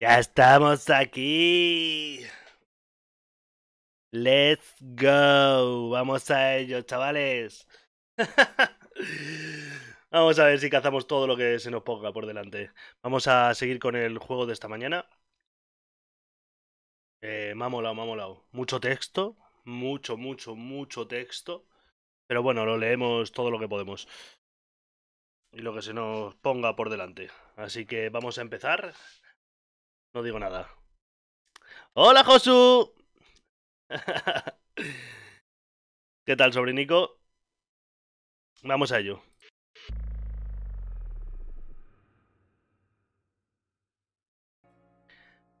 Ya estamos aquí. Let's go. Vamos a ello, chavales. Vamos a ver si cazamos todo lo que se nos ponga por delante. Vamos a seguir con el juego de esta mañana. Eh, me ha molado, me ha molado. Mucho texto. Mucho, mucho, mucho texto. Pero bueno, lo leemos todo lo que podemos. Y lo que se nos ponga por delante. Así que vamos a empezar. No digo nada. ¡Hola, Josu! ¿Qué tal, sobrinico? Vamos a ello.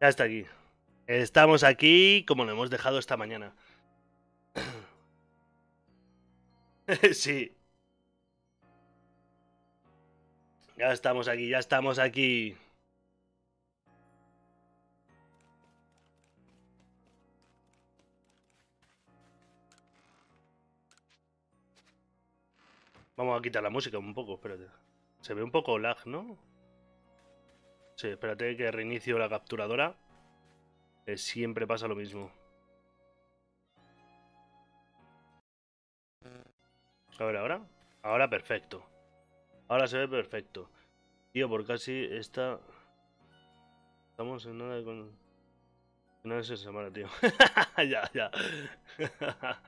Ya está aquí. Estamos aquí como lo hemos dejado esta mañana. sí. Ya estamos aquí, ya estamos aquí. Vamos a quitar la música un poco, espérate. Se ve un poco lag, ¿no? Sí, espérate que reinicio la capturadora. Que siempre pasa lo mismo. A ver, ahora. Ahora perfecto. Ahora se ve perfecto. Tío, por casi está... Estamos en nada con... Nada se semana, tío. ya, ya.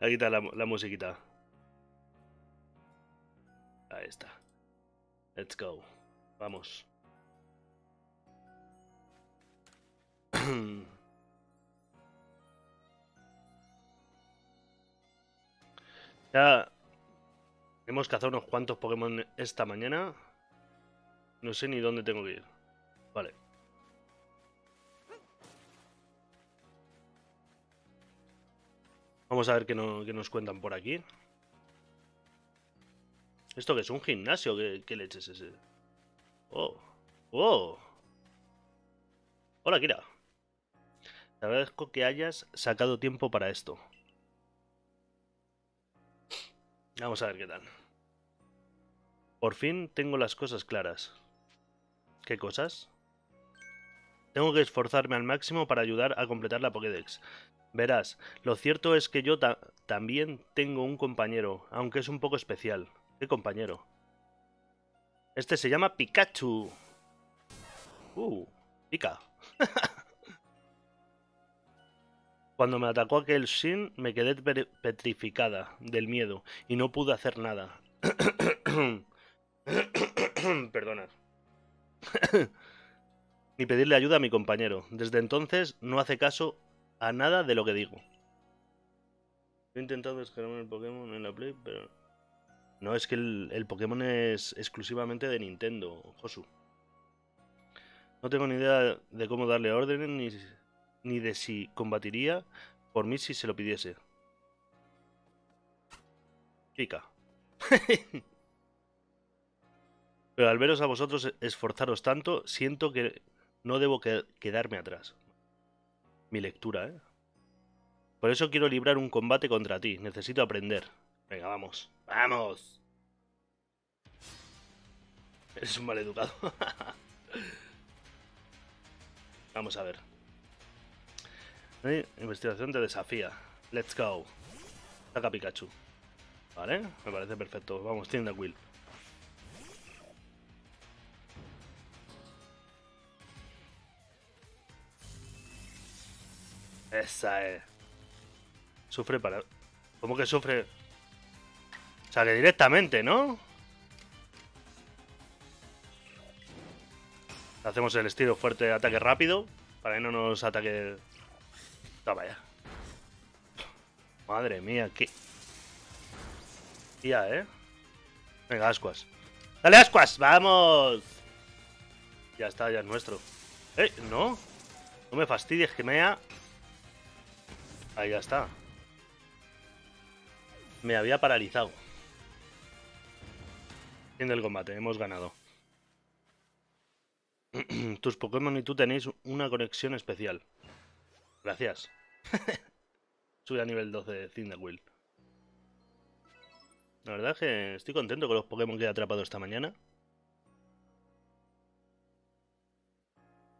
Aquí está la, la musiquita. Ahí está. Let's go. Vamos. ya hemos cazado unos cuantos Pokémon esta mañana. No sé ni dónde tengo que ir. Vale. Vamos a ver qué, no, qué nos cuentan por aquí. ¿Esto qué es? ¿Un gimnasio? ¿Qué, qué leches es ese? Oh. Oh. Hola, Kira. Te agradezco que hayas sacado tiempo para esto. Vamos a ver qué tal. Por fin tengo las cosas claras. ¿Qué cosas? Tengo que esforzarme al máximo para ayudar a completar la Pokédex. Verás, lo cierto es que yo también tengo un compañero, aunque es un poco especial. ¿Qué compañero? Este se llama Pikachu. Uh, Pika. Cuando me atacó aquel Shin me quedé petrificada del miedo y no pude hacer nada. Perdona. Ni pedirle ayuda a mi compañero. Desde entonces no hace caso a nada de lo que digo. He intentado descargarme el Pokémon en la Play, pero... No, es que el, Pokémon es exclusivamente de Nintendo, Josu. No tengo ni idea de cómo darle órdenes ni, ni de si combatiría por mí si se lo pidiese. Pica. Pero al veros a vosotros esforzaros tanto, siento que no debo quedarme atrás. Mi lectura, ¿eh? Por eso quiero librar un combate contra ti. Necesito aprender. Venga, vamos. ¡Vamos! Eres un mal educado. vamos a ver. Investigación de desafía. Let's go. Saca Pikachu. Vale, me parece perfecto. Vamos, tiene Will. Esa es. Sufre para... ¿Cómo que sufre? Que directamente, ¿no? Hacemos el estilo fuerte ataque rápido. Para que no nos ataque... Toma ya. Madre mía, qué... Tía, ¿eh? Venga, ascuas. ¡Dale, ascuas! ¡Vamos! Ya está, ya es nuestro. ¡Eh! ¡No! No me fastidies, que me ha... Ahí ya está. Me había paralizado. Fin del combate, hemos ganado. Tus Pokémon y tú tenéis una conexión especial. Gracias. Sube a nivel 12 de Cyndaquil. La verdad es que estoy contento con los Pokémon que he atrapado esta mañana.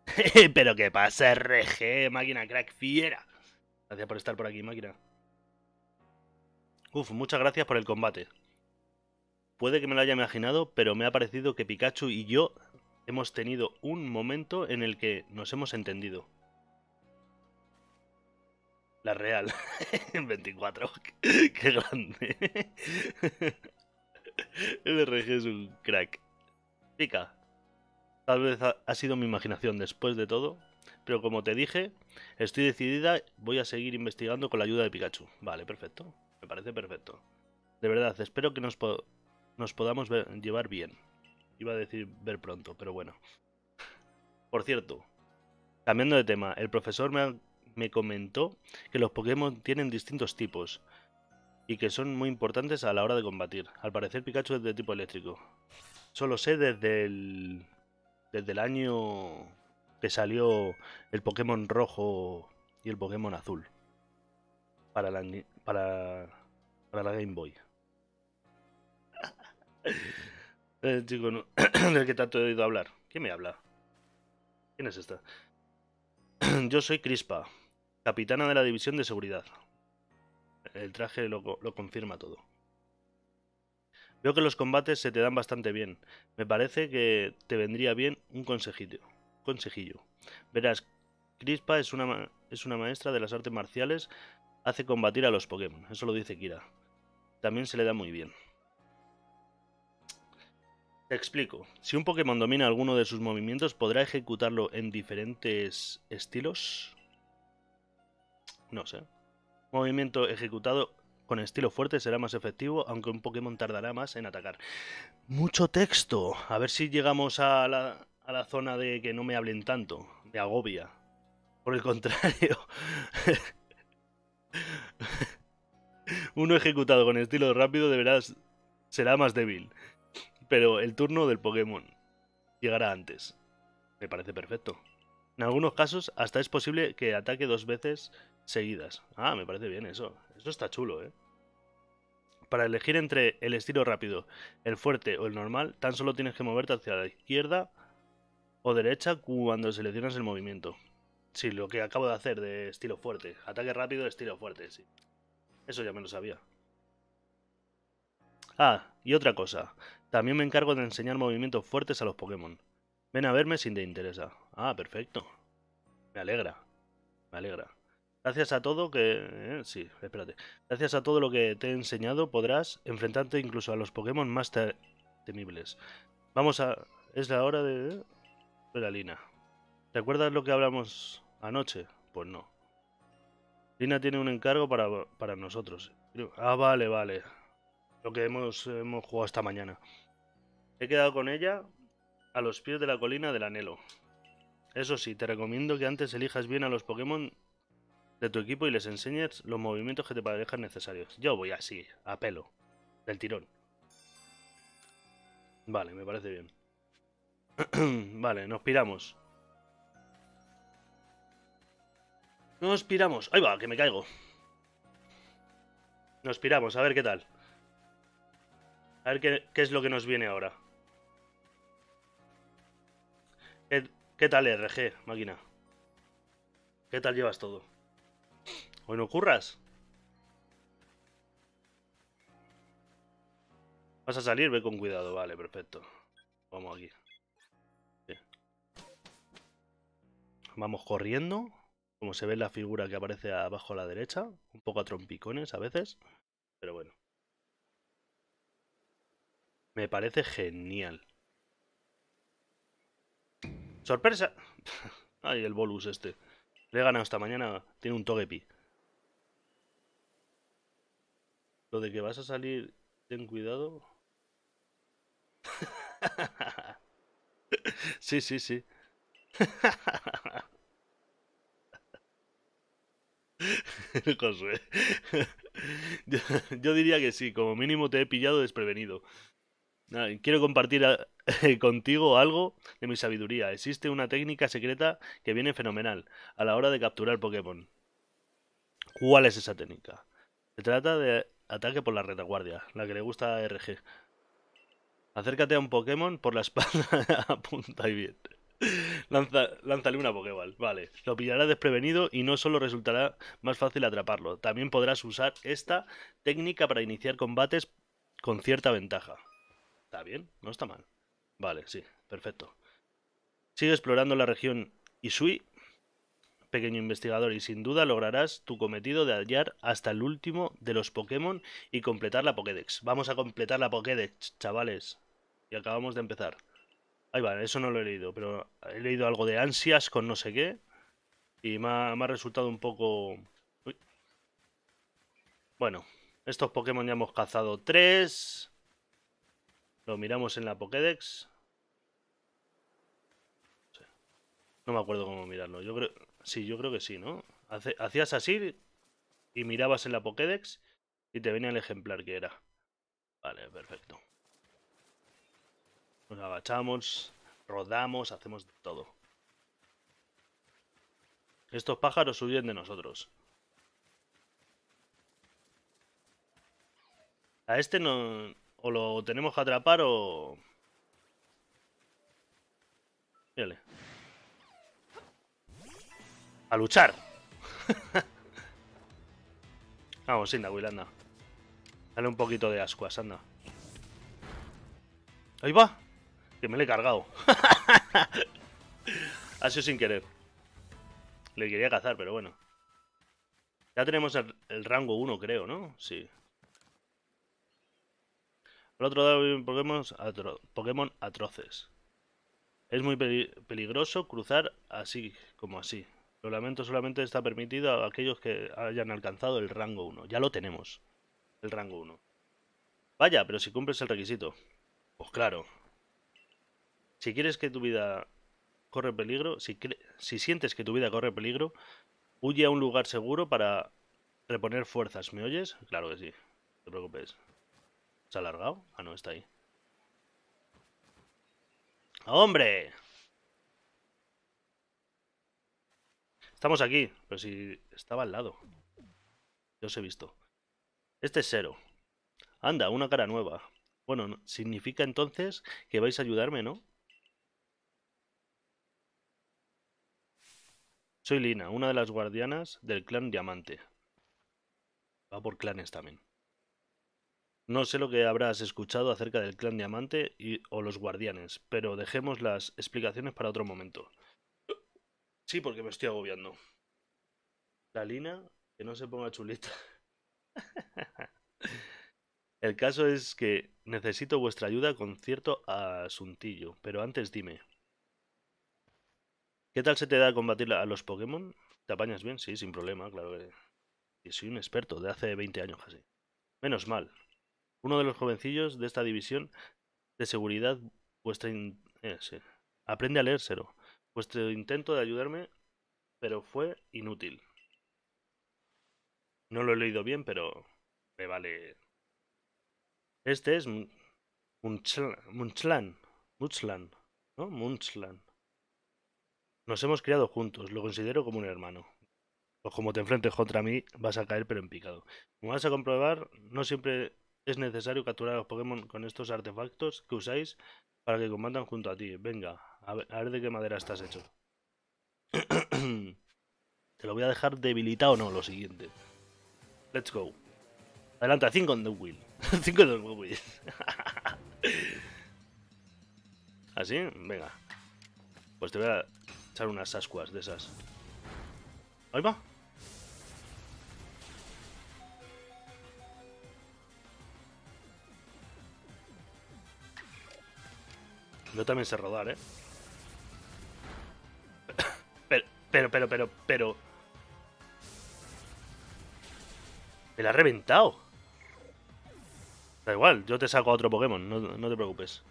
Pero qué pasa, RG, máquina crack fiera. Gracias por estar por aquí, máquina. Uf, muchas gracias por el combate. Puede que me lo haya imaginado, pero me ha parecido que Pikachu y yo hemos tenido un momento en el que nos hemos entendido. La real. En 24. Qué grande. El RG es un crack. Pica. Tal vez ha sido mi imaginación después de todo, pero como te dije, estoy decidida, voy a seguir investigando con la ayuda de Pikachu. Vale, perfecto. Me parece perfecto. De verdad, espero que nos, nos podamos llevar bien. Iba a decir ver pronto, pero bueno. Por cierto, cambiando de tema, el profesor me, me comentó que los Pokémon tienen distintos tipos y que son muy importantes a la hora de combatir. Al parecer Pikachu es de tipo eléctrico. Solo sé desde el desde el año que salió el Pokémon rojo y el Pokémon azul para la, para la Game Boy. El chico del que tanto he oído hablar. ¿Quién me habla? ¿Quién es esta? Yo soy Crispa, capitana de la División de Seguridad. El traje lo, lo confirma todo. Veo que los combates se te dan bastante bien. Me parece que te vendría bien un consejillo. consejillo. Verás, Crispa es una, es una maestra de las artes marciales, hace combatir a los Pokémon. Eso lo dice Kira. También se le da muy bien. Te explico. Si un Pokémon domina alguno de sus movimientos, ¿podrá ejecutarlo en diferentes estilos? No sé. Movimiento ejecutado con estilo fuerte será más efectivo, aunque un Pokémon tardará más en atacar. Mucho texto. A ver si llegamos a la, a la zona de que no me hablen tanto. De agobia. Por el contrario. Uno ejecutado con estilo rápido deberá será más débil. Pero el turno del Pokémon llegará antes. Me parece perfecto. En algunos casos hasta es posible que ataque dos veces seguidas. Ah, me parece bien eso. Eso está chulo, ¿eh? Para elegir entre el estilo rápido, el fuerte o el normal, tan solo tienes que moverte hacia la izquierda o derecha cuando seleccionas el movimiento. Sí, lo que acabo de hacer de estilo fuerte. Ataque rápido, estilo fuerte, sí. Eso ya me lo sabía. Ah, y otra cosa. También me encargo de enseñar movimientos fuertes a los Pokémon. Ven a verme si te interesa. Ah, perfecto. Me alegra. Me alegra. Gracias a todo que... Eh, sí, espérate. Gracias a todo lo que te he enseñado podrás enfrentarte incluso a los Pokémon más temibles. Vamos a... Es la hora de... La Lina. ¿Recuerdas lo que hablamos anoche? Pues no. Lina tiene un encargo para, para nosotros. Ah, vale, vale. Lo que hemos, hemos jugado esta mañana. He quedado con ella a los pies de la colina del anhelo. Eso sí, te recomiendo que antes elijas bien a los Pokémon de tu equipo y les enseñes los movimientos que te parezcan necesarios. Yo voy así, a pelo, del tirón. Vale, me parece bien. vale, nos piramos. Nos piramos. Ahí va, que me caigo. Nos piramos, a ver qué tal. A ver qué, qué es lo que nos viene ahora. ¿Qué, ¿Qué tal RG, máquina? ¿Qué tal llevas todo? ¿Hoy no curras? ¿Vas a salir? Ve con cuidado. Vale, perfecto. Vamos aquí. Vamos corriendo. Como se ve la figura que aparece abajo a la derecha. Un poco a trompicones a veces. Pero bueno. Me parece genial. ¡Sorpresa! Ay, el bolus este. Le he ganado esta mañana. Tiene un Togepi. Lo de que vas a salir, ten cuidado. sí, sí, sí. Josué. Yo, yo, diría que sí, como mínimo te he pillado desprevenido. Quiero compartir contigo algo de mi sabiduría. Existe una técnica secreta que viene fenomenal a la hora de capturar Pokémon. ¿Cuál es esa técnica? Se trata de Ataque por la retaguardia, la que le gusta a RG. Acércate a un Pokémon por la espalda, apunta y bien. Lanza, lánzale una Pokéball. Vale. Lo pillará desprevenido y no solo resultará más fácil atraparlo. También podrás usar esta técnica para iniciar combates con cierta ventaja. ¿Está bien? No está mal. Vale, sí. Perfecto. Sigue explorando la región Isui, pequeño investigador, y sin duda lograrás tu cometido de hallar hasta el último de los Pokémon y completar la Pokédex. Vamos a completar la Pokédex, chavales. Y acabamos de empezar. Ahí va, eso no lo he leído, pero he leído algo de ansias con no sé qué. Y me ha, resultado un poco... Bueno, estos Pokémon ya hemos cazado tres. Lo miramos en la Pokédex. No me acuerdo cómo mirarlo. Yo creo... Sí, yo creo que sí, ¿no? Hacías así y mirabas en la Pokédex y te venía el ejemplar que era. Vale, perfecto. Nos agachamos, rodamos, hacemos todo. Estos pájaros huyen de nosotros. A este no... O lo tenemos que atrapar o... Mírale. A luchar. Vamos, Sinda, Will, anda. Dale un poquito de ascuas, anda. Ahí va. Que me le he cargado. ha sido sin querer. Le quería cazar, pero bueno. Ya tenemos el, rango 1, creo, ¿no? Sí. El otro lado Pokémon, Pokémon atroces. Es muy peligroso cruzar así como así. Lo lamento solamente está permitido a aquellos que hayan alcanzado el rango 1. Ya lo tenemos. El rango 1. Vaya, pero si cumples el requisito. Pues claro, si quieres que tu vida corre peligro, si, si sientes que tu vida corre peligro, huye a un lugar seguro para reponer fuerzas. ¿Me oyes? Claro que sí. No te preocupes. ¿Se ha alargado? Ah, no, está ahí. ¡Hombre! Estamos aquí, pero si estaba al lado. Yo os he visto. Este es cero. Anda, una cara nueva. Bueno, significa entonces que vais a ayudarme, ¿no? Soy Lina, una de las guardianas del clan Diamante. Va por clanes también. No sé lo que habrás escuchado acerca del clan Diamante y, o los guardianes, pero dejemos las explicaciones para otro momento. Sí, porque me estoy agobiando. La Lina, que no se ponga chulita. El caso es que necesito vuestra ayuda con cierto asuntillo, pero antes dime, ¿Qué tal se te da combatir a los Pokémon? ¿Te apañas bien? Sí, sin problema, claro que... soy un experto, de hace 20 años casi. Menos mal. Uno de los jovencillos de esta división de seguridad, vuestra... Eh, Aprende a leérselo. Vuestro intento de ayudarme, pero fue inútil. No lo he leído bien, pero me vale. Este es Munchlan. Munchlan. ¿No? Munchlan. Nos hemos criado juntos, lo considero como un hermano. Pues como te enfrentes contra mí, vas a caer pero en picado. Como vas a comprobar, no siempre es necesario capturar a los Pokémon con estos artefactos que usáis para que combatan junto a ti. Venga, a ver, de qué madera estás hecho. te lo voy a dejar debilitado no, lo siguiente. Let's go. Adelante, 5 on the wheel. 5 on the wheel. ¿Así? Venga. Pues te voy a echar unas ascuas de esas. Ahí va. Yo también sé rodar, ¿eh? Pero, pero, pero, pero, pero... Me la ha reventado. Da igual, yo te saco a otro Pokémon, no, no te preocupes.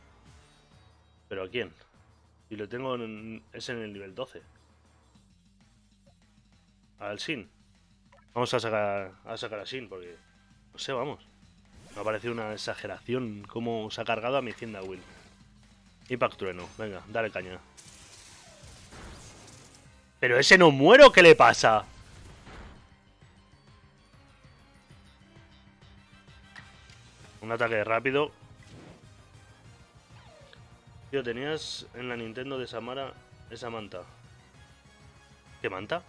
¿Pero a quién? Y lo tengo en, es en el nivel 12. Al Sin. Vamos a sacar a sacar a Sin porque no sé, vamos. Me ha parecido una exageración cómo se ha cargado a mi tienda Will. Impact Trueno, venga, dale caña. Pero ese no muero, ¿qué le pasa? Un ataque rápido Tío, tenías en la Nintendo de Samara esa manta. ¿Qué manta?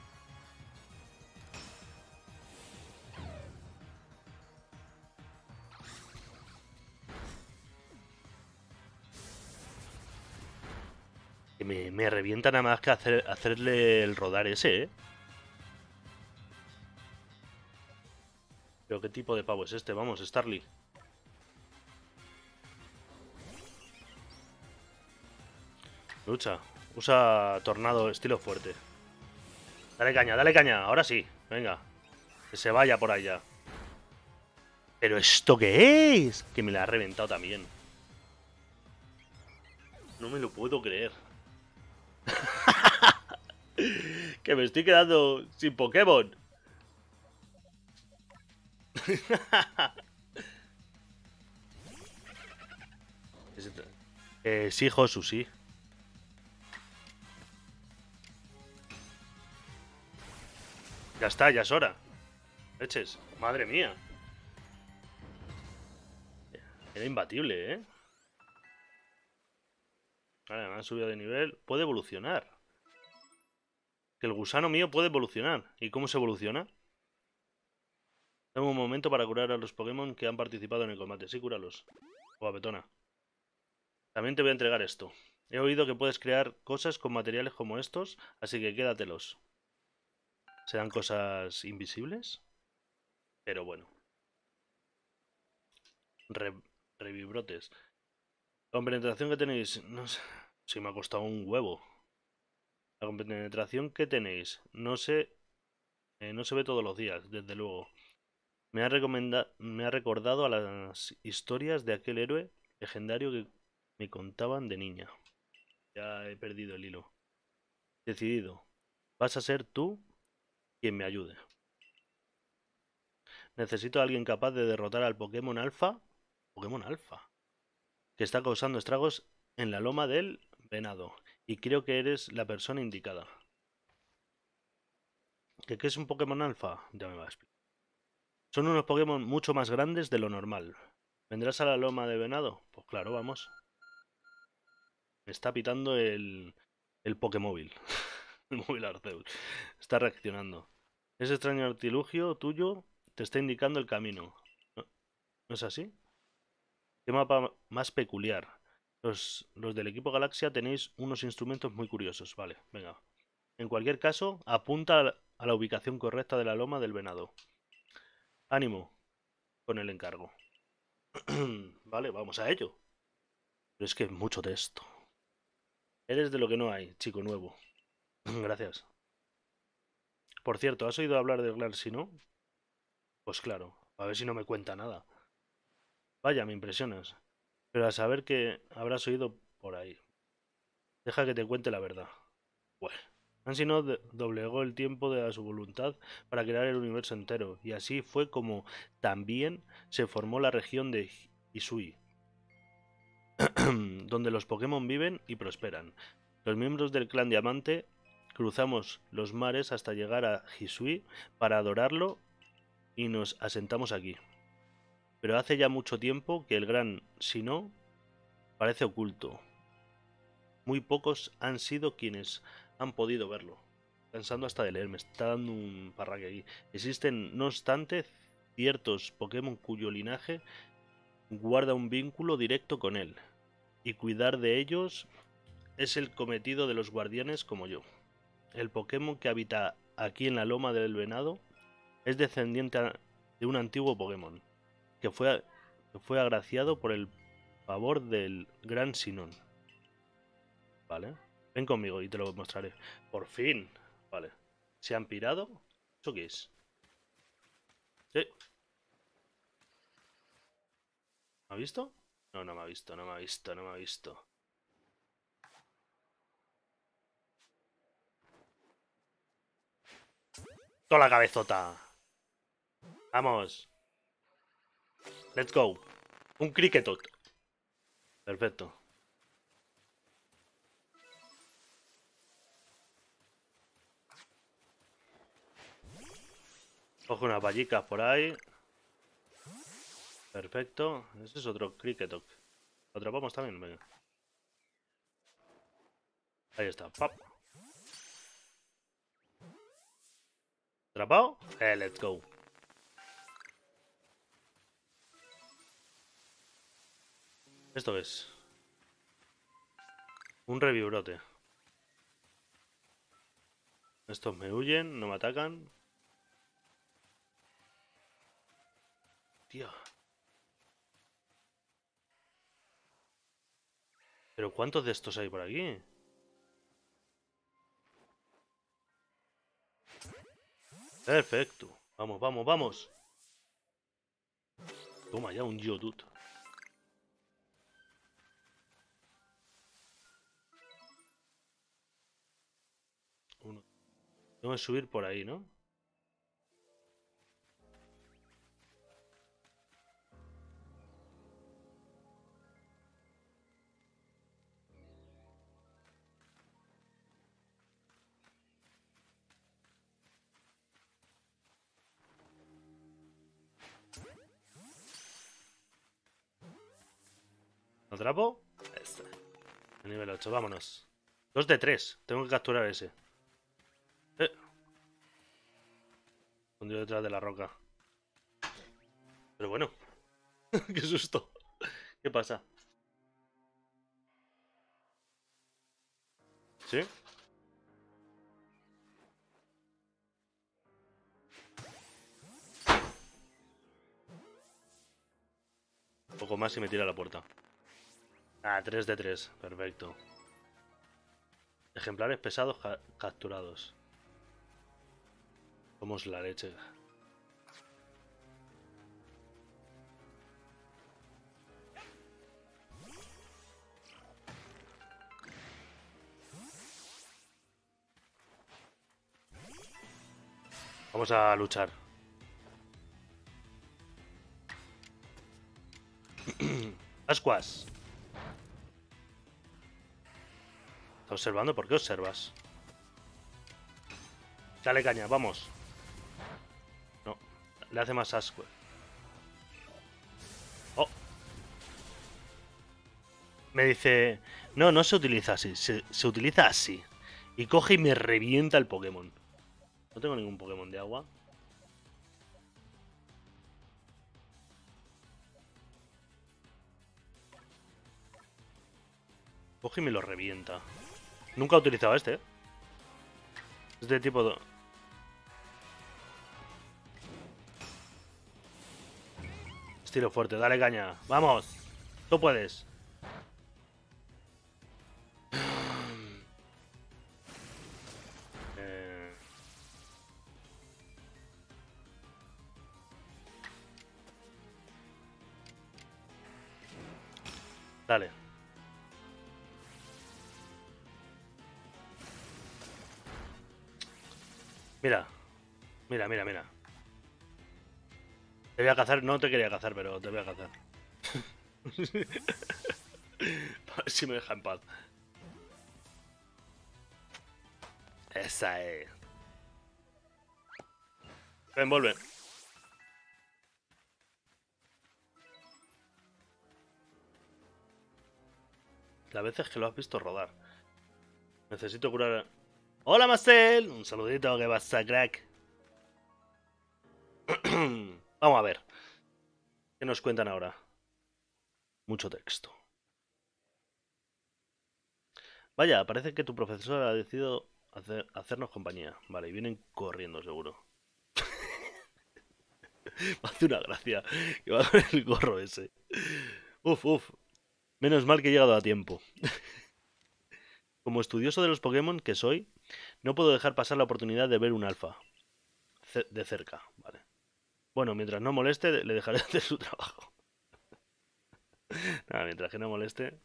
Me revienta nada más que hacer, hacerle el rodar ese, ¿eh? Pero qué tipo de pavo es este, vamos, Starly. Lucha. Usa tornado estilo fuerte. Dale caña, dale caña. Ahora sí. Venga. Que se vaya por allá. ¿Pero esto qué es? Que me la ha reventado también. No me lo puedo creer. que me estoy quedando sin Pokémon. eh, sí, Josu, sí. Ya está, ya es hora. Leches, madre mía. Era imbatible, ¿eh? Vale, me han subido de nivel. Puede evolucionar. Que el gusano mío puede evolucionar. ¿Y cómo se evoluciona? Tengo un momento para curar a los Pokémon que han participado en el combate. Sí, cúralos. O Betona. También te voy a entregar esto. He oído que puedes crear cosas con materiales como estos, así que quédatelos. ¿Serán cosas invisibles? Pero bueno. revibrotes. La compenetración que tenéis... No sé... Si me ha costado un huevo. La compenetración que tenéis. No sé... Eh, no se ve todos los días, desde luego. Me ha, me ha recordado a las historias de aquel héroe legendario que me contaban de niña. Ya he perdido el hilo. Decidido. Vas a ser tú quien me ayude. Necesito a alguien capaz de derrotar al Pokémon Alpha. Pokémon Alpha. Que está causando estragos en la loma del venado. Y creo que eres la persona indicada. ¿Qué, es un Pokémon Alpha? Ya me va a explicar. Son unos Pokémon mucho más grandes de lo normal. ¿Vendrás a la loma de venado? Pues claro, vamos. Me está pitando el, el Pokémóvil. el móvil Arceus. Está reaccionando. Ese extraño artilugio tuyo te está indicando el camino. ¿No, es así? ¿Qué mapa más peculiar? Los, los del equipo Galaxia tenéis unos instrumentos muy curiosos. Vale, venga. En cualquier caso, apunta a la ubicación correcta de la loma del venado. Ánimo con el encargo. vale, vamos a ello. Pero es que mucho texto. Eres de lo que no hay, chico nuevo. Gracias. Por cierto, ¿has oído hablar del Gran Sino? Pues claro, a ver si no me cuenta nada. Vaya, me impresionas. Pero a saber que habrás oído por ahí. Deja que te cuente la verdad. Bueno. Ansino doblegó el tiempo de su voluntad para crear el universo entero, y así fue como también se formó la región de Hisui, donde los Pokémon viven y prosperan. Los miembros del clan Diamante cruzamos los mares hasta llegar a Hisui para adorarlo y nos asentamos aquí. Pero hace ya mucho tiempo que el gran Sino parece oculto. Muy pocos han sido quienes han podido verlo. Pensando hasta de leer, me está dando un parraque aquí. Existen, no obstante, ciertos Pokémon cuyo linaje guarda un vínculo directo con él. Y cuidar de ellos es el cometido de los guardianes como yo. El Pokémon que habita aquí en la loma del venado es descendiente de un antiguo Pokémon que fue, que fue agraciado por el favor del Gran Sinón. ¿Vale? Ven conmigo y te lo mostraré. Por fin. Vale. ¿Se han pirado? ¿Eso es? Sí. ¿Me ha visto? No, no me ha visto, no me ha visto, no me ha visto. Toda la cabezota. Vamos. Let's go. Un cricketot. Perfecto. Coge unas vallicas por ahí. Perfecto. Ese es otro cricketok. ¿Lo atrapamos también? Venga. Ahí está. ¡Pap! ¿Atrapado? Eh, let's go. ¿Esto es? Un revibrote. Estos me huyen, no me atacan. Tío. ¿Pero cuántos de estos hay por aquí? Perfecto. Vamos, vamos, vamos. Toma ya un Geodude. Tengo que subir por ahí, ¿no? ¿Lo atrapo? Nivel 8, vámonos. 2 de 3. Tengo que capturar ese. Eh. Detrás de la roca. Pero bueno. Qué susto. ¿Qué pasa? ¿Sí? Un poco más y me tira a la puerta. Ah, 3 de 3. Perfecto. Ejemplares pesados ca- capturados. Somos la leche. Vamos a luchar. Ascuas. ¿Está observando? ¿Por qué observas? Dale caña, vamos. No, le hace más asco. Oh. Me dice... No, no se utiliza así. Se, utiliza así. Y coge y me revienta el Pokémon. No tengo ningún Pokémon de agua. Coge y me lo revienta. Nunca he utilizado este, ¿eh? Este tipo de... Estilo fuerte, dale caña. ¡Vamos! Tú puedes. Cazar. No te quería cazar, pero te voy a cazar. si me deja en paz. Esa es. Ven, vuelve. La veces que lo has visto rodar. Necesito curar. ¡Hola, Marcel! Un saludito, ¿qué pasa, crack? Vamos a ver. ¿Qué nos cuentan ahora? Mucho texto. Vaya, parece que tu profesor ha decidido hacer- hacernos compañía. Vale, y vienen corriendo, seguro. Me hace una gracia que va con el gorro ese. Uf, uf. Menos mal que he llegado a tiempo. Como estudioso de los Pokémon que soy, no puedo dejar pasar la oportunidad de ver un alfa. De cerca, vale. Bueno, mientras no moleste, le dejaré hacer su trabajo. Nada, mientras que no moleste.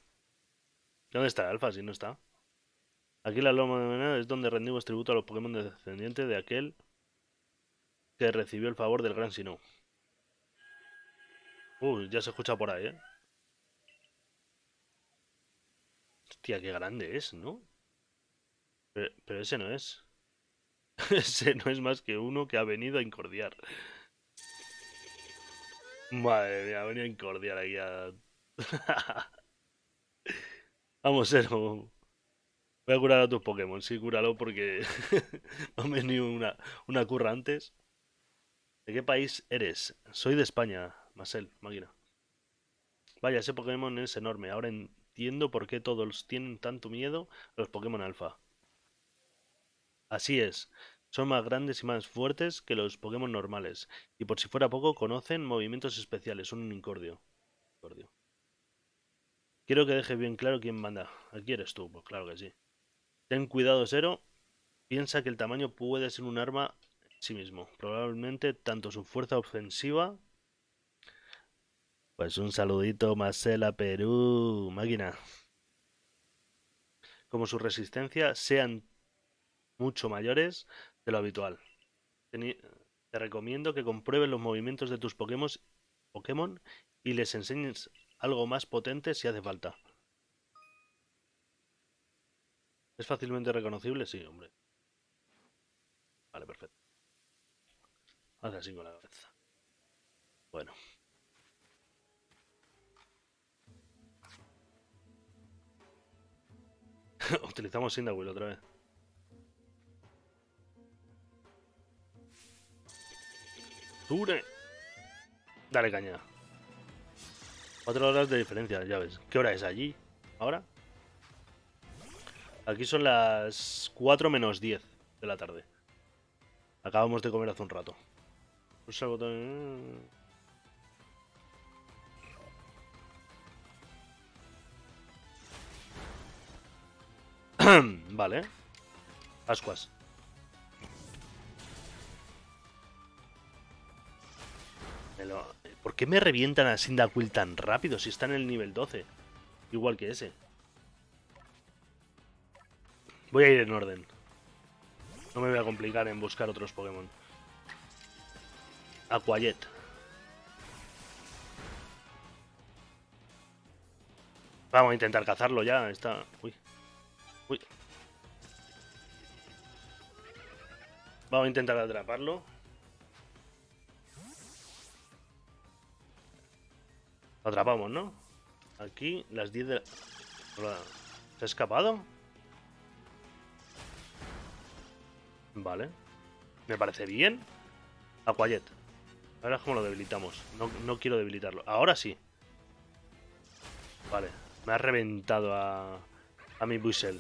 ¿Dónde está el alfa? Si no está. Aquí la loma de Meneo es donde rendimos tributo a los Pokémon descendientes de aquel que recibió el favor del Gran Sinnoh. Uh, ya se escucha por ahí, ¿eh? Hostia, qué grande es, ¿no? Pero, pero ese no es. ese no es más que uno que ha venido a incordiar. Madre mía, ha venido a incordiar aquí a... Vamos, Ero. Voy a curar a tus Pokémon, sí, cúralo porque no me ni una, una curra antes. ¿De qué país eres? Soy de España, Marcel, máquina. Vaya, ese Pokémon es enorme. Ahora entiendo por qué todos tienen tanto miedo a los Pokémon Alpha. Así es. Son más grandes y más fuertes que los Pokémon normales. Y por si fuera poco, conocen movimientos especiales. Un incordio. Quiero que deje bien claro quién manda. Aquí eres tú, pues claro que sí. Ten cuidado, Zero. Piensa que el tamaño puede ser un arma en sí mismo. Probablemente tanto su fuerza ofensiva... Pues un saludito, Marcela Perú, máquina. Como su resistencia sean mucho mayores lo habitual. Te recomiendo que compruebes los movimientos de tus Pokémon, y les enseñes algo más potente si hace falta. ¿Es fácilmente reconocible? Sí, hombre. Vale, perfecto. Hace así con la cabeza. Bueno. Utilizamos Cyndaquil otra vez. Dale caña. Cuatro horas de diferencia, ya ves. ¿Qué hora es allí? ¿Ahora? Aquí son las 4 menos 10 de la tarde. Acabamos de comer hace un rato. vale. ¿Por qué me revientan a Sindacuil tan rápido si está en el nivel 12? Igual que ese. Voy a ir en orden. No me voy a complicar en buscar otros Pokémon. Aquayet. Vamos a intentar cazarlo ya. Está... Uy. Uy. Vamos a intentar atraparlo. Lo atrapamos, ¿no? Aquí, las 10 de. ¿Se ha escapado? Vale. Me parece bien. Aquayet. Ahora es como lo debilitamos. No, quiero debilitarlo. Ahora sí. Vale. Me ha reventado a, a mi Buisel.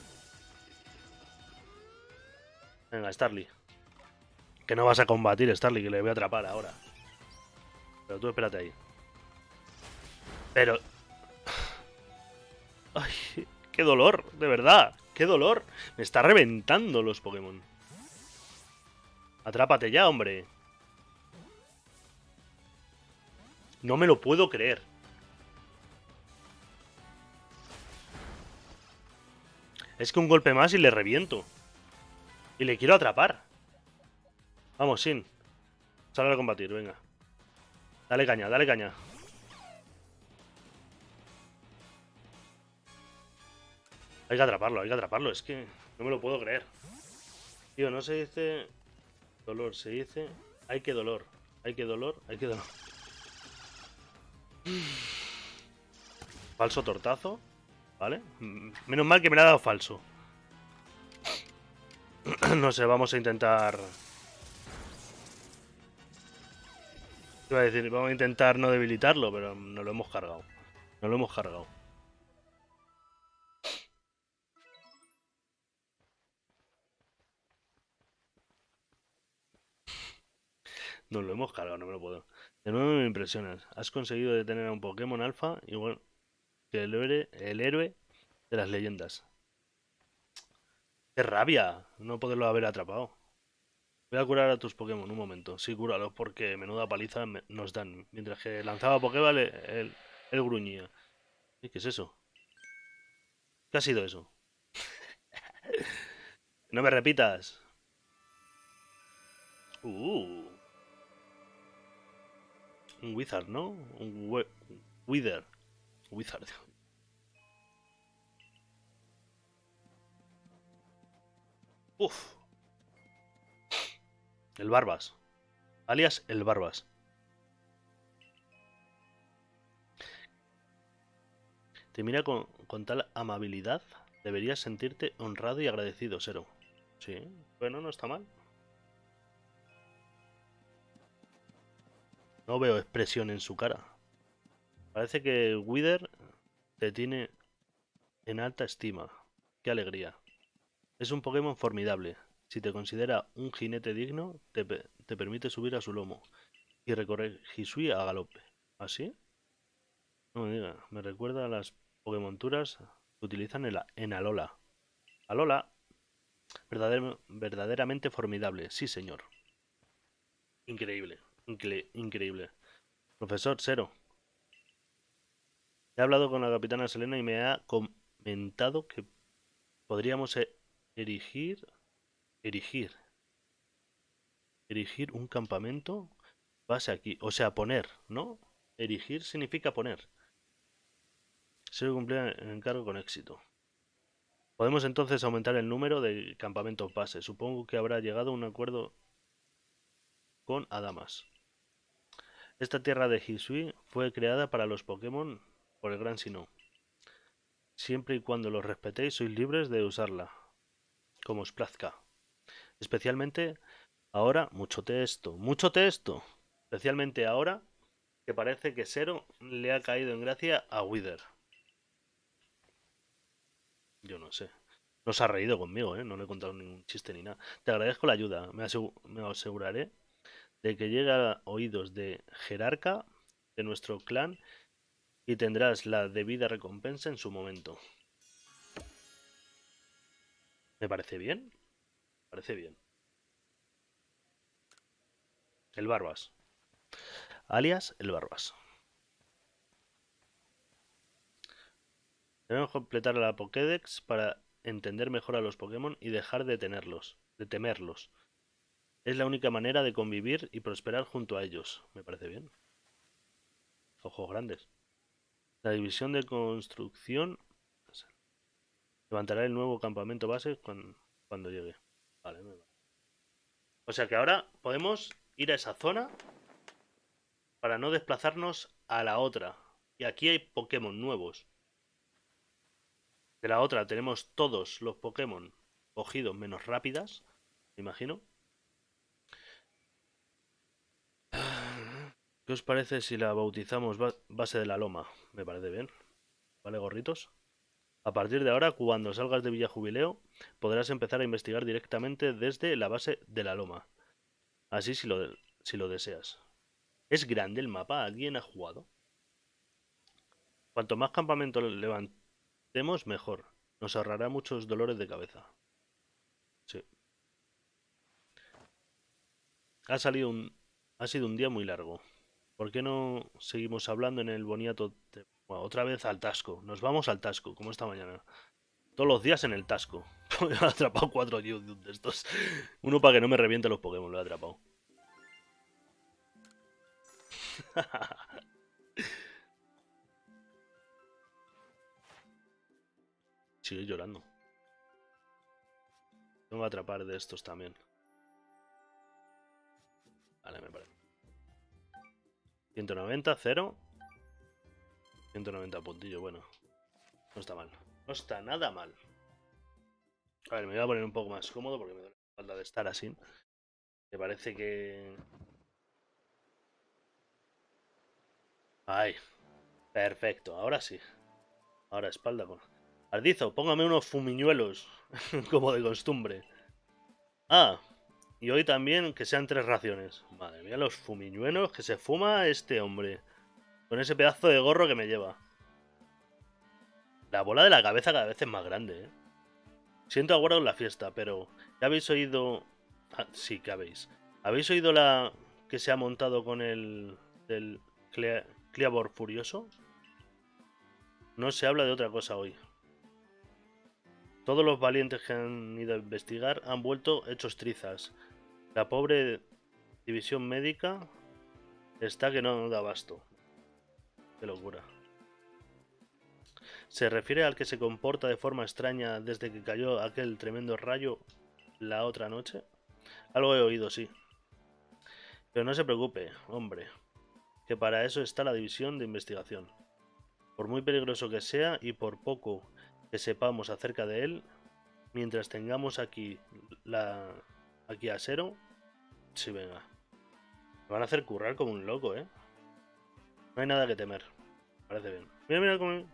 Venga, Starly. Que no vas a combatir, Starly, que le voy a atrapar ahora. Pero tú espérate ahí. Pero... Ay, qué dolor, de verdad. Qué dolor. Me está reventando los Pokémon. Atrápate ya, hombre. No me lo puedo creer. Es que un golpe más y le reviento. Y le quiero atrapar. Vamos, Sin. Sale a combatir, venga. Dale caña, dale caña. Hay que atraparlo, hay que atraparlo. Es que no me lo puedo creer. Tío, no se dice... Dolor, se dice... Hay que dolor. Hay que dolor, hay que dolor. Falso tortazo. ¿Vale? Menos mal que me lo ha dado falso. no sé, vamos a intentar... Iba a decir, vamos a intentar no debilitarlo, pero no lo hemos cargado. No lo hemos cargado. No lo hemos cargado, no me lo puedo. De nuevo me impresionas. Has conseguido detener a un Pokémon alfa igual que el héroe, el héroe de las leyendas. ¡Qué rabia! No poderlo haber atrapado. Voy a curar a tus Pokémon un momento. Sí, cúralos porque menuda paliza nos dan. Mientras que lanzaba Pokéball, él, él gruñía. ¿Qué es eso? ¿Qué ha sido eso? no me repitas. Uh. Un wizard, ¿no? Un wither. Wizard. Uf. El Barbas. Alias el Barbas. Te mira con, con tal amabilidad. Deberías sentirte honrado y agradecido, Sero. Sí, bueno, no está mal. No veo expresión en su cara. Parece que Wither te tiene en alta estima. Qué alegría. Es un Pokémon formidable. Si te considera un jinete digno, te, permite subir a su lomo y recorrer Hisui a galope. ¿Así? ¿Ah, no me diga, me recuerda a las Pokémonturas que utilizan en, Alola. Alola, verdaderamente formidable, sí señor. Increíble, increíble. Profesor Cero, he hablado con la capitana Selena y me ha comentado que podríamos e-, erigir, erigir, erigir un campamento base aquí, o sea, poner, ¿no? Erigir significa poner. Se cumple el encargo con éxito. Podemos entonces aumentar el número de campamentos base. Supongo que habrá llegado a un acuerdo con Adamas. Esta tierra de Hisui fue creada para los Pokémon por el Gran Sinnoh. Siempre y cuando los respetéis, sois libres de usarla, como os plazca. Especialmente ahora, mucho texto, mucho texto. Especialmente ahora que parece que Sero le ha caído en gracia a Wither. Yo no sé. No se ha reído conmigo, ¿eh? No le he contado ningún chiste ni nada. Te agradezco la ayuda. Me, aseguraré de que llegue a oídos de jerarca de nuestro clan y tendrás la debida recompensa en su momento. ¿Me parece bien? Me parece bien. El Barbas. Alias el Barbas. Debemos completar la Pokédex para entender mejor a los Pokémon y dejar de tenerlos, de temerlos. Es la única manera de convivir y prosperar junto a ellos. Me parece bien. Ojos grandes. La división de construcción levantará el nuevo campamento base cuando, llegue. Vale, O sea que ahora podemos ir a esa zona para no desplazarnos a la otra. Y aquí hay Pokémon nuevos. De la otra tenemos todos los Pokémon cogidos menos rápidas, me imagino. ¿Qué os parece si la bautizamos base de la loma? Me parece bien. ¿Vale, gorritos? A partir de ahora, cuando salgas de Villa Jubileo, podrás empezar a investigar directamente desde la base de la loma. Así si lo, deseas. ¿Es grande el mapa? ¿Alguien ha jugado? Cuanto más campamentos levantemos, mejor. Nos ahorrará muchos dolores de cabeza. Sí. Ha salido un... Ha sido un día muy largo. ¿Por qué no seguimos hablando en el boniato? otra vez al Tasco. Nos vamos al Tasco, como esta mañana. Todos los días en el Tasco. he atrapado cuatro de estos. Uno para que no me reviente los Pokémon, lo he atrapado. Sigue llorando. Tengo que atrapar de estos también. Vale, me parece. 190, 0. 190 puntillo, bueno. No está mal. No está nada mal. A ver, me voy a poner un poco más cómodo porque me duele la falta de estar así. Me parece que... Ay. Perfecto, ahora sí. Ahora espalda con... Ardizo, póngame unos fumiñuelos, como de costumbre. Ah, y hoy también que sean tres raciones. Madre mía, los fumiñuelos que se fuma este hombre. Con ese pedazo de gorro que me lleva. La bola de la cabeza cada vez es más grande, ¿eh? Siento aguardo en la fiesta, pero... ¿Ya habéis oído...? Ah, sí, que habéis. ¿Habéis oído la que se ha montado con el... del Cleabor Furioso? No se habla de otra cosa hoy. Todos los valientes que han ido a investigar han vuelto hechos trizas. La pobre división médica está que no da abasto. Qué locura. ¿Se refiere al que se comporta de forma extraña desde que cayó aquel tremendo rayo la otra noche? Algo he oído, sí. Pero no se preocupe, hombre, que para eso está la división de investigación. Por muy peligroso que sea y por poco que sepamos acerca de él mientras tengamos aquí la aquí a Sero. Sí, venga. Me van a hacer currar como un loco, ¿eh? No hay nada que temer. Parece bien. Mira, mira cómo...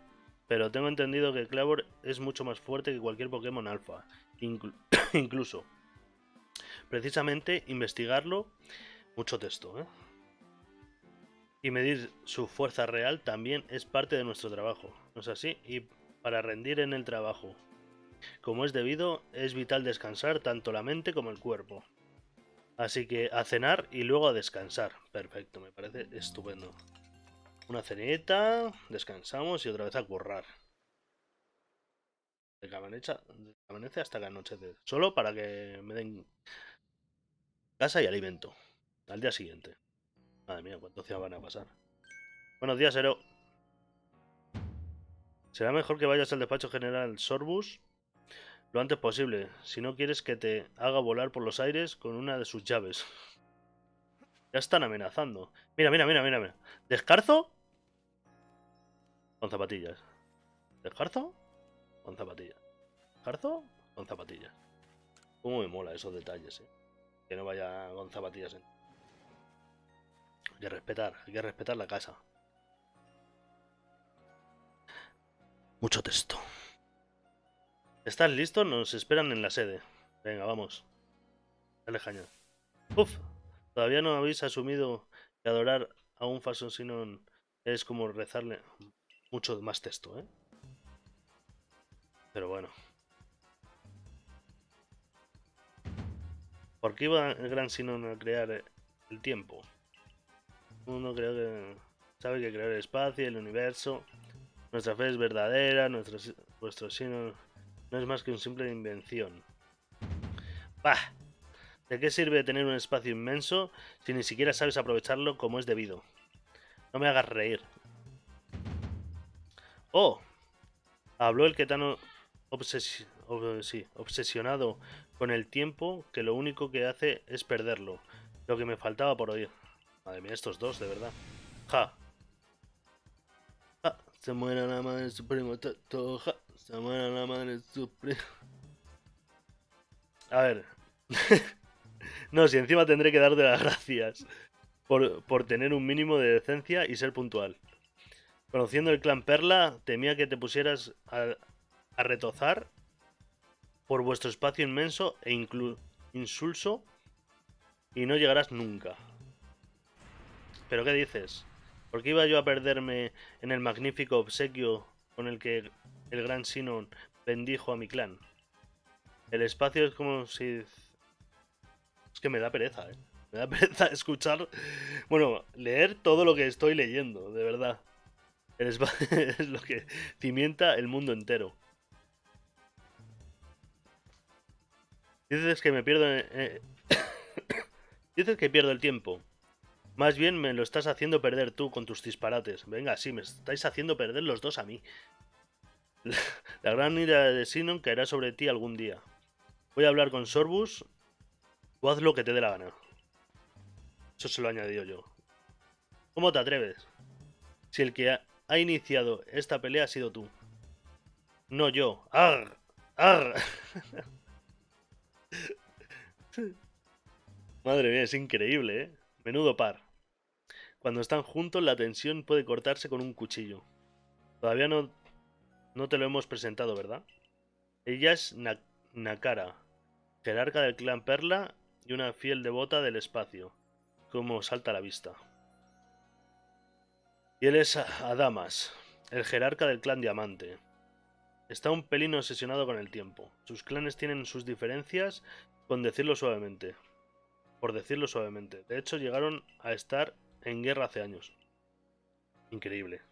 Pero tengo entendido que Clavor es mucho más fuerte que cualquier Pokémon alfa. incluso. Precisamente investigarlo, mucho texto, ¿eh? Y medir su fuerza real también es parte de nuestro trabajo, ¿no es así? Y para rendir en el trabajo, como es debido, es vital descansar tanto la mente como el cuerpo. Así que a cenar y luego a descansar. Perfecto, me parece estupendo. Una cenita, descansamos y otra vez a currar. De que amanece hasta que anochece. Solo para que me den casa y alimento. Al día siguiente. Madre mía, ¿cuántos días van a pasar? Buenos días, Ero. Será mejor que vayas al despacho general Sorbus lo antes posible, si no quieres que te haga volar por los aires con una de sus llaves. Ya están amenazando. Mira, mira, mira, mira. ¿Descarzo? Con zapatillas. ¿Descarzo? Con zapatillas. ¿Descarzo? Con zapatillas. Cómo me mola esos detalles, eh. Que no vaya con zapatillas. Eh. Hay que respetar, hay que respetar la casa. Mucho texto. ¿Estás listo? Nos esperan en la sede. Venga, vamos. Dale jaña. Uf, todavía no habéis asumido que adorar a un Sinon es como rezarle mucho más texto, ¿eh? Pero bueno. ¿Por qué iba el gran Sinon a crear el tiempo? Uno creo que sabe que crear el espacio, el universo. Nuestra fe es verdadera, nuestro, nuestro Sinon no es más que un simple invención. ¡Bah! ¿De qué sirve tener un espacio inmenso si ni siquiera sabes aprovecharlo como es debido? No me hagas reír. ¡Oh! Habló el que tan obsesionado con el tiempo que lo único que hace es perderlo. Lo que me faltaba por oír. Madre mía, estos dos, de verdad. Ja. ja. Se muera la madre supremo. Ja. Se muera la madre suprema. A ver. no, si encima tendré que darte las gracias por, por tener un mínimo de decencia y ser puntual. Conociendo el clan Perla, temía que te pusieras a, a retozar por vuestro espacio inmenso e insulso y no llegarás nunca. ¿Pero qué dices? ¿Por qué iba yo a perderme en el magnífico obsequio con el que el gran Sinon bendijo a mi clan. El espacio es como si... Es que me da pereza, ¿eh? Me da pereza escuchar... Bueno, leer todo lo que estoy leyendo, de verdad. El espacio es lo que cimienta el mundo entero. Dices que me pierdo... Eh, dices que pierdo el tiempo. Más bien me lo estás haciendo perder tú con tus disparates. Venga, sí, me estáis haciendo perder los dos a mí. La gran ira de Sinon caerá sobre ti algún día. Voy a hablar con Sorbus. O haz lo que te dé la gana. Eso se lo añadido yo. ¿Cómo te atreves? Si el que ha iniciado esta pelea ha sido tú. No yo. ¡Arr! ¡Arr! Madre mía, es increíble, ¿eh? Menudo par. Cuando están juntos la tensión puede cortarse con un cuchillo. Todavía no no te lo hemos presentado, ¿verdad? Ella es Nakara, jerarca del clan Perla y una fiel devota del espacio, como salta a la vista. Y él es Adamas, el jerarca del clan Diamante. Está un pelín obsesionado con el tiempo. Sus clanes tienen sus diferencias, con decirlo suavemente. Por decirlo suavemente. De hecho, llegaron a estar en guerra hace años. Increíble.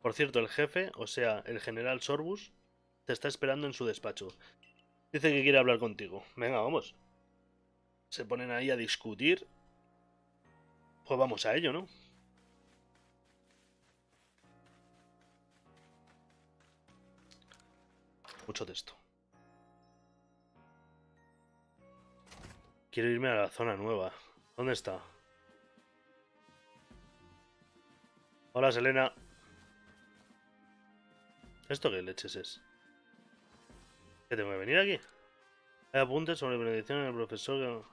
Por cierto, el jefe, o sea, el general Sorbus, te está esperando en su despacho. Dice que quiere hablar contigo. Venga, vamos. Se ponen ahí a discutir. Pues vamos a ello, ¿no? Mucho texto. Quiero irme a la zona nueva. ¿Dónde está? Hola, Selena. ¿Esto qué leches es? ¿Qué tengo que venir aquí? Hay apuntes sobre bendición del profesor.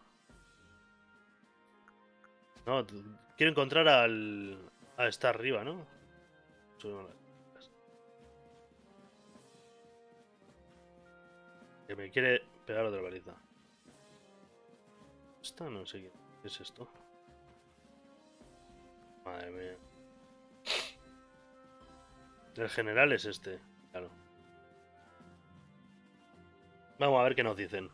No, quiero encontrar al. a estar arriba, ¿no? Que me quiere pegar otra baliza. Esta no sé qué es esto. Madre mía. El general es este, Vamos a ver qué nos dicen.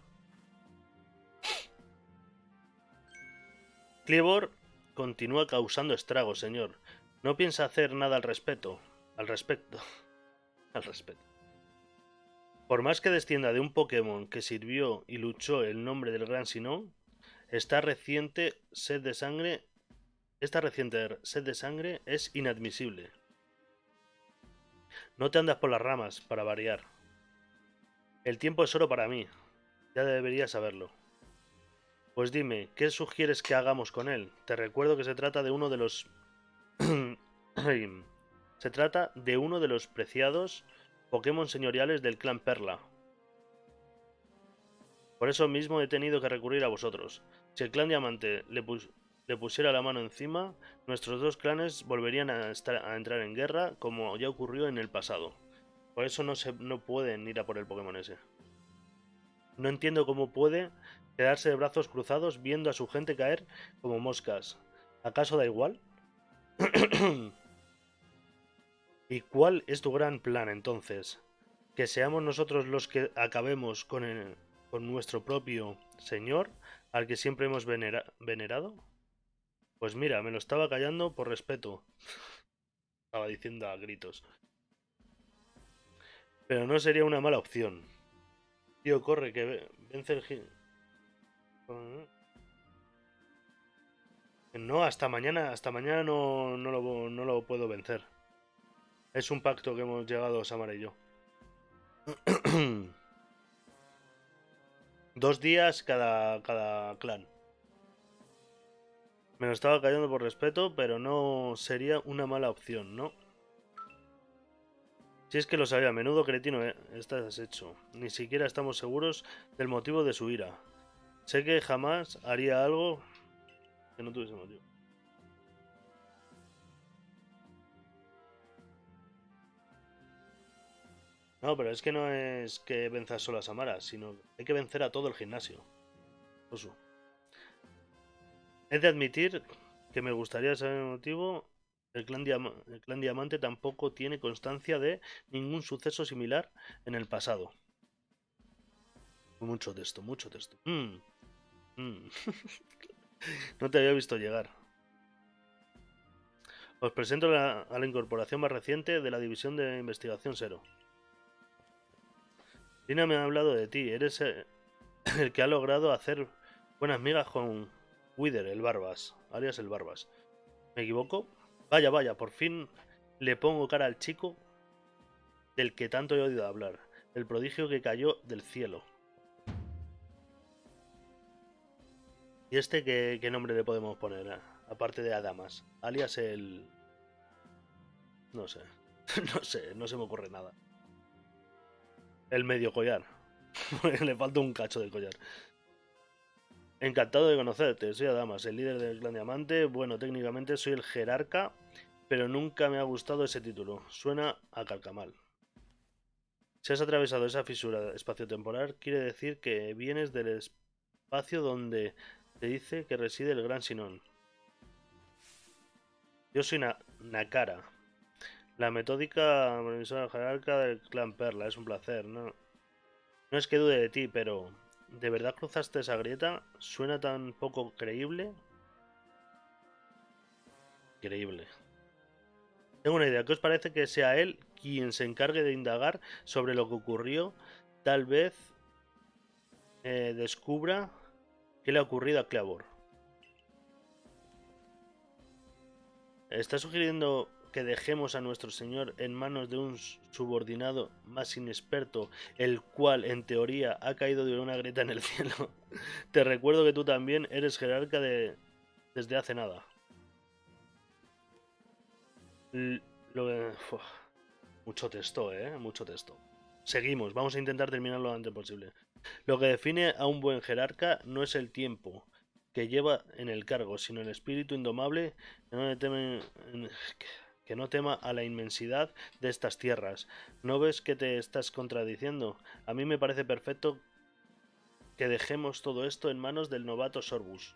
Cleavor continúa causando estragos, señor. No piensa hacer nada al respecto. Al respecto. al respecto. Por más que descienda de un Pokémon que sirvió y luchó el nombre del Gran Sinón, esta reciente sed de sangre. Esta reciente sed de sangre es inadmisible. No te andas por las ramas, para variar. El tiempo es oro para mí. Ya deberías saberlo. Pues dime, ¿qué sugieres que hagamos con él? Te recuerdo que se trata de uno de los... se trata de uno de los preciados Pokémon señoriales del clan Perla. Por eso mismo he tenido que recurrir a vosotros. Si el clan Diamante le, pusiera la mano encima, nuestros dos clanes volverían a, entrar en guerra como ya ocurrió en el pasado. Por eso no, se, no pueden ir a por el Pokémon ese. No entiendo cómo puede quedarse de brazos cruzados viendo a su gente caer como moscas. ¿Acaso da igual? ¿Y cuál es tu gran plan entonces? ¿Que seamos nosotros los que acabemos con, con nuestro propio Señor, al que siempre hemos venerado? Pues mira, me lo estaba callando por respeto. estaba diciendo a gritos. Pero no sería una mala opción. Tío, corre, que vence el... No, hasta mañana, hasta mañana no, no, lo, no lo puedo vencer. Es un pacto que hemos llegado Samara y yo. Dos días cada, cada clan. Me lo estaba callando por respeto, pero no sería una mala opción, ¿no? Si es que lo sabía, menudo cretino eh, estás hecho. Ni siquiera estamos seguros del motivo de su ira. Sé que jamás haría algo que no tuviese motivo. No, pero es que no es que venzas solo a Samara, sino que hay que vencer a todo el gimnasio. Oso. He de admitir que me gustaría saber el motivo. El clan, Diamante tampoco tiene constancia de ningún suceso similar en el pasado. Mucho texto, mucho texto. Mm, mm. no te había visto llegar. Os presento a la incorporación más reciente de la División de Investigación Cero. Lina me ha hablado de ti. Eres el, el que ha logrado hacer buenas migas con Wither, el Barbas, alias el Barbas. ¿Me equivoco? Vaya, vaya, por fin le pongo cara al chico del que tanto he oído hablar, el prodigio que cayó del cielo. ¿Y este qué, nombre le podemos poner? Aparte de Adamas, alias el... No sé, no sé, no se me ocurre nada. El medio collar. le falta un cacho del collar. Encantado de conocerte, soy Adamas, el líder del clan Diamante. Bueno, técnicamente soy el jerarca, pero nunca me ha gustado ese título. Suena a calcamal. Si has atravesado esa fisura espaciotemporal, quiere decir que vienes del espacio donde te dice que reside el Gran Sinón. Yo soy Nakara, la metódica profesora jerarca del clan Perla. Es un placer, ¿no? No es que dude de ti, pero ¿De verdad cruzaste esa grieta? ¿Suena tan poco creíble? Creíble. Tengo una idea. ¿Qué os parece que sea él quien se encargue de indagar sobre lo que ocurrió? Tal vez eh, descubra qué le ha ocurrido a Cleavor. ¿Está sugiriendo que dejemos a nuestro Señor en manos de un subordinado más inexperto, el cual en teoría ha caído de una grieta en el cielo. Te recuerdo que tú también eres jerarca de... desde hace nada. Mucho texto, ¿eh? Mucho texto. seguimos, vamos a intentar terminarlo lo antes posible. Lo que define a un buen jerarca no es el tiempo que lleva en el cargo, sino el espíritu indomable que no, teme, que no tema a la inmensidad de estas tierras. ¿No ves que te estás contradiciendo? A mí me parece perfecto que dejemos todo esto en manos del novato Sorbus.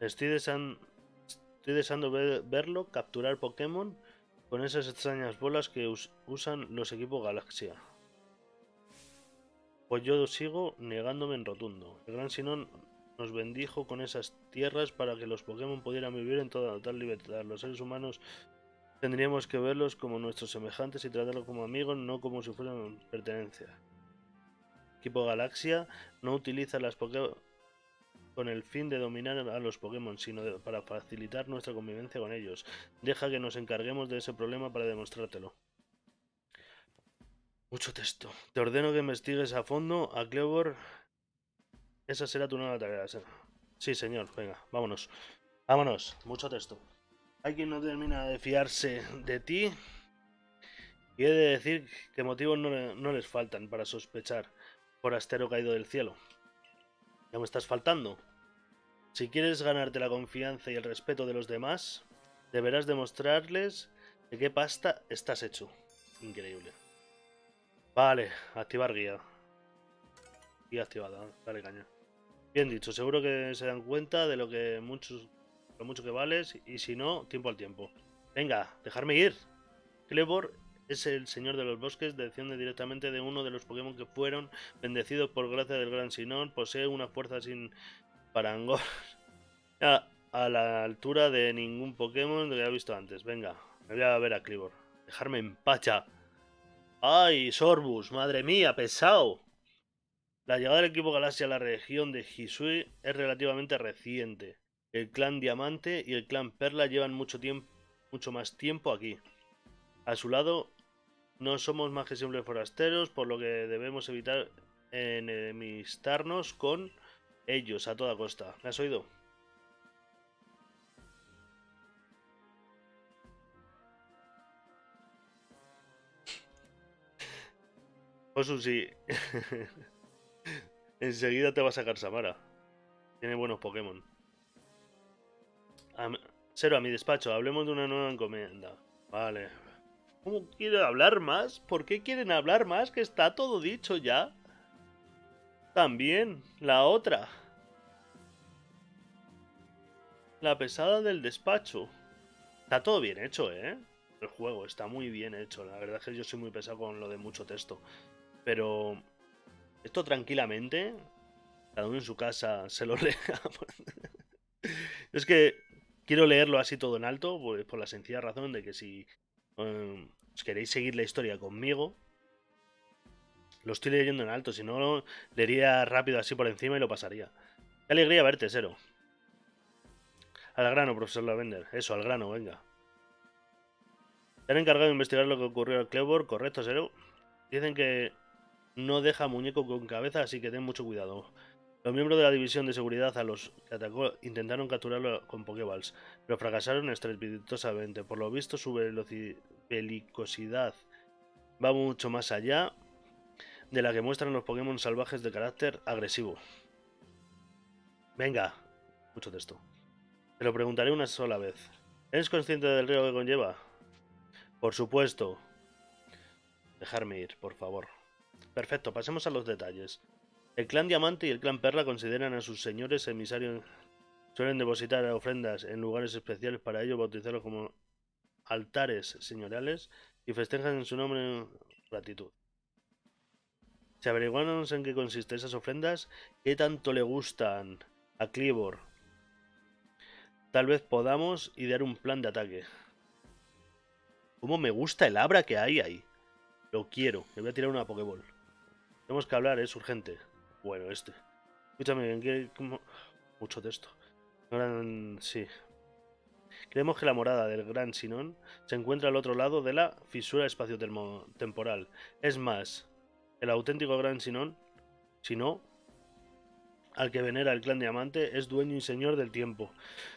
Estoy, deseando, verlo capturar Pokémon con esas extrañas bolas que usan los equipos Galaxia. Pues yo sigo negándome en rotundo. El Gran Sinón nos bendijo con esas tierras para que los Pokémon pudieran vivir en toda tal libertad. Los seres humanos tendríamos que verlos como nuestros semejantes y tratarlos como amigos, no como si fueran pertenencia. Equipo Galaxia no utiliza las Pokémon con el fin de dominar a los Pokémon, sino para facilitar nuestra convivencia con ellos. Deja que nos encarguemos de ese problema para demostrártelo. Mucho texto. Te ordeno que investigues a fondo a Clever. Esa será tu nueva tarea. Sí, señor. Venga, vámonos. Vámonos. Mucho texto. Hay quien no termina de fiarse de ti. Y he de decir que motivos no les faltan para sospechar por astero caído del cielo. Ya me estás faltando. Si quieres ganarte la confianza y el respeto de los demás, deberás demostrarles de qué pasta estás hecho. Increíble. Vale, activar guía. Guía activada, dale caña. Bien dicho, seguro que se dan cuenta de lo que muchos, lo mucho que vales y si no, tiempo al tiempo. Venga, dejarme ir. Clebor es el señor de los bosques, desciende directamente de uno de los Pokémon que fueron bendecidos por gracia del Gran Sinón, posee una fuerza sin parangón a, la altura de ningún Pokémon que haya visto antes. Venga, me voy a ver a Clebor. Dejarme en pacha. ¡Ay, Sorbus! ¡Madre mía, pesado! La llegada del equipo Galaxia a la región de Hisui es relativamente reciente. El clan Diamante y el clan Perla llevan mucho, tiempo, mucho más tiempo aquí. A su lado, no somos más que simples forasteros, por lo que debemos evitar enemistarnos con ellos a toda costa. ¿Me has oído? Osu, sí. Enseguida te va a sacar Samara. Tiene buenos Pokémon. Cero, a mi despacho. Hablemos de una nueva encomienda. Vale. ¿Cómo quiere hablar más? ¿Por qué quieren hablar más? Que está todo dicho ya. También, la otra. La pesada del despacho. Está todo bien hecho, ¿eh? El juego está muy bien hecho. La verdad es que yo soy muy pesado con lo de mucho texto. Pero esto tranquilamente, cada uno en su casa se lo lea. es que quiero leerlo así todo en alto, pues por la sencilla razón de que si em, queréis seguir la historia conmigo, lo estoy leyendo en alto, si no, leería rápido así por encima y lo pasaría. Qué alegría verte, Cero. Al grano, profesor Lavender. Eso, al grano, venga. Te han encargado de investigar lo que ocurrió al Clever, ¿correcto, Cero? Dicen que no deja muñeco con cabeza, así que ten mucho cuidado. Los miembros de la división de seguridad a los que atacó intentaron capturarlo con Pokéballs, pero fracasaron estrepitosamente. Por lo visto, su belicosidad va mucho más allá de la que muestran los Pokémon salvajes de carácter agresivo. Venga, mucho texto. Te lo preguntaré una sola vez. ¿Eres consciente del riesgo que conlleva? Por supuesto. Dejarme ir, por favor. Perfecto, pasemos a los detalles. El clan Diamante y el clan Perla consideran a sus señores emisarios. Suelen depositar ofrendas en lugares especiales para ello, bautizarlos como altares señoriales y festejan en su nombre gratitud. ¿Se averiguaron en qué consisten esas ofrendas? ¿Qué tanto le gustan a Clibor? Tal vez podamos idear un plan de ataque. ¿Cómo me gusta el abra que hay ahí? Lo quiero. Le voy a tirar una Pokéball. Tenemos que hablar, es urgente. Bueno, este. Escúchame, ¿en qué...? Mucho texto. Sí. Creemos que la morada del Gran Sinón se encuentra al otro lado de la fisura espacio-temporal. Es más, el auténtico Gran Sinón, si no, al que venera el clan Diamante, es dueño y señor del tiempo.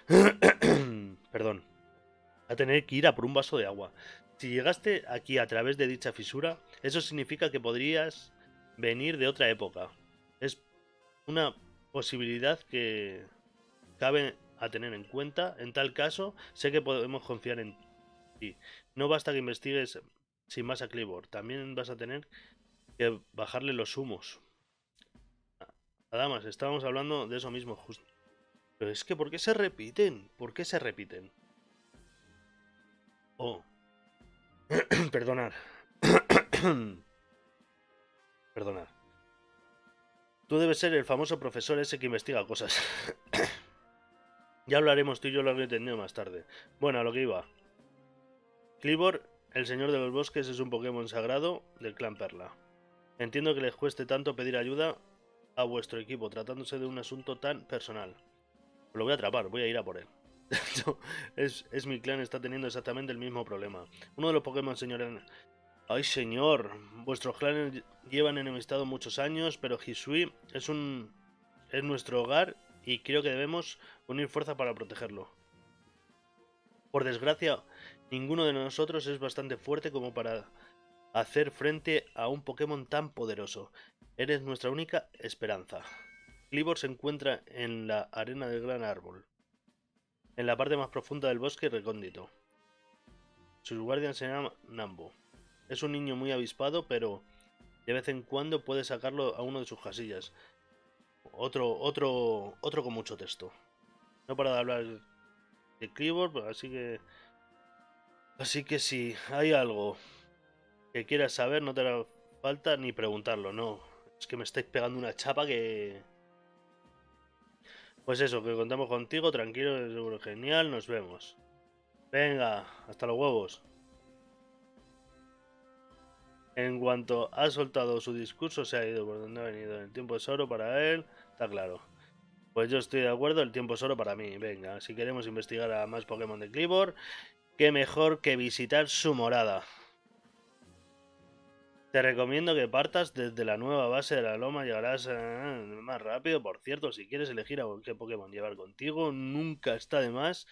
perdón. A tener que ir a por un vaso de agua. Si llegaste aquí a través de dicha fisura, eso significa que podrías venir de otra época. Es una posibilidad que cabe a tener en cuenta. En tal caso, sé que podemos confiar en ti. No basta que investigues sin más a Clibor. También vas a tener que bajarle los humos. Adamas, estábamos hablando de eso mismo justo. Pero es que, ¿por qué se repiten? ¿Por qué se repiten? Oh. Perdonar. Perdonar. Tú debes ser el famoso profesor ese que investiga cosas. ya hablaremos tú y yo lo he entendido más tarde. Bueno, a lo que iba. Clibor, el señor de los bosques, es un Pokémon sagrado del clan Perla. Entiendo que les cueste tanto pedir ayuda vuestro equipo, tratándose de un asunto tan personal. Lo voy a atrapar, voy a ir a por él. es, es, mi clan está teniendo exactamente el mismo problema. Uno de los Pokémon, señor... Ay, señor, vuestros clanes llevan enemistado muchos años, pero Hisui es un... es nuestro hogar y creo que debemos unir fuerza para protegerlo. Por desgracia, ninguno de nosotros es bastante fuerte como para hacer frente a un Pokémon tan poderoso. Eres nuestra única esperanza. Clibor se encuentra en la arena del gran árbol, en la parte más profunda del bosque recóndito. Su guardián se llama Nambo. Es un niño muy avispado, pero de vez en cuando puede sacarlo a uno de sus casillas. Otro, otro, otro con mucho texto. No para de hablar de Clibor, así que... Así que si hay algo que quieras saber, no te hará falta ni preguntarlo, no. Es que me estáis pegando una chapa que... Pues eso, que contamos contigo, tranquilo, seguro genial, nos vemos. Venga, hasta los huevos. En cuanto ha soltado su discurso, se ha ido por donde ha venido. El tiempo es oro para él, está claro. Pues yo estoy de acuerdo, el tiempo es oro para mí. Venga, si queremos investigar a más Pokémon de Clibor, qué mejor que visitar su morada. Te recomiendo que partas desde la nueva base de la loma, llegarás eh, más rápido. Por cierto, si quieres elegir a qué Pokémon llevar contigo, nunca está de más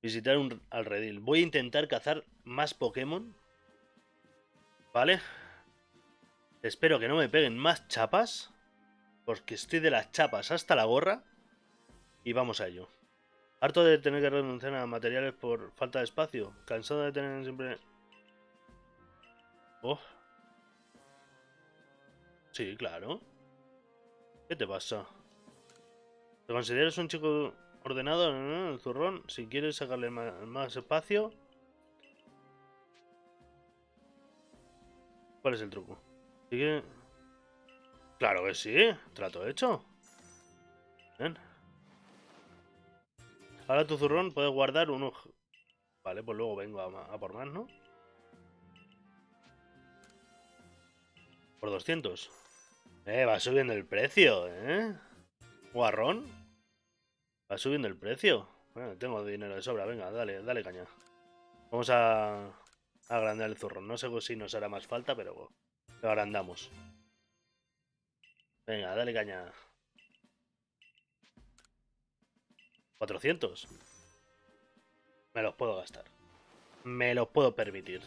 visitar un alredil. Voy a intentar cazar más Pokémon. ¿Vale? Espero que no me peguen más chapas. Porque estoy de las chapas hasta la gorra. Y vamos a ello. Harto de tener que renunciar a materiales por falta de espacio. Cansado de tener siempre... Oh, Sí, claro. ¿Qué te pasa? ¿Te consideras un chico ordenado en el zurrón? Si quieres sacarle más, espacio... ¿Cuál es el truco? Claro que sí, trato hecho. Bien. Ahora tu zurrón puede guardar uno... Vale, pues luego vengo a, a por más, ¿no? Por 200. Eh, va subiendo el precio, ¿eh? Guarrón. Va subiendo el precio. Bueno, tengo dinero de sobra, venga, dale, dale caña. Vamos a, agrandar el zurrón. No sé si nos hará más falta, pero lo agrandamos. Venga, dale caña. 400. Me los puedo gastar. Me los puedo permitir.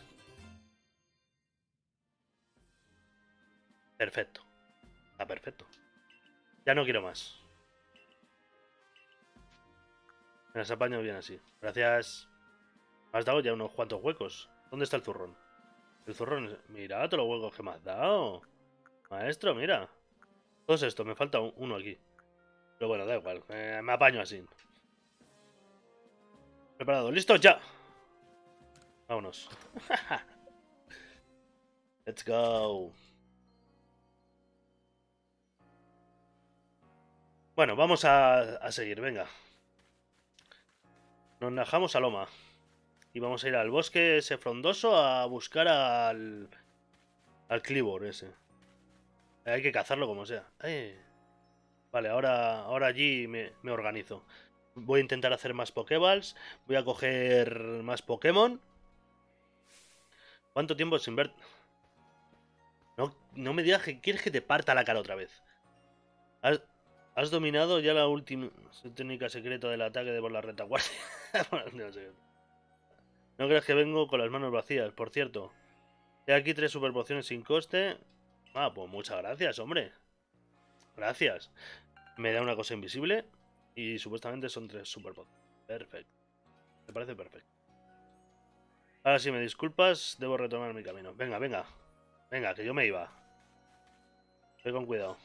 Perfecto. Perfecto. Ya no quiero más. Me las apaño bien así. Gracias. Me has dado ya unos cuantos huecos. ¿Dónde está el zurrón? El zurrón... Mira todos los huecos que me has dado. Maestro, mira. Todo esto. Me falta uno aquí. Pero bueno, da igual. me apaño así. Preparado. ¡Listo! ¡Ya! Vámonos. Let's go. Bueno, vamos a, seguir, venga. Nos najamos a Loma. Y vamos a ir al bosque ese frondoso a buscar al... Al Clibor ese. Hay que cazarlo como sea. Vale, ahora, ahora allí me, me, organizo. Voy a intentar hacer más Pokéballs. Voy a coger más Pokémon. ¿Cuánto tiempo sin ver? No, no me digas que quieres que te parta la cara otra vez. Dominado ya la última técnica secreta del ataque de por la retaguardia. no, creas que vengo con las manos vacías, por cierto. He aquí tres super pociones sin coste. Ah, pues muchas gracias, hombre. Gracias. Me da una cosa invisible y supuestamente son tres super pociones. Perfecto. Me parece perfecto. Ahora si me disculpas, debo retomar mi camino. Venga, venga. Venga, que yo me iba. Ve con cuidado.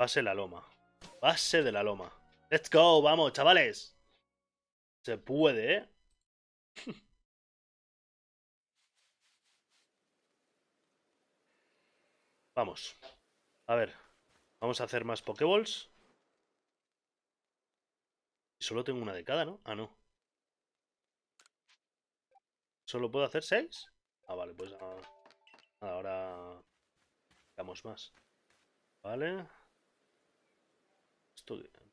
Base la loma. Base de la loma. Let's go, vamos, chavales. Se puede, ¿eh? vamos. A ver. Vamos a hacer más Pokéballs. Solo tengo una de cada, ¿no? Ah, no. ¿Solo puedo hacer seis? Ah, vale, pues ah, ahora... Hagamos más. Vale.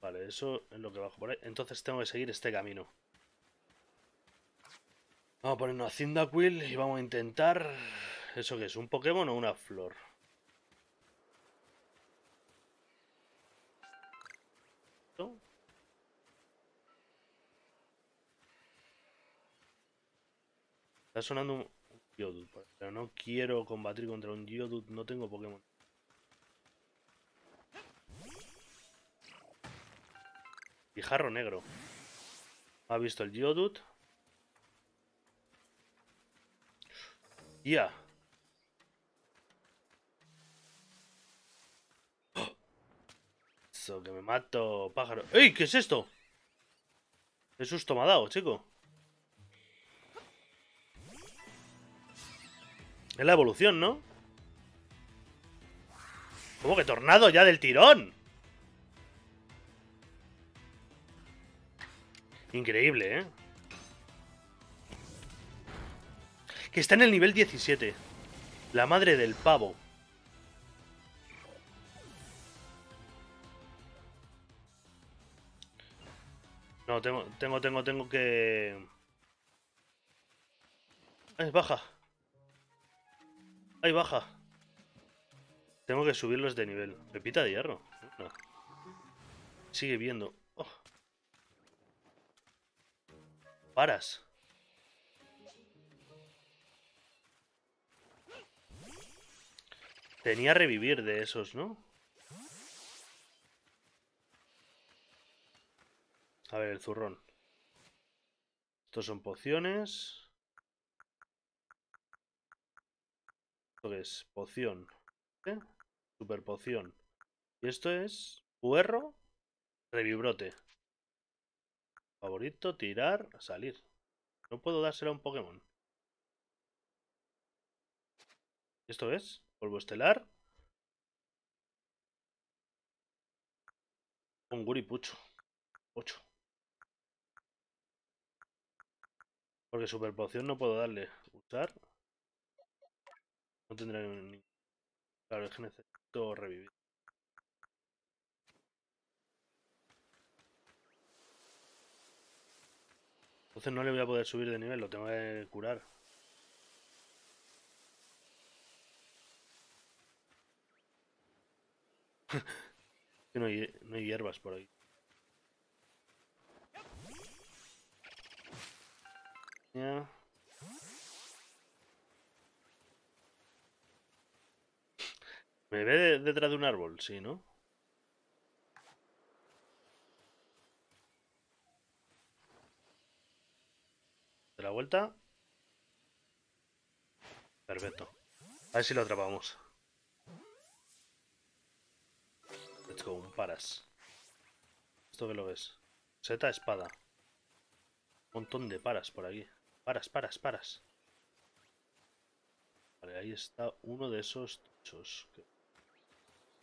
Vale, eso es lo que bajo por ahí. Entonces tengo que seguir este camino. Vamos a poner una Cyndaquil y vamos a intentar... ¿Eso qué es? ¿Un Pokémon o una flor? Está sonando un Geodude, pero no quiero combatir contra un Geodude, no tengo Pokémon. Pijarro negro. Ha visto el Geodude. Ya. Eso, que me mato, pájaro. ¡Ey! ¿Qué es esto? ¿Qué susto me ha dado, chico? Es la evolución, ¿no? ¿Cómo que tornado ya del tirón? Increíble, ¿eh? Que está en el nivel 17. La madre del pavo. No, tengo, tengo, tengo, tengo que... Es baja. Ahí baja. Tengo que subirlos de nivel. Pepita de hierro. Sigue viendo. Paras. Tenía revivir de esos, ¿no? A ver, el zurrón. Estos son pociones. Esto es poción. ¿eh? Super poción. Y esto es puerro, revibrote. Favorito, tirar, salir. No puedo dárselo a un Pokémon. ¿Esto es? Polvo estelar. Un Guripucho. 8. Porque super poción no puedo darle. Usar. No tendrá ni... Claro, es que necesito revivir. Entonces no le voy a poder subir de nivel, lo tengo que curar. no hay, no hay hierbas por ahí. ¿Me ve detrás de un árbol? Sí, ¿no? ¿De la vuelta? Perfecto. A ver si lo atrapamos. Let's go, un paras. ¿Esto qué lo ves? Seta, espada. Un montón de paras por aquí. Paras, paras, paras. Vale, ahí está uno de esos tichos.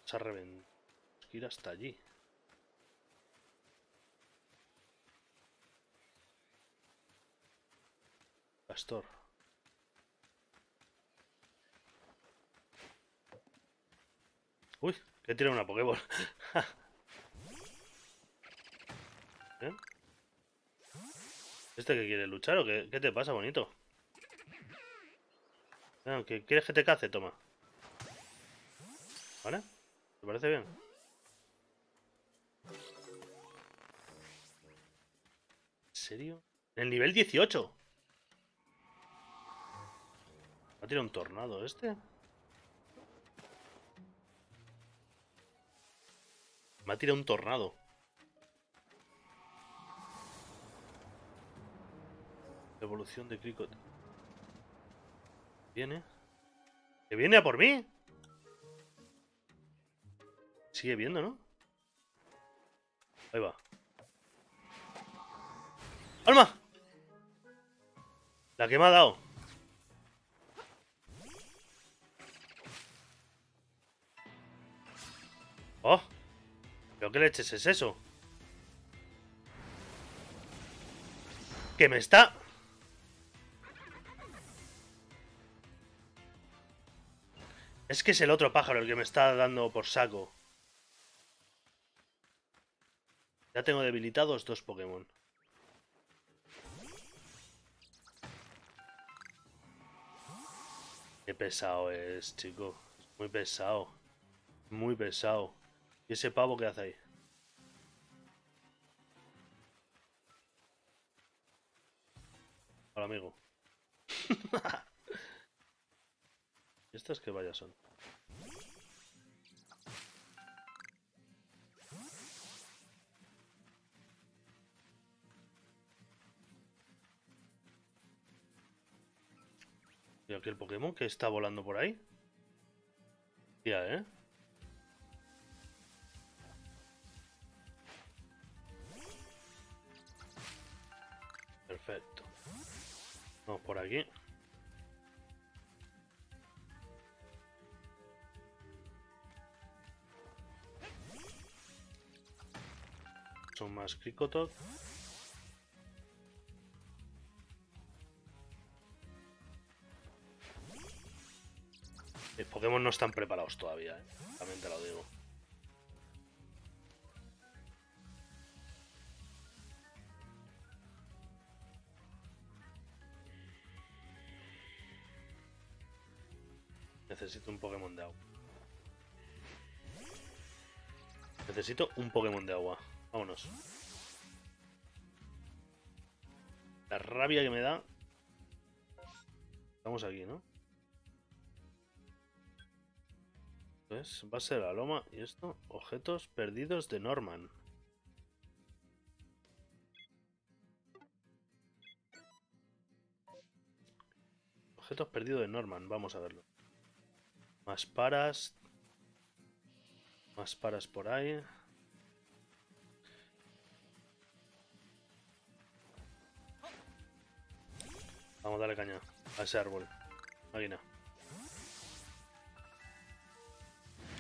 Se ha reventado. que ir hasta allí. Pastor. Uy, que tiene una Pokéball. ¿Eh? ¿Este que quiere luchar o qué, te pasa, bonito? ¿Quieres que te cace? Toma. ¿Vale? ¿Te parece bien? ¿En serio? ¿En el nivel 18? ¿Va a tirar un tornado este? Me ha tirado un tornado. Evolución de Cricket. ¿Viene? ¿Que viene a por mí? Sigue viendo, ¿no? Ahí va. ¡Alma! La que me ha dado. ¡Oh! ¿Pero qué leches es eso? Que me está... Es que es el otro pájaro el que me está dando por saco. Ya tengo debilitados dos Pokémon. Qué pesado es, chico. Muy pesado. Muy pesado. ¿Y ese pavo qué hace ahí? Hola, amigo. ¿Estas que vaya son? ¿Y aquel Pokémon que está volando por ahí? Ya, ¿eh? Más Krikotok. Los Pokémon no están preparados todavía, ¿eh? también te lo digo. Necesito un Pokémon de agua. Necesito un Pokémon de agua. Vámonos. La rabia que me da. Estamos aquí, ¿no? Entonces, va a ser la loma y esto. Objetos perdidos de Norman. Objetos perdidos de Norman, vamos a verlo. Más paras. Más paras por ahí. Vamos a darle caña a ese árbol. Máquina.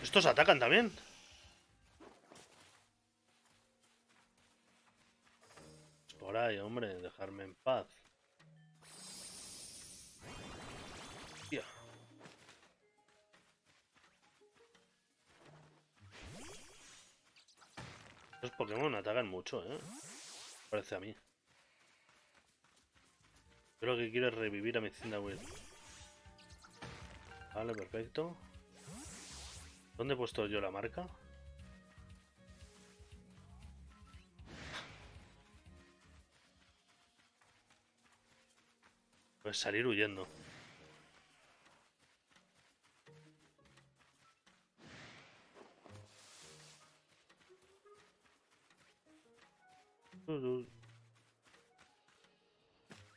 ¿Estos atacan también? Por ahí, hombre, dejarme en paz. Tía. Los Pokémon atacan mucho, ¿eh? Parece a mí. Lo que quiero es revivir a mi Cyndaquil. Vale, perfecto. ¿Dónde he puesto yo la marca? Pues salir huyendo.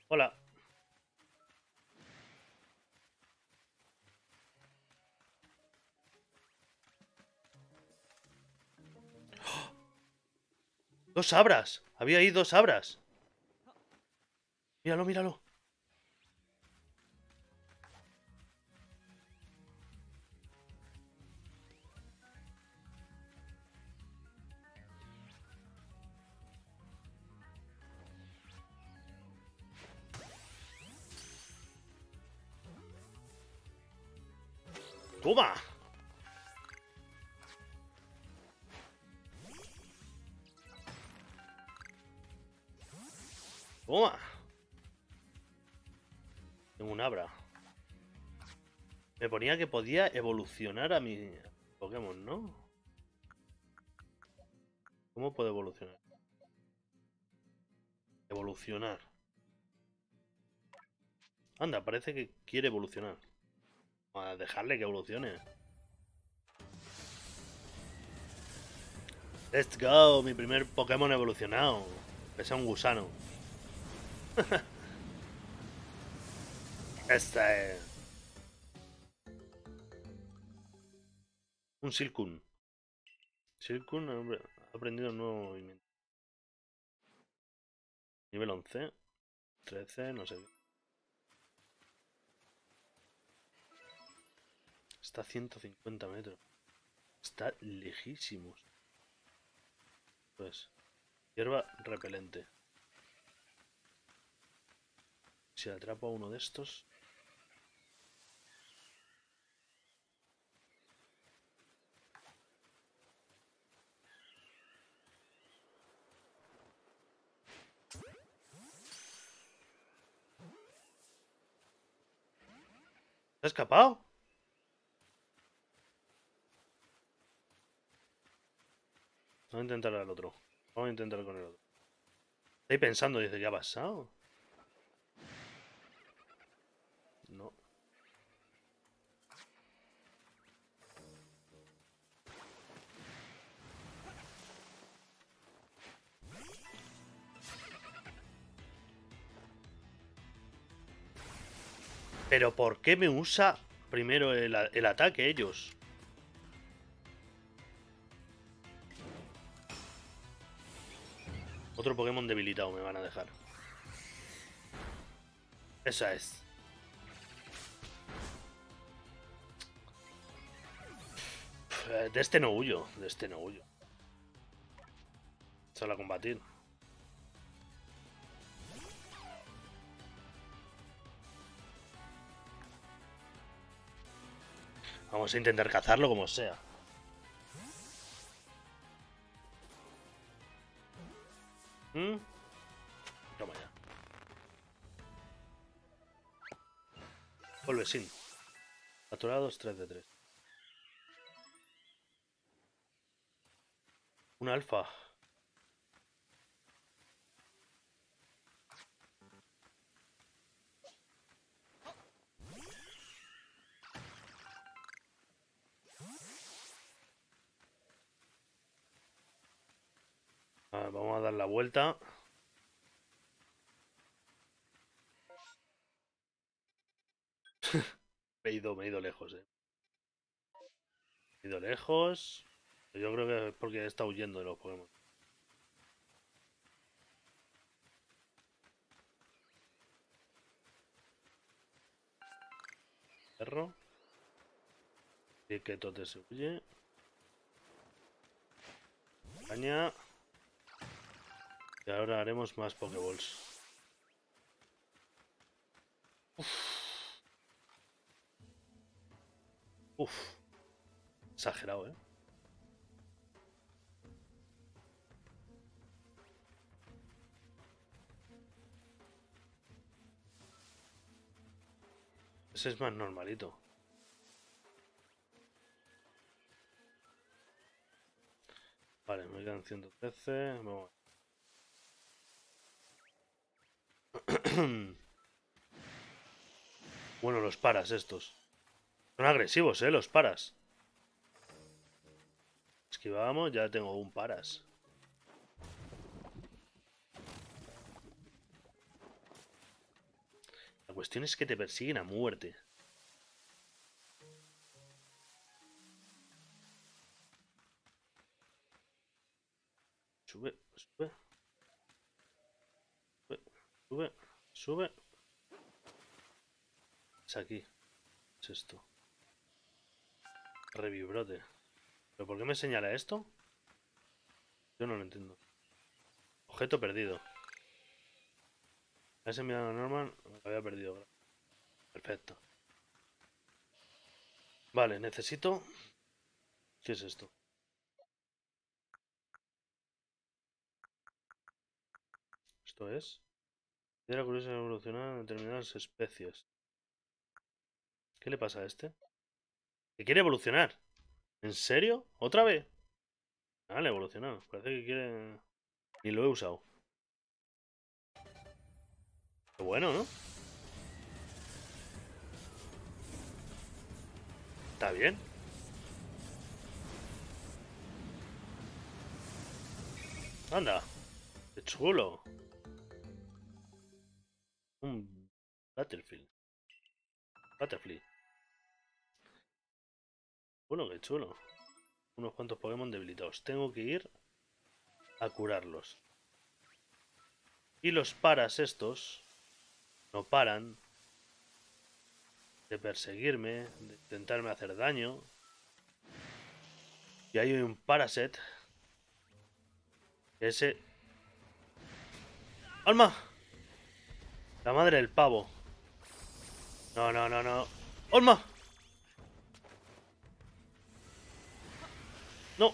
Hola. Dos abras. Había ahí dos abras. Míralo, míralo. ¡Toma! ¡Toma! Tengo un Abra. Me ponía que podía evolucionar a mi Pokémon, ¿no? ¿Cómo puede evolucionar? Evolucionar. Anda, parece que quiere evolucionar. A dejarle que evolucione. Let's go, mi primer Pokémon evolucionado. Pesa un gusano. este es. Un Silkun. Silkun ha aprendido un nuevo movimiento. Nivel 11. 13, no sé. Está a 150 metros. Está lejísimos. Pues. Hierba repelente. Si atrapo a uno de estos. ¿Se ha escapado? Vamos a intentar al otro. Vamos a intentar con el otro. Estoy pensando, dice, ¿qué ha pasado? Pero ¿por qué me usa primero el, ataque ellos? Otro Pokémon debilitado me van a dejar. Esa es. De este no huyo, de este no huyo. Solo a combatir. Vamos a intentar cazarlo como sea. ¿Mm? Toma ya. Vuelve sin. Capturados 3 de 3. Un alfa. Vamos a dar la vuelta. me he ido, me he ido lejos, eh. Me he ido lejos. Yo creo que es porque está huyendo de los Pokémon. Perro. Y que todo se huye. Caña. Y ahora haremos más Pokéballs. Uf. Uf. Exagerado, ¿eh? Ese es más normalito. Vale, me quedan 113. Vamos. bueno, los paras estos. Son agresivos, ¿eh? Los paras. Esquivamos, ya tengo un paras. La cuestión es que te persiguen a muerte. Sube, sube. Sube. Es aquí. Es esto. Revibrote. ¿Pero por qué me señala esto? Yo no lo entiendo. Objeto perdido. ¿Has enviado a Norman? Había perdido. Perfecto. Vale, necesito... ¿Qué es esto? Esto es... Era curioso evolucionar en determinadas especies. ¿Qué le pasa a este? Que quiere evolucionar. ¿En serio? ¿Otra vez? Ah, le evolucionado. Parece que quiere... Ni lo he usado. Qué bueno, ¿no? Está bien. Anda. Qué chulo. Un Battlefield. Battlefield. Bueno, qué chulo. Unos cuantos Pokémon debilitados. Tengo que ir a curarlos. Y los paras estos no paran de perseguirme, de intentarme hacer daño. Y hay un Paraset. Ese... ¡Alma! La madre del pavo. No, no, no, no. ¡Olma! No.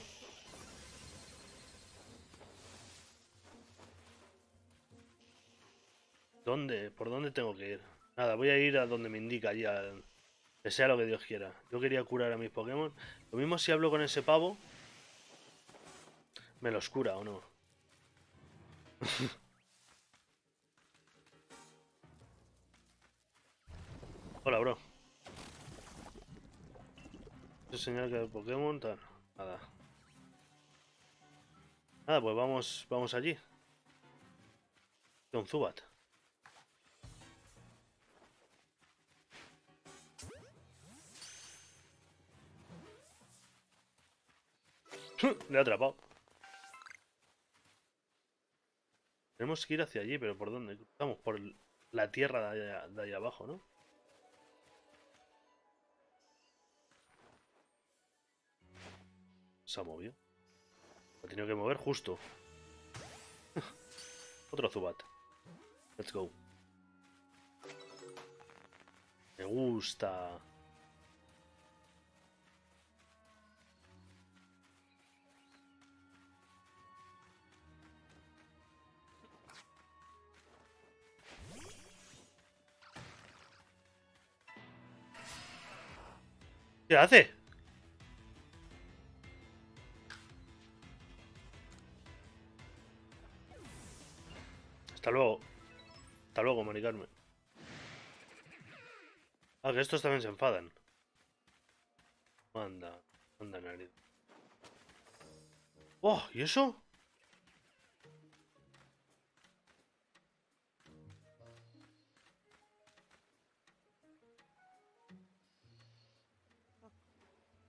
¿Dónde? ¿Por dónde tengo que ir? Nada, voy a ir a donde me indica ya. Que sea lo que Dios quiera. Yo quería curar a mis Pokémon. Lo mismo si hablo con ese pavo. Me los cura o no. Hola, bro. señal que el Pokémon tal. Nada. Nada, pues vamos, vamos allí. Con Zubat. Le he atrapado. Tenemos que ir hacia allí, pero ¿por dónde? Estamos por la tierra de allá, abajo, ¿no? Se ha movido. Ha tenido que mover justo. Otro Zubat. Let's go. Me gusta. ¿Qué hace? Hasta luego. Hasta luego, Maricarme. Ah, que estos también se enfadan. Manda, manda nariz. ¡Oh! ¿Y eso?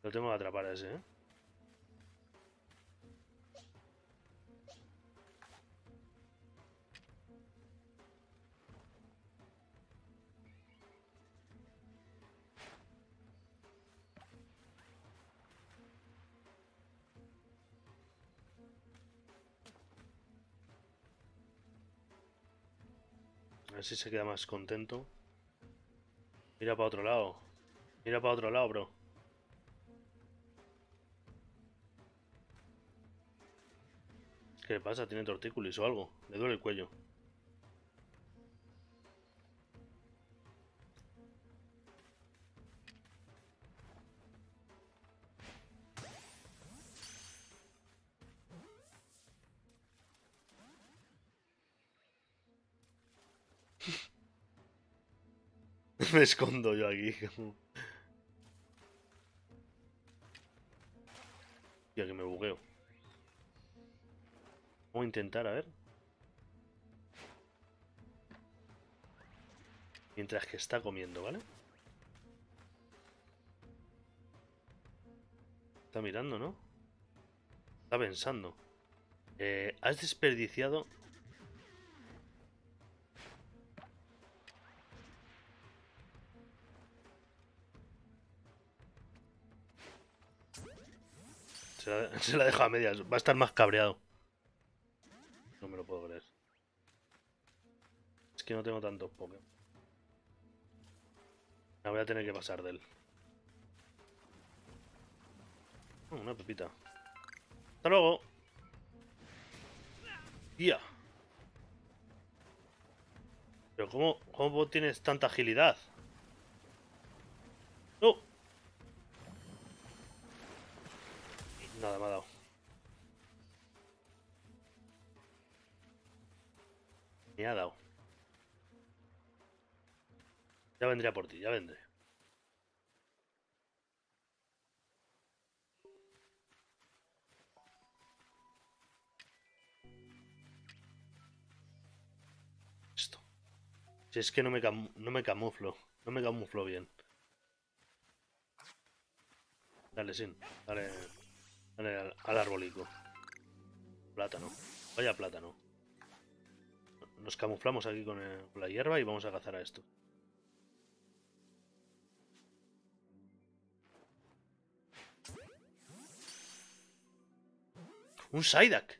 Lo tengo que atrapar a ese, ¿eh? A ver si se queda más contento. Mira para otro lado. Mira para otro lado, bro. ¿Qué le pasa? ¿Tiene tortícolis o algo? Le duele el cuello. Me escondo yo aquí. Ya que me bugueo. Vamos a intentar, a ver. Mientras que está comiendo, ¿vale? Está mirando, ¿no? Está pensando. Eh, has desperdiciado... Se la, se la deja a medias. Va a estar más cabreado. No me lo puedo creer. Es que no tengo tantos Pokémon. Me voy a tener que pasar de él. Oh, una pepita. ¡Hasta luego! ¡Tía! Pero ¿cómo, cómo tienes tanta agilidad? Nada, me ha dado. Me ha dado. Ya vendría por ti, ya vendré. Esto. Si es que no me, no me camuflo. No me camuflo bien. Dale, sin. Dale al, al arbolico. Plátano. Vaya plátano. Nos camuflamos aquí con, la hierba y vamos a cazar a esto. Un Psyduck.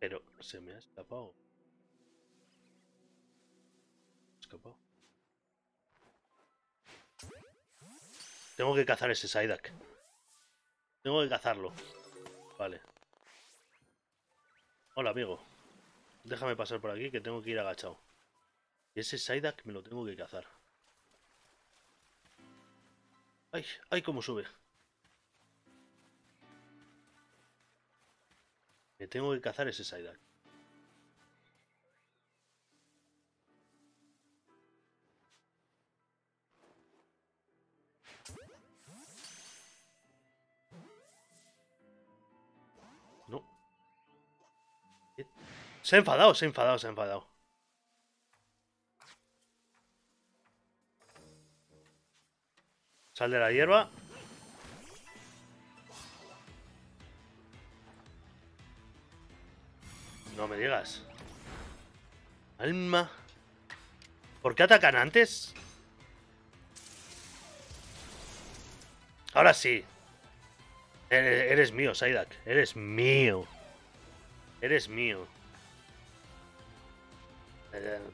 Pero se me ha escapado. Escapado. Tengo que cazar ese Psyduck. Tengo que cazarlo. Vale. Hola, amigo. Déjame pasar por aquí que tengo que ir agachado. Y ese Psyduck me lo tengo que cazar. ¡Ay! ¡Ay, cómo sube! Me tengo que cazar ese Psyduck. Se ha enfadado, se ha enfadado, se ha enfadado. Sal de la hierba. No me digas. Alma. ¿Por qué atacan antes? Ahora sí. Eres, mío, Saidak. Eres mío. Eres mío.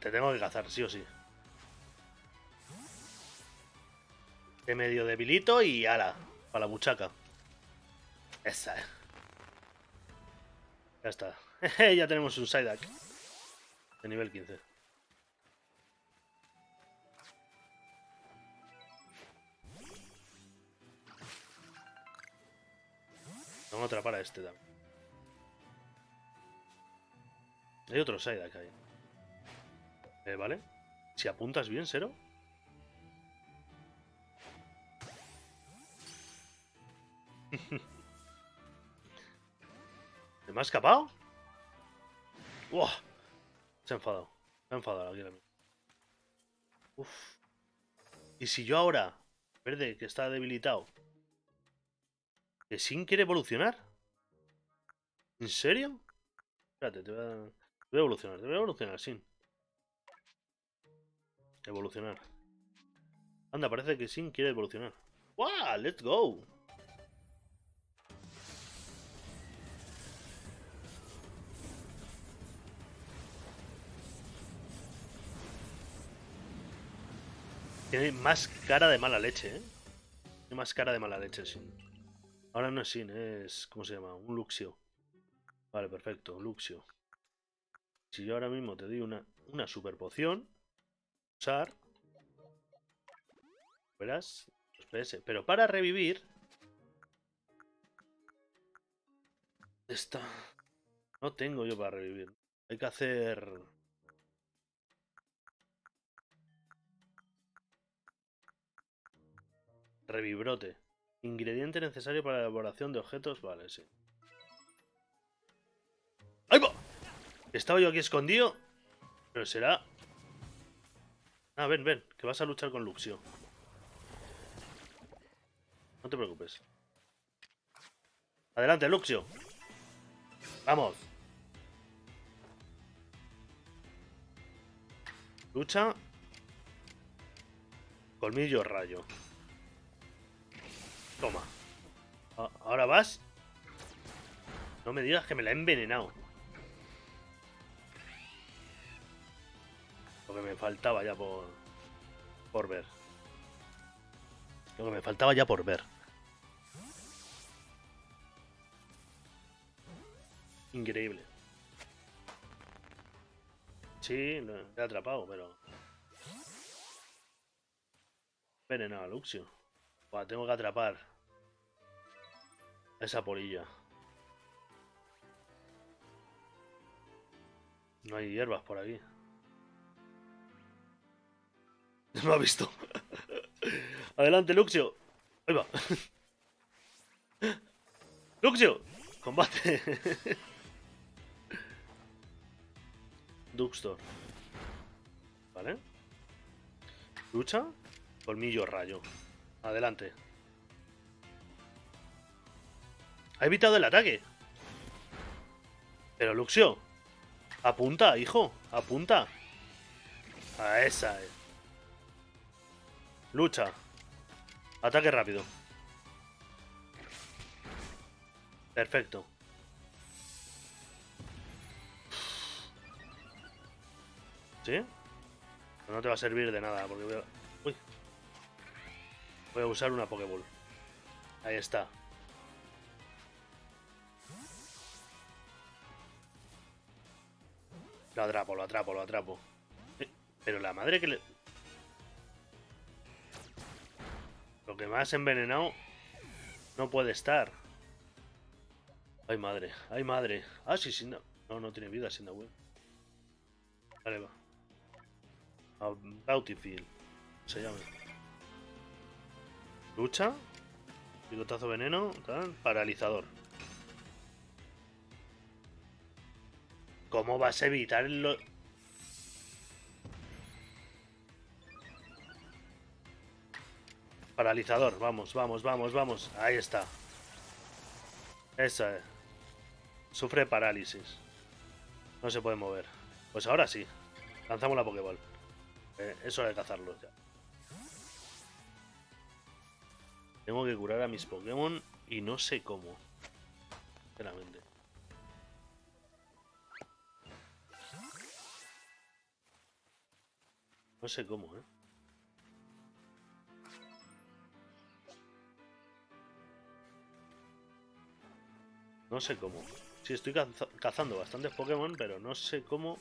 Te tengo que cazar, sí o sí. Te medio debilito y ala. Para la buchaca. Esa. eh. Ya está. ya tenemos un Psyduck. De nivel 15. Vamos a atrapar a este también. Hay otro Psyduck ahí. Eh, ¿Vale? Si apuntas bien, Sero. ¿Se me ha escapado? ¡Uah! Se ha enfadado. Se ha enfadado aquí la. Uf. ¿Y si yo ahora, verde, que está debilitado, que Sin quiere evolucionar? ¿En serio? Espérate, te voy a, te voy a evolucionar, te voy a evolucionar, Sin. Evolucionar. Anda, parece que Sin quiere evolucionar. ¡Wow! ¡Let's go! Tiene más cara de mala leche, ¿eh? Tiene más cara de mala leche, Sin. Ahora no es Sin, es... ¿Cómo se llama? Un Luxio. Vale, perfecto, Luxio. Si yo ahora mismo te doy una, una super poción, usar, verás, los PS. Pero para revivir, esta no tengo yo para revivir. Hay que hacer revibrote. Ingrediente necesario para la elaboración de objetos, vale, sí. ¡Ahí va! Estaba yo aquí escondido. Pero será... Ah, ven, ven, que vas a luchar con Luxio. No te preocupes. Adelante, Luxio. Vamos. Lucha. Colmillo rayo. Toma. Ahora vas. No me digas que me la he envenenado. Lo que me faltaba ya por, por ver. Lo que me faltaba ya por ver. Increíble. Sí, lo he atrapado, pero... Envenenado a Luxio. Buah, tengo que atrapar. esa polilla. No hay hierbas por aquí. Me ha visto. Adelante, Luxio. Ahí va. Luxio. Combate. Duxtor. ¿Vale? Lucha. Colmillo rayo. Adelante. Ha evitado el ataque. Pero Luxio. Apunta, hijo. Apunta. A esa. Eh. Lucha. Ataque rápido. Perfecto. ¿Sí? No te va a servir de nada porque voy a... Uy. Voy a usar una Pokéball. Ahí está. Lo atrapo, lo atrapo, lo atrapo. Eh, pero la madre que le... Lo que más envenenado no puede estar. Ay, madre, ay, madre. Ah, sí, sí, no. No, no tiene vida, sin Win. Vale, va. A Bountyfield. Se llama. Lucha. Picotazo veneno. Paralizador. ¿Cómo vas a evitar lo...? Paralizador, vamos, vamos, vamos, vamos. Ahí está. Esa es. Sufre parálisis. No se puede mover. Pues ahora sí. Lanzamos la Pokéball. Eh, eso hay que cazarlos ya. Tengo que curar a mis Pokémon y no sé cómo. Sinceramente. No sé cómo, ¿eh? No sé cómo. Sí, estoy cazando bastantes Pokémon, pero no sé cómo...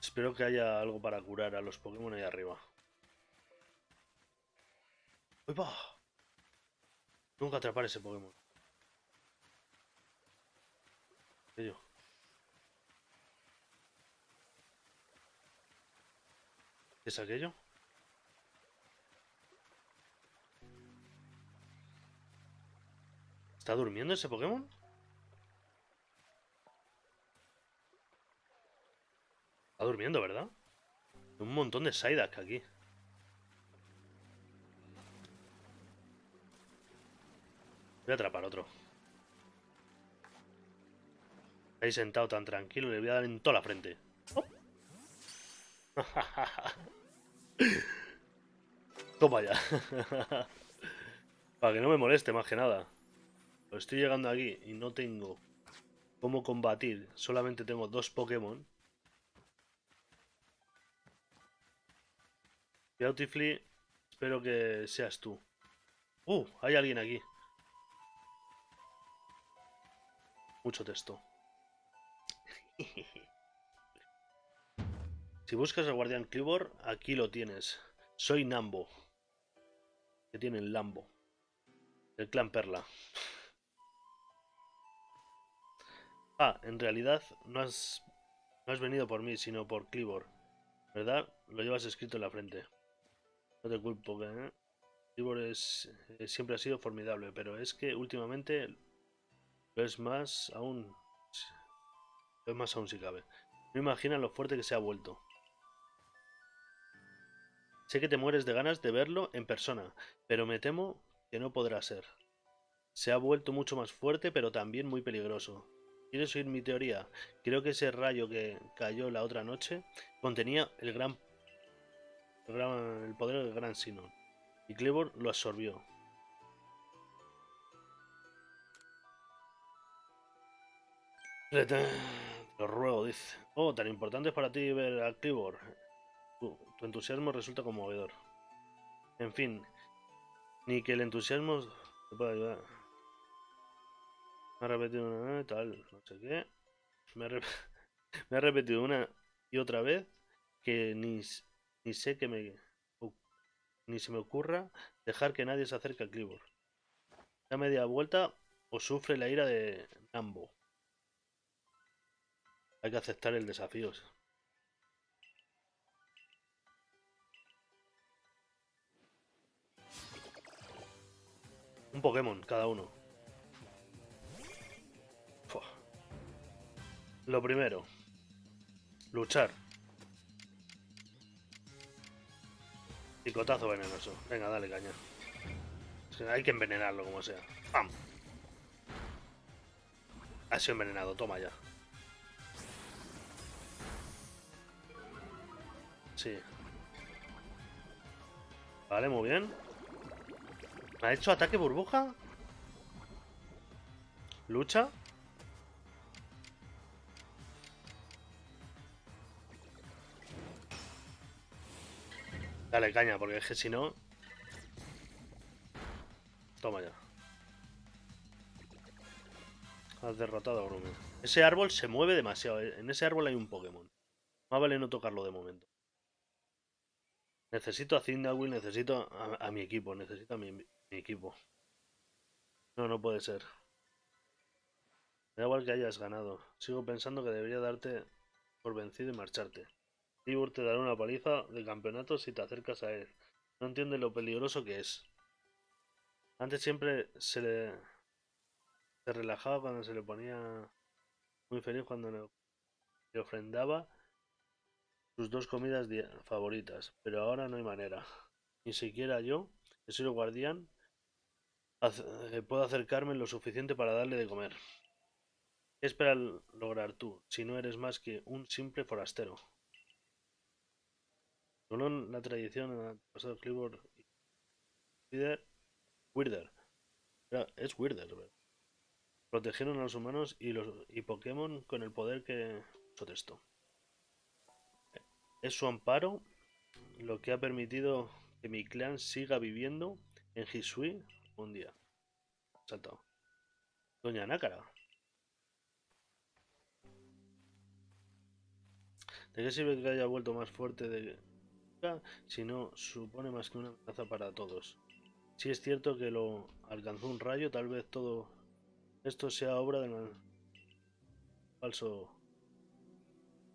Espero que haya algo para curar a los Pokémon ahí arriba. ¡Uy, Nunca atrapar ese Pokémon. ¿Qué es aquello? ¿Está durmiendo ese Pokémon? Está durmiendo, ¿verdad? Un montón de Psyduck aquí. Voy a atrapar otro. Ahí sentado tan tranquilo, le voy a dar en toda la frente. Toma ya. Para que no me moleste más que nada. Pues estoy llegando aquí y no tengo cómo combatir. Solamente tengo dos Pokémon. Beautifully, espero que seas tú. Uh, hay alguien aquí. Mucho texto. si buscas al guardián Clibor, aquí lo tienes. Soy Nambo. Que tiene el Lambo. El clan Perla. Ah, en realidad no has, no has venido por mí, sino por Clibor. ¿Verdad? Lo llevas escrito en la frente. No te culpo, ¿eh? Clibor eh, siempre ha sido formidable, pero es que últimamente lo es más aún es más aún si cabe. No imaginas lo fuerte que se ha vuelto. Sé que te mueres de ganas de verlo en persona, pero me temo que no podrá ser. Se ha vuelto mucho más fuerte, pero también muy peligroso. ¿Quieres oír mi teoría? Creo que ese rayo que cayó la otra noche contenía el gran, el, poder del gran Sinon. Y Clevor lo absorbió. Lo ruego, dice. Oh, tan importante es para ti ver a Clibor. Tu, entusiasmo resulta conmovedor. En fin, ni que el entusiasmo te pueda ayudar. Me ha repetido una tal, no sé qué. Me ha, repetido una y otra vez que ni, Ni sé que me... Ni se me ocurra dejar que nadie se acerque a Clibor. Da media vuelta o sufre la ira de Nambo. Hay que aceptar el desafío. Un Pokémon cada uno. Lo primero. Luchar. Picotazo venenoso. Venga, dale caña. Hay que envenenarlo como sea. ¡Pam! Ha sido envenenado, toma ya. Sí. Vale, muy bien. ¿Me ha hecho ataque burbuja? ¿Lucha? Dale caña, porque es que si no... Toma ya. Has derrotado a Brume. Ese árbol se mueve demasiado. Eh. En ese árbol hay un Pokémon. Más vale no tocarlo de momento. Necesito a Cyndaquil, necesito a, mi equipo, necesito a mi, equipo. No, no puede ser. Me da igual que hayas ganado. Sigo pensando que debería darte por vencido y marcharte. Tibur te dará una paliza de campeonato si te acercas a él. No entiende lo peligroso que es. Antes siempre se le relajaba cuando se le ponía muy feliz cuando le ofrendaba sus dos comidas favoritas, pero ahora no hay manera. Ni siquiera yo, que soy el guardián, eh, puedo acercarme lo suficiente para darle de comer. ¿Qué esperas lograr tú, si no eres más que un simple forastero? Solo la tradición en el pasado Clifford Weirder. Es Weirder, ¿verdad? Protegieron a los humanos y, los, y Pokémon con el poder que protestó. Es su amparo lo que ha permitido que mi clan siga viviendo en Hisui un día. Saltado. Doña Nácara. ¿De qué sirve que haya vuelto más fuerte de si no supone más que una amenaza para todos? Si es cierto que lo alcanzó un rayo, tal vez todo esto sea obra del falso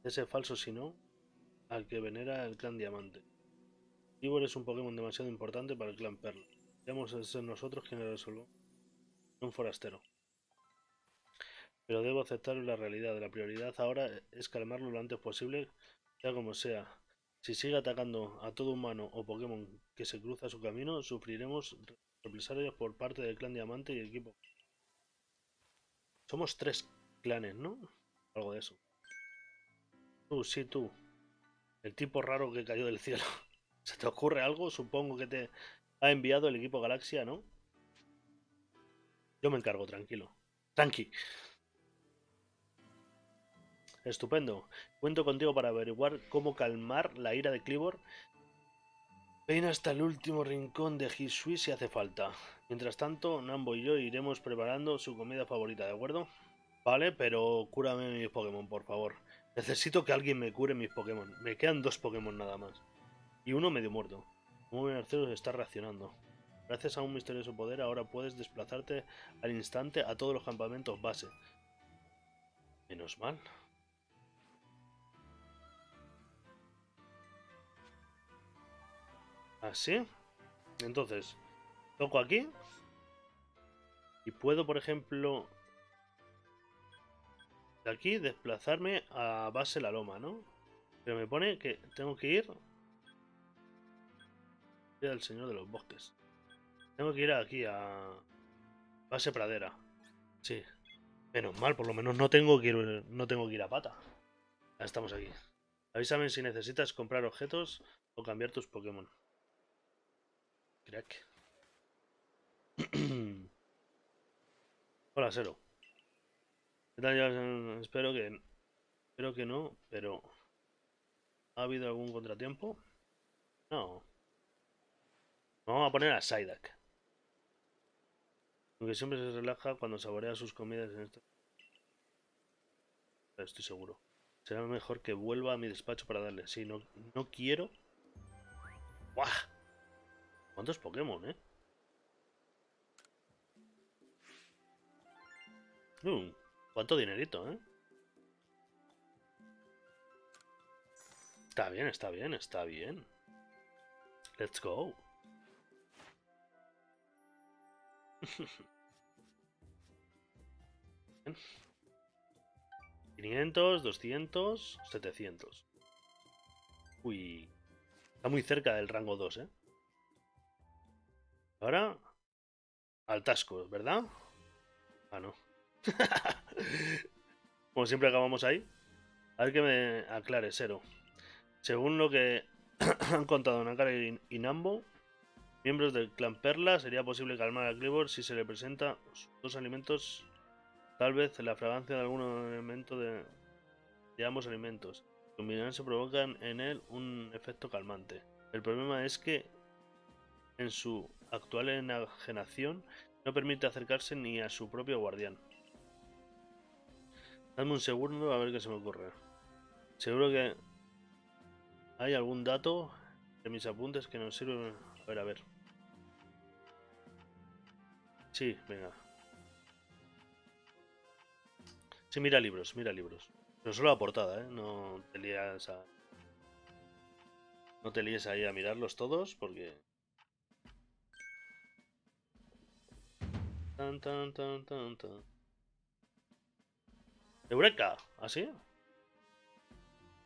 ese falso sino al que venera el clan diamante. Ivor es un Pokémon demasiado importante para el clan Perla. Debemos ser nosotros quienes resolvamos un forastero. Pero debo aceptar la realidad. La prioridad ahora es calmarlo lo antes posible, sea como sea. Si sigue atacando a todo humano o Pokémon que se cruza su camino, sufriremos represalias por parte del clan Diamante y el equipo somos tres clanes, ¿no? Algo de eso. Tú, sí, tú. El tipo raro que cayó del cielo. ¿Se te ocurre algo? Supongo que te ha enviado el equipo Galaxia, ¿no? Yo me encargo, tranquilo. Tranqui. Estupendo. Cuento contigo para averiguar cómo calmar la ira de Clibor. Ven hasta el último rincón de Hisui si hace falta. Mientras tanto, Nambo y yo iremos preparando su comida favorita, ¿de acuerdo? Vale, pero cúrame mis Pokémon, por favor. Necesito que alguien me cure mis Pokémon. Me quedan dos Pokémon nada más. Y uno medio muerto. Como se está reaccionando. Gracias a un misterioso poder, ahora puedes desplazarte al instante a todos los campamentos base. Menos mal. ¿Así? Entonces, Toco aquí. Y puedo, por ejemplo, de aquí desplazarme a base la loma, ¿no? Pero me pone que tengo que ir al señor de los bosques. Tengo que ir aquí a base pradera. Sí. Menos mal, por lo menos no tengo que ir, no tengo que ir a pata. Ya estamos aquí. Avísame si necesitas comprar objetos o cambiar tus Pokémon. Crack. Hola, Cero. ¿Qué tal? Ya, espero que... Espero que no, pero... ¿Ha habido algún contratiempo? No. Vamos a poner a Psyduck. Aunque siempre se relaja cuando saborea sus comidas en este... Estoy seguro. Será mejor que vuelva a mi despacho para darle. Si no, no quiero ¡Buah! ¿Cuántos Pokémon, eh? Uh, ¿Cuánto dinerito, eh? Está bien, está bien, está bien. Let's go. 500, 200, 700. Uy. Está muy cerca del rango 2, ¿eh? Ahora... Al tasco, ¿verdad? Ah, no. Como siempre acabamos ahí. A ver que me aclare, Cero. Según lo que han contado Nakara y Nambo, miembros del clan Perla, sería posible calmar a Clibor si se le presenta dos alimentos, tal vez la fragancia de algún elemento de, de ambos alimentos. Combinarse provocan en él un efecto calmante. El problema es que en su actual enajenación no permite acercarse ni a su propio guardián. Dame un segundo a ver qué se me ocurre. Seguro que hay algún dato de mis apuntes que nos sirve. A ver, a ver. Sí, venga. Sí, mira libros, mira libros. Pero solo la portada, ¿eh? No te lías a... No te líes ahí a mirarlos todos porque... Tan, tan, tan, tan, tan. ¡Eureka! ¿Así?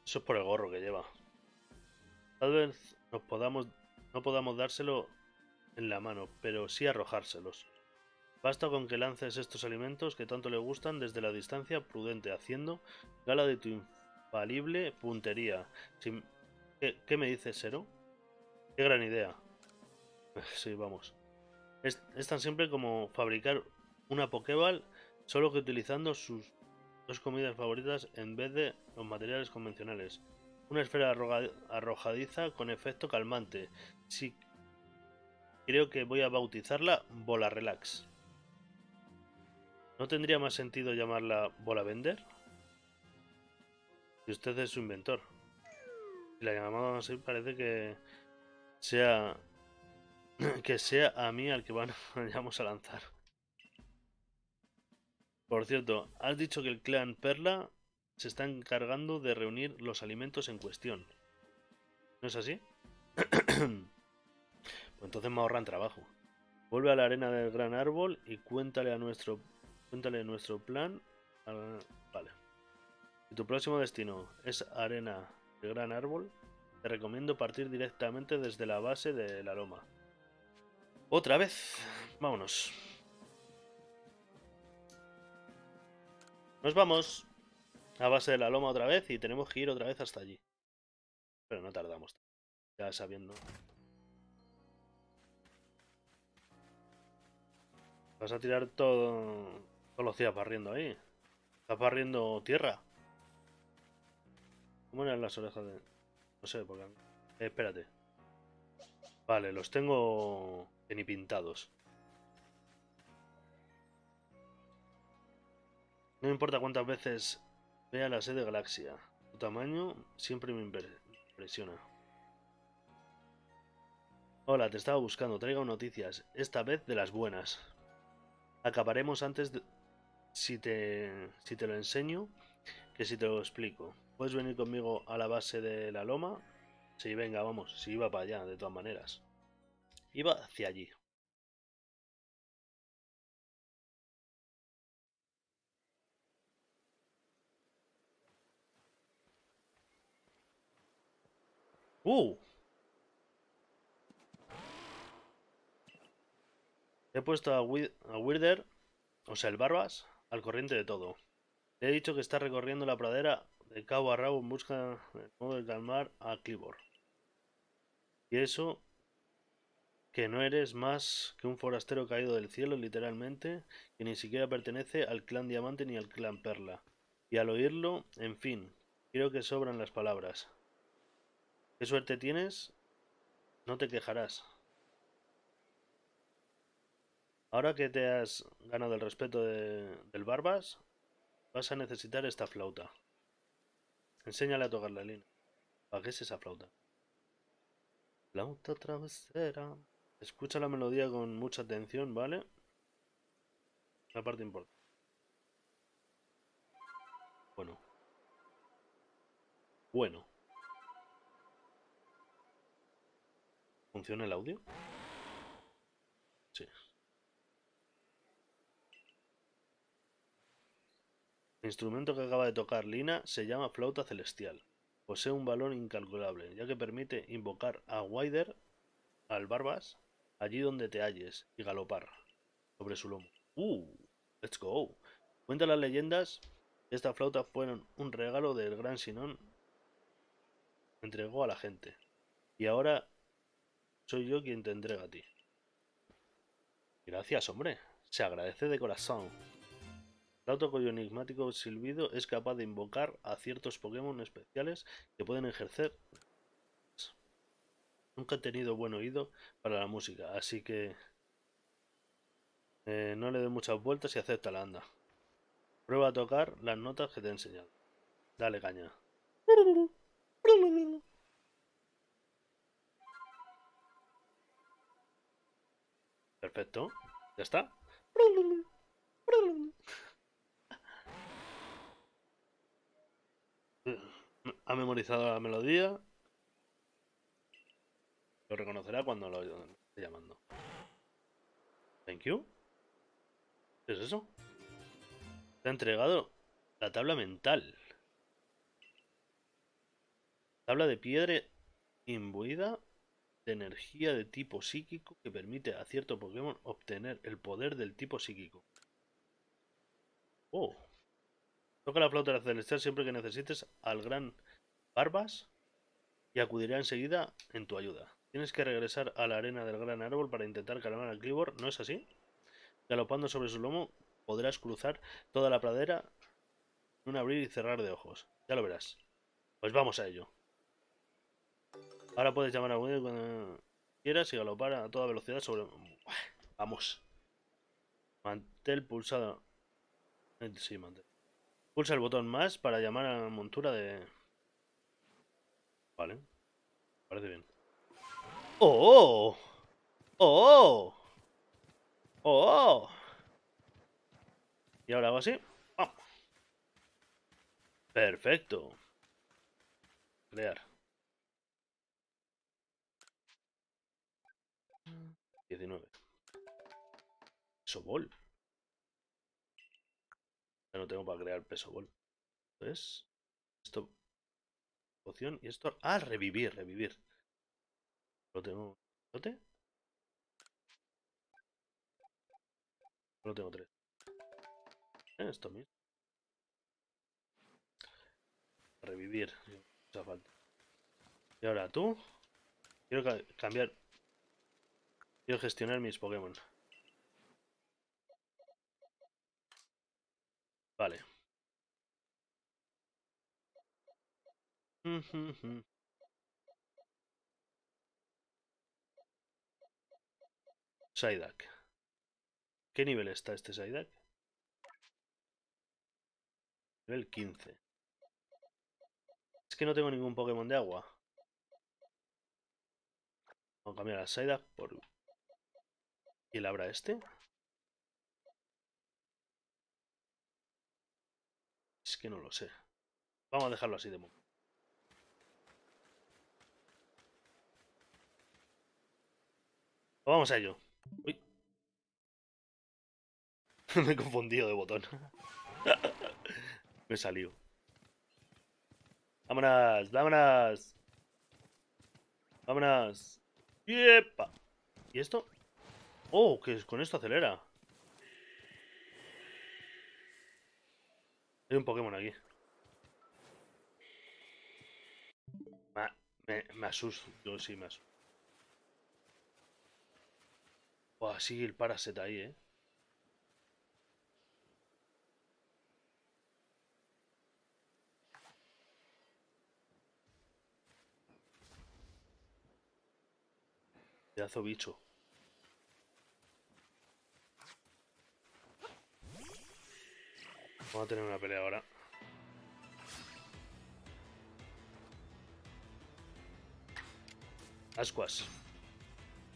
Eso es por el gorro que lleva. Tal vez nos podamos, no podamos dárselo en la mano, pero sí arrojárselos. Basta con que lances estos alimentos que tanto le gustan desde la distancia prudente, haciendo gala de tu infalible puntería. ¿Qué, me dices, Sero? Qué gran idea. Sí, vamos. Es, tan simple como fabricar una Pokéball, solo que utilizando sus dos comidas favoritas en vez de los materiales convencionales. Una esfera arrojadiza con efecto calmante. Sí, creo que voy a bautizarla Bola Relax. ¿No tendría más sentido llamarla Bola Vender? Si usted es su inventor. Si la llamamos así, parece que sea que sea a mí al que vamos a lanzar. Por cierto, has dicho que el clan Perla se está encargando de reunir los alimentos en cuestión. ¿No es así? pues entonces me ahorran trabajo. Vuelve a la arena del gran árbol y cuéntale a nuestro cuéntale nuestro plan. Vale. Si tu próximo destino es arena del gran árbol, te recomiendo partir directamente desde la base de la loma. Otra vez. Vámonos. Nos vamos a base de la loma otra vez y tenemos que ir otra vez hasta allí. Pero no tardamos. Ya sabiendo. Vas a tirar todo, todos los días barriendo ahí. Estás barriendo tierra. ¿Cómo eran las orejas de...? No sé, porque... Eh, espérate. Vale, los tengo ni pintados. No importa cuántas veces vea la sede Galaxia, su tamaño siempre me impresiona. Hola, te estaba buscando, traigo noticias, esta vez de las buenas. Acabaremos antes de... Si te, si te lo enseño, que si te lo explico. ¿Puedes venir conmigo a la base de la loma? Sí, venga, vamos, si iba para allá, de todas maneras. Iba hacia allí. ¡Uh! He puesto a, Weirder, o sea, el Barbas, al corriente de todo. Le he dicho que está recorriendo la pradera de cabo a rabo en busca de modo de calmar a Clibor. Y eso, que no eres más que un forastero caído del cielo, literalmente, que ni siquiera pertenece al clan Diamante ni al clan Perla. Y al oírlo, en fin, creo que sobran las palabras. ¿Qué suerte tienes? No te quejarás. Ahora que te has ganado el respeto del Barbas, vas a necesitar esta flauta. Enséñale a tocar la línea. ¿Para qué es esa flauta? Flauta travesera. Escucha la melodía con mucha atención, ¿vale? La parte importante. Bueno. Bueno. ¿Funciona el audio? Sí. El instrumento que acaba de tocar Lina se llama flauta celestial. Posee un valor incalculable, ya que permite invocar a Wider, al Barbas, allí donde te halles y galopar sobre su lomo. ¡Uh! ¡Let's go! Cuenta las leyendas que esta flauta fue un regalo del gran Sinón entregó a la gente. Y ahora soy yo quien te entrega a ti. Gracias, hombre. Se agradece de corazón. Flauta cuyo enigmático silbido es capaz de invocar a ciertos Pokémon especiales que pueden ejercer. Nunca he tenido buen oído para la música, así que eh, no le doy muchas vueltas y acepta la anda. Prueba a tocar las notas que te he enseñado. Dale caña. Perfecto. Ya está. Ha memorizado la melodía. Lo reconocerá cuando lo esté llamando. Thank you. ¿Qué es eso? Te ha entregado la tabla mental. Tabla de piedra imbuida de energía de tipo psíquico que permite a cierto Pokémon obtener el poder del tipo psíquico. Oh. Toca la flauta celestial siempre que necesites al gran Barbas y acudirá enseguida en tu ayuda. Tienes que regresar a la arena del gran árbol para intentar calmar al Clibor, ¿no es así? Galopando sobre su lomo podrás cruzar toda la pradera en un abrir y cerrar de ojos. Ya lo verás. Pues vamos a ello. Ahora puedes llamar a Wendy cuando quieras y galopar a toda velocidad sobre... Vamos. Mantel pulsado. Eh, sí, mantel. Pulsa el botón más para llamar a la montura de... Vale. Parece bien. ¡Oh! ¡Oh! ¡Oh! Y ahora hago así. Perfecto. Crear. 19. Peso bol. Ya no tengo para crear peso bol. Entonces, esto. Poción y esto. Ah, revivir, revivir. Lo tengo. ¿Lote? Lo tengo tres. Eh, esto mismo. Revivir. Mucha falta. Y ahora tú. Quiero cambiar Quiero gestionar mis Pokémon. Vale. Psyduck. ¿Qué nivel está este Psyduck? Nivel 15. Es que no tengo ningún Pokémon de agua. Vamos a cambiar a Psyduck por ¿Y habrá este? Es que no lo sé. Vamos a dejarlo así de momento. Vamos a ello. Uy. Me he confundido de botón. Me salió. Vámonos, vámonos. Vámonos. ¡Yepa! ¿Y esto? Oh, que con esto acelera. Hay un Pokémon aquí. Me, me, asusto. Yo sí me asusto. Buah, sigue el Paraset ahí, eh. Pedazo bicho. Vamos a tener una pelea ahora. Ascuas.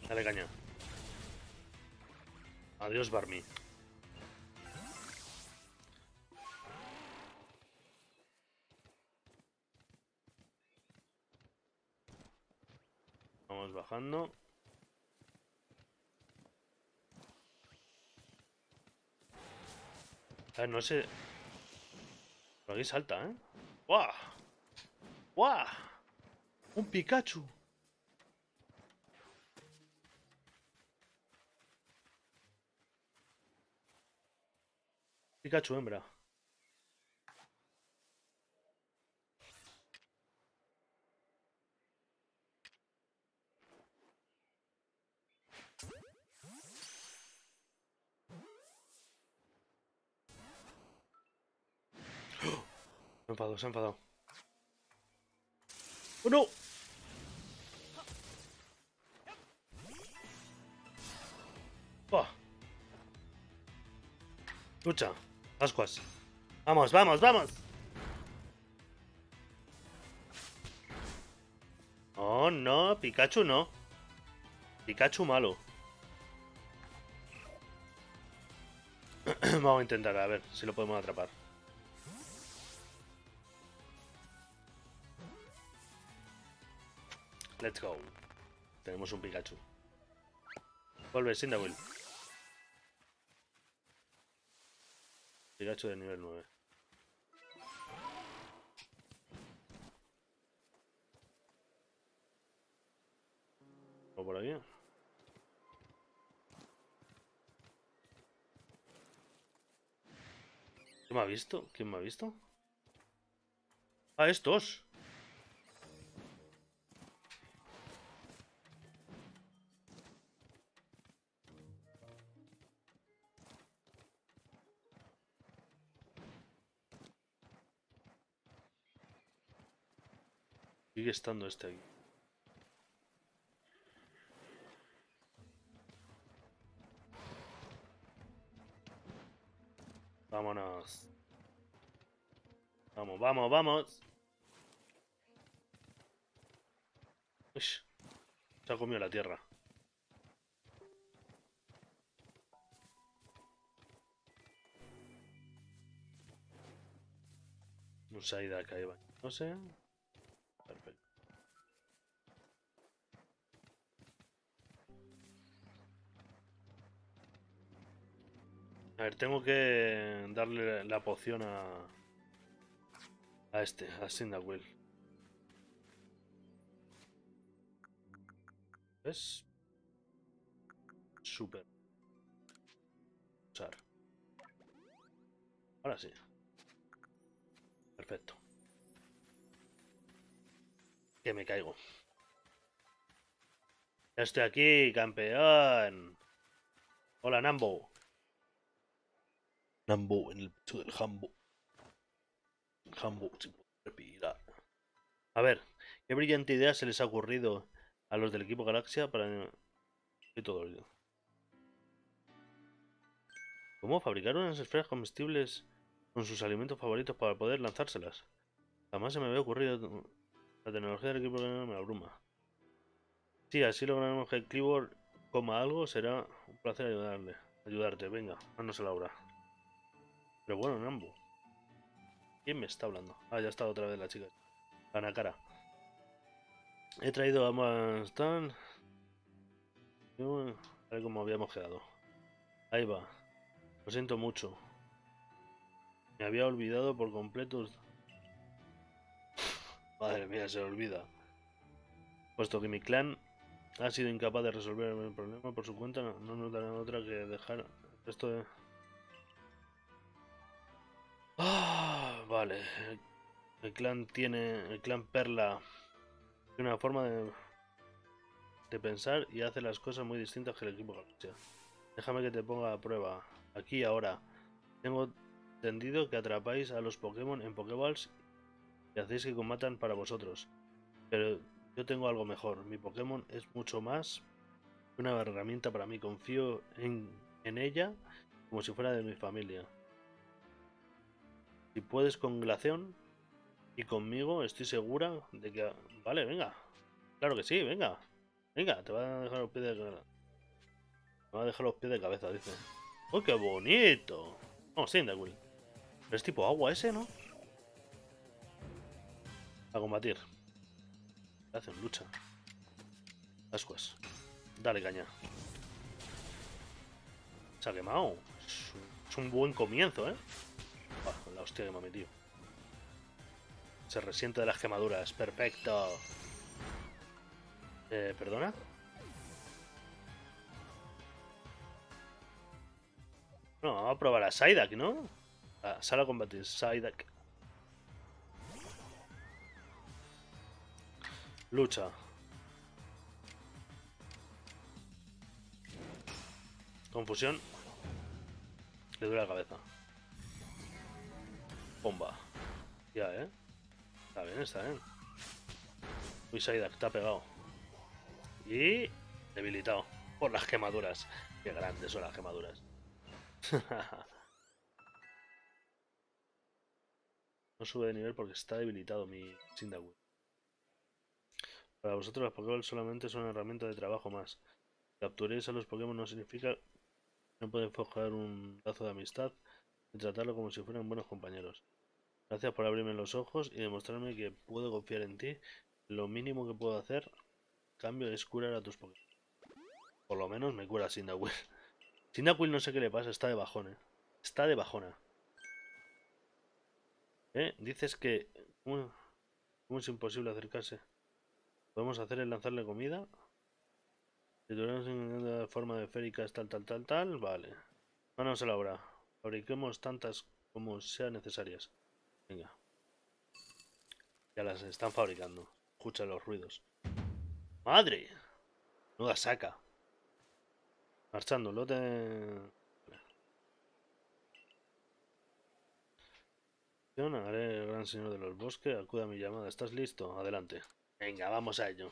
Dale caña. Adiós, Barmy. Vamos bajando. No sé. Por aquí salta, ¿eh? ¡Guau! ¡Guau! ¡Un Pikachu! Pikachu hembra. Se ha enfadado, se ha enfadado. ¡Oh, no! ¡Buah! Lucha, ascuas. Vamos, vamos, vamos. Oh, no, Pikachu no. Pikachu malo. Vamos a intentar, a ver si lo podemos atrapar. Let's go. Tenemos un Pikachu. Vuelve, Cyndaquil. Pikachu de nivel 9. ¿O por aquí? ¿Quién me ha visto? ¿Quién me ha visto? ¡Ah, estos! Sigue estando este aquí. Vámonos. Vamos, vamos, vamos. Ush. Se ha comido la tierra. Un Saida que ahí va. No sé. A ver, tengo que darle la poción a... A este, a Cyndaquil. ¿Ves? Súper. Usar. Ahora sí. Perfecto. Que me caigo. Ya estoy aquí, campeón. Hola, Nambo. Nambo en el pecho del Jambo. Jambo sin poder respirar. A ver, qué brillante idea se les ha ocurrido a los del equipo Galaxia para... Y todo oído. ¿Cómo fabricar unas esferas comestibles con sus alimentos favoritos para poder lanzárselas? Jamás se me había ocurrido... La tecnología del equipo Galaxia me abruma. Sí, así lograremos que el Clibor coma algo. Será un placer ayudarle. Ayudarte, venga, manos a la obra. Pero bueno, Nambo. ¿Quién me está hablando? Ah, ya está otra vez la chica. La cara. He traído a Mastan. A ver cómo habíamos quedado. Ahí va. Lo siento mucho. Me había olvidado por completo. Madre mía, se olvida. Puesto que mi clan ha sido incapaz de resolver el problema por su cuenta, no nos dará otra que dejar esto de... Ah, vale. El clan tiene... El clan Perla tiene una forma de... De pensar y hace las cosas muy distintas que el equipo Galaxia. Déjame que te ponga a prueba. Aquí ahora. Tengo entendido que atrapáis a los Pokémon en Pokéballs y hacéis que combatan para vosotros. Pero yo tengo algo mejor. Mi Pokémon es mucho más una herramienta para mí. Confío en ella como si fuera de mi familia. Si puedes con Glaceon y conmigo, estoy segura de que... Vale, venga. Claro que sí, venga. Venga, te va a dejar los pies de cabeza. Te va a dejar los pies de cabeza, dice. ¡Oh, qué bonito! Vamos, sí, Will. es tipo agua ese, ¿no? A combatir. Hacen lucha. Ascuas. Dale caña. Se ha quemado. Es un buen comienzo, ¿eh? La hostia que me ha metido. Se resiente de las quemaduras. Perfecto. Eh, ¿Perdona? No, vamos a probar a Psyduck, ¿no? A sala a combatir, Psyduck. Lucha. Confusión. Le duele la cabeza. Bomba. Ya, ¿eh? Está bien, está bien. Uy, Psyduck, está pegado. Y debilitado por las quemaduras. Qué grandes son las quemaduras. no sube de nivel porque está debilitado mi Cyndaquil. Para vosotros las Pokéball solamente son una herramienta de trabajo más. Capturéis a los Pokémon no significa que no pueden forjar un lazo de amistad y tratarlo como si fueran buenos compañeros. Gracias por abrirme los ojos y demostrarme que puedo confiar en ti. Lo mínimo que puedo hacer cambio es curar a tus Pokémon. Por lo menos me cura Cyndaquil. Cyndaquil no sé qué le pasa, está de bajón, ¿eh? Está de bajona. ¿Eh? Dices que... ¿Cómo, es imposible acercarse? ¿Podemos hacer el lanzarle comida? Si tuviéramos de forma de féricas tal, tal, tal, tal, vale. Manos a la obra. Fabriquemos tantas como sean necesarias. Venga. Ya las están fabricando. Escucha los ruidos. ¡Madre! Nuda saca. Marchando, lote... Haré el gran señor de los bosques. Acude a mi llamada. ¿Estás listo? Adelante. Venga, vamos a ello.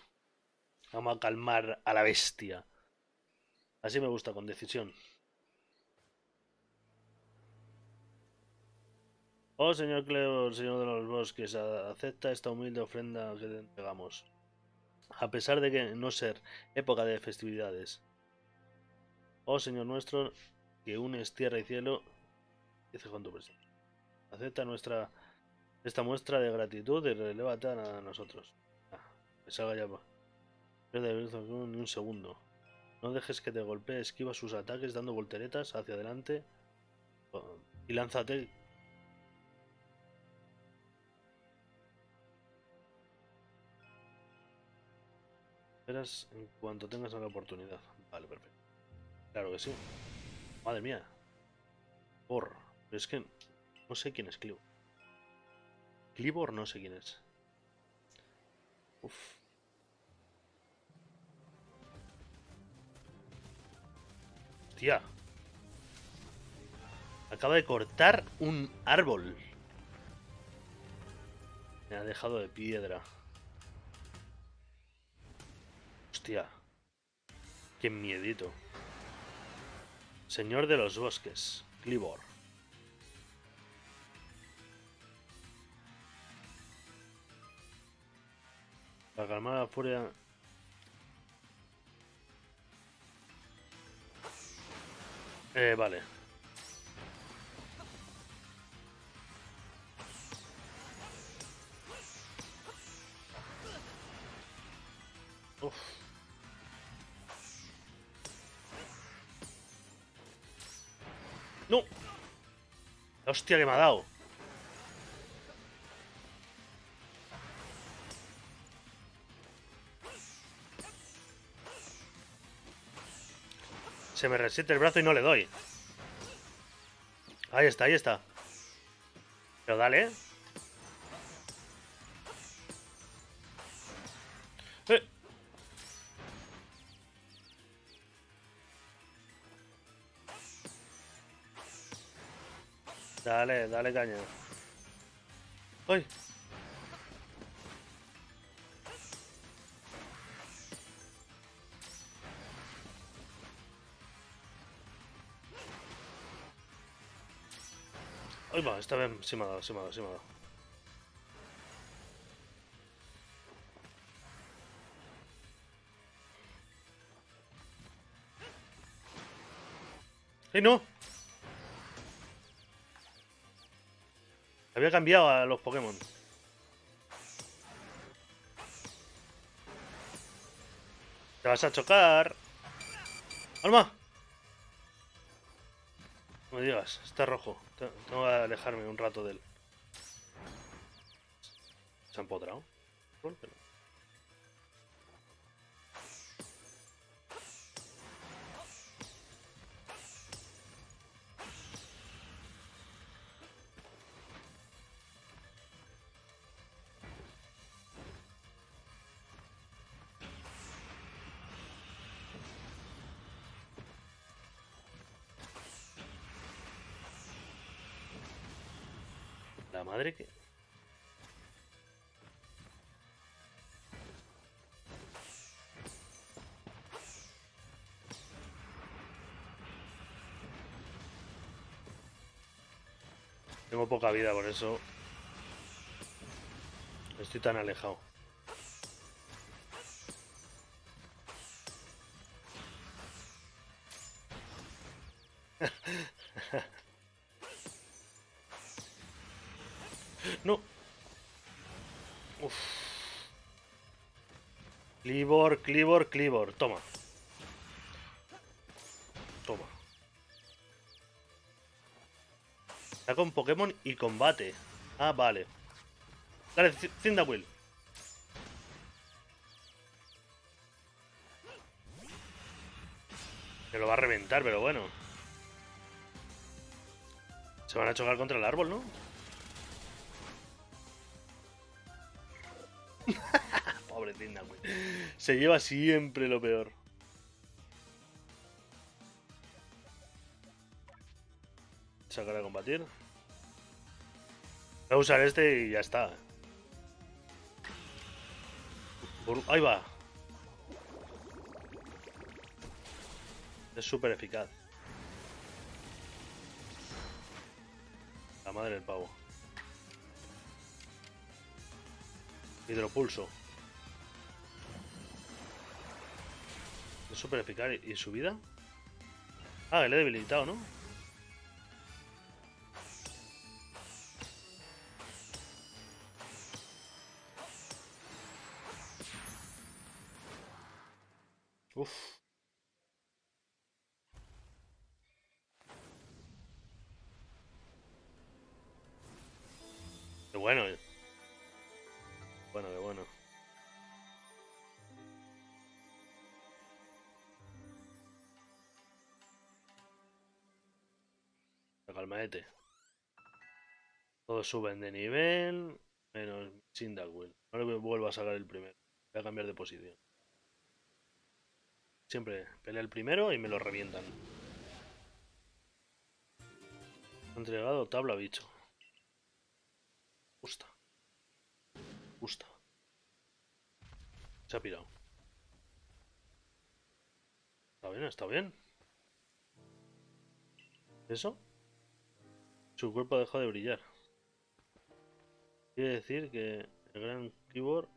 Vamos a calmar a la bestia. Así me gusta, con decisión. Oh, señor Cleo, señor de los bosques, acepta esta humilde ofrenda que te entregamos a pesar de que no ser época de festividades. Oh Señor nuestro, que unes tierra y cielo, dice con tu. Acepta nuestra esta muestra de gratitud y relévate a nosotros. Ah, que salga ya. No ni un segundo. No dejes que te golpee, esquiva sus ataques dando volteretas hacia adelante y lánzate Esperas en cuanto tengas la oportunidad. Vale, perfecto. Claro que sí. Madre mía. Por. Pero es que no sé quién es Clibor. Clibor no sé quién es. Uf. Tía. Acaba de cortar un árbol. Me ha dejado de piedra. Hostia. Qué miedito. Señor de los bosques. Clibor. Para calmar la furia... Eh, vale. Uf. ¡No! Hostia que me ha dado. Se me resiste el brazo y no le doy. Ahí está, ahí está. Pero dale. Dale, dale caña. ¡Uy! Uy, va, esta vez sí me ha dado, sí me ha dado, sí me ha dado. No! Había cambiado a los Pokémon. Te vas a chocar. ¡Alma! No me digas, está rojo. Tengo que alejarme un rato de él. ¿Se ha empotrado? Madre que... Tengo poca vida, por eso estoy tan alejado. Clibor, Clibor, Clibor. Toma. Toma. Está con Pokémon y combate. Ah, vale. Dale, Cyndaquil. Me lo va a reventar, pero bueno. Se van a chocar contra el árbol, ¿no? Se lleva siempre lo peor. Sacar a combatir. Voy a usar este y ya está. Ahí va. Es súper eficaz. La madre del pavo. Hidropulso. Es súper eficaz. ¿Y su vida? Ah, le he debilitado, ¿no? Todos suben de nivel. Menos Cyndaquil. No le vuelvo a sacar el primero. Voy a cambiar de posición. Siempre pelea el primero y me lo revientan. Entregado tabla bicho. Justa gusta. Se ha pirado. Está bien, está bien. ¿Eso? Su cuerpo dejado de brillar. Quiere decir que el gran keyboard,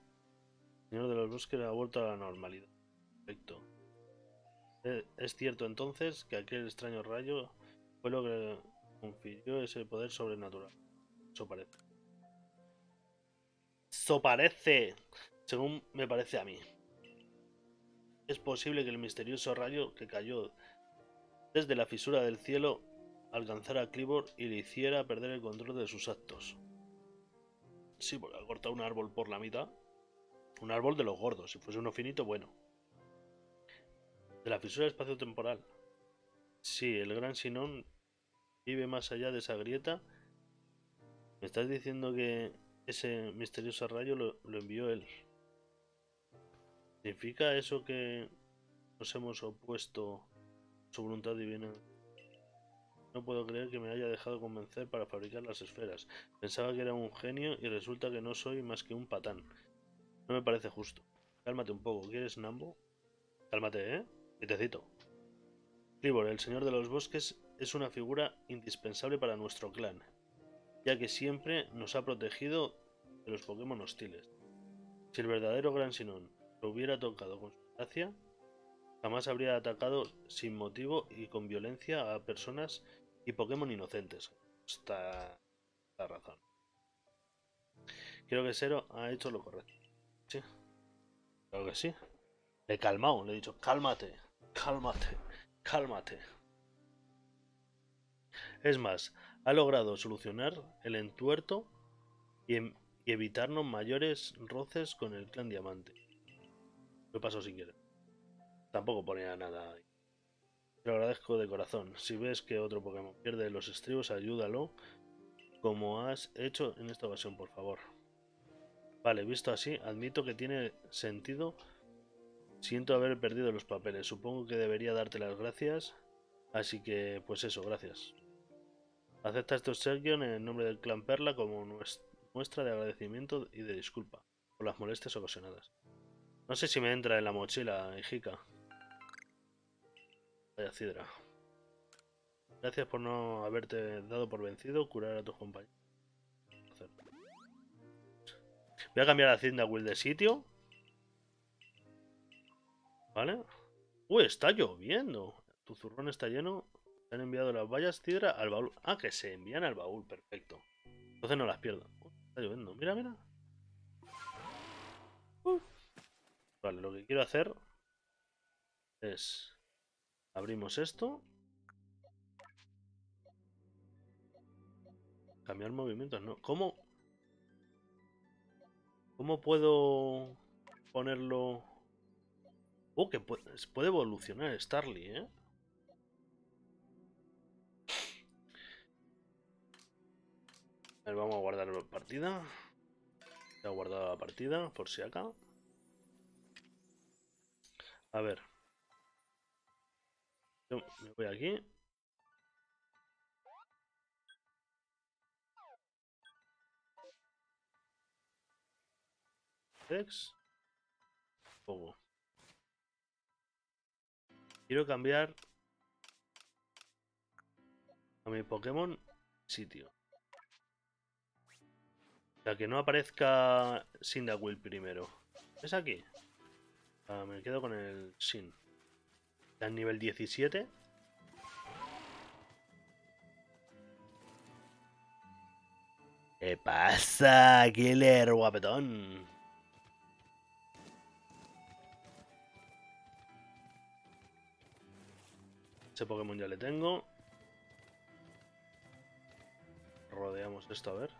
señor de los bosques, ha vuelto a la normalidad. Perfecto. Eh, es cierto entonces que aquel extraño rayo fue lo que confirió ese poder sobrenatural. Eso parece. Eso parece, según me parece a mí. Es posible que el misterioso rayo que cayó desde la fisura del cielo alcanzara a Clibor y le hiciera perder el control de sus actos. Sí, porque ha cortado un árbol por la mitad. Un árbol de los gordos. Si fuese uno finito, bueno. De la fisura espacio-temporal. Sí, el gran Sinón vive más allá de esa grieta. ¿Me estás diciendo que ese misterioso rayo lo, envió él. ¿Significa eso que nos hemos opuesto a su voluntad divina? No puedo creer que me haya dejado convencer para fabricar las esferas. Pensaba que era un genio y resulta que no soy más que un patán. No me parece justo. Cálmate un poco. ¿Quieres Nambo? Cálmate, ¿eh? Y te cito. Clibor, el señor de los bosques, es una figura indispensable para nuestro clan ya que siempre nos ha protegido de los Pokémon hostiles. Si el verdadero Gran Sinón lo hubiera tocado con su gracia, Jamás habría atacado sin motivo y con violencia a personas y Pokémon inocentes. Está la razón. Creo que Zero ha hecho lo correcto. Sí. Creo que sí. Le he calmado, le he dicho, cálmate, cálmate, cálmate. Es más, ha logrado solucionar el entuerto y, em, y evitarnos mayores roces con el clan diamante. Lo paso sin querer. Tampoco ponía nada ahí. Te lo agradezco de corazón. Si ves que otro Pokémon pierde los estribos, ayúdalo como has hecho en esta ocasión, por favor. Vale, visto así, admito que tiene sentido. Siento haber perdido los papeles. Supongo que debería darte las gracias. Así que, pues eso, gracias. Acepta este obsequio en nombre del clan Perla como muestra de agradecimiento y de disculpa por las molestias ocasionadas. No sé si me entra en la mochila, hijica. Vaya cidra. Gracias por no haberte dado por vencido, curar a tus compañeros. Voy a cambiar a Will de sitio. ¿Vale? Uy, está lloviendo. Tu zurrón está lleno. Se han enviado las vallas Cidra al baúl. Ah, que se envían al baúl. Perfecto. Entonces no las pierdo. está lloviendo. Mira, mira. Vale, lo que quiero hacer es... Abrimos esto. Cambiar movimientos, ¿no? ¿Cómo? ¿Cómo puedo ponerlo? Oh, que puede, puede evolucionar Starly, ¿eh? A ver, vamos a guardar la partida. Ya he guardado la partida, por si acá. A ver. Yo me voy aquí. Quiero cambiar a mi Pokémon sitio. O que no aparezca Cyndaquil primero. ¿Es aquí? Ah, me quedo con el Sin. Está en nivel 17. ¿Qué pasa, Killer guapetón? Ese Pokémon ya le tengo. Rodeamos esto, a ver.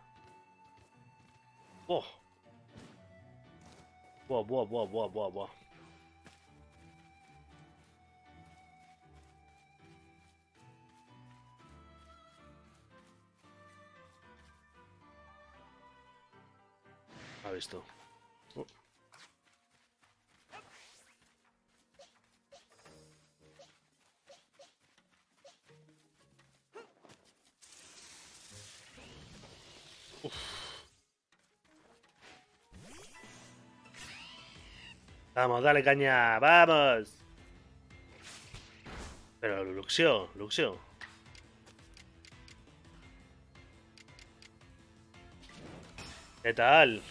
¡Oh! Buah, buah, buah, buah, buah, buah. Ha visto. Vamos, dale caña, vamos. Pero Luxio, Luxio. ¿Qué tal?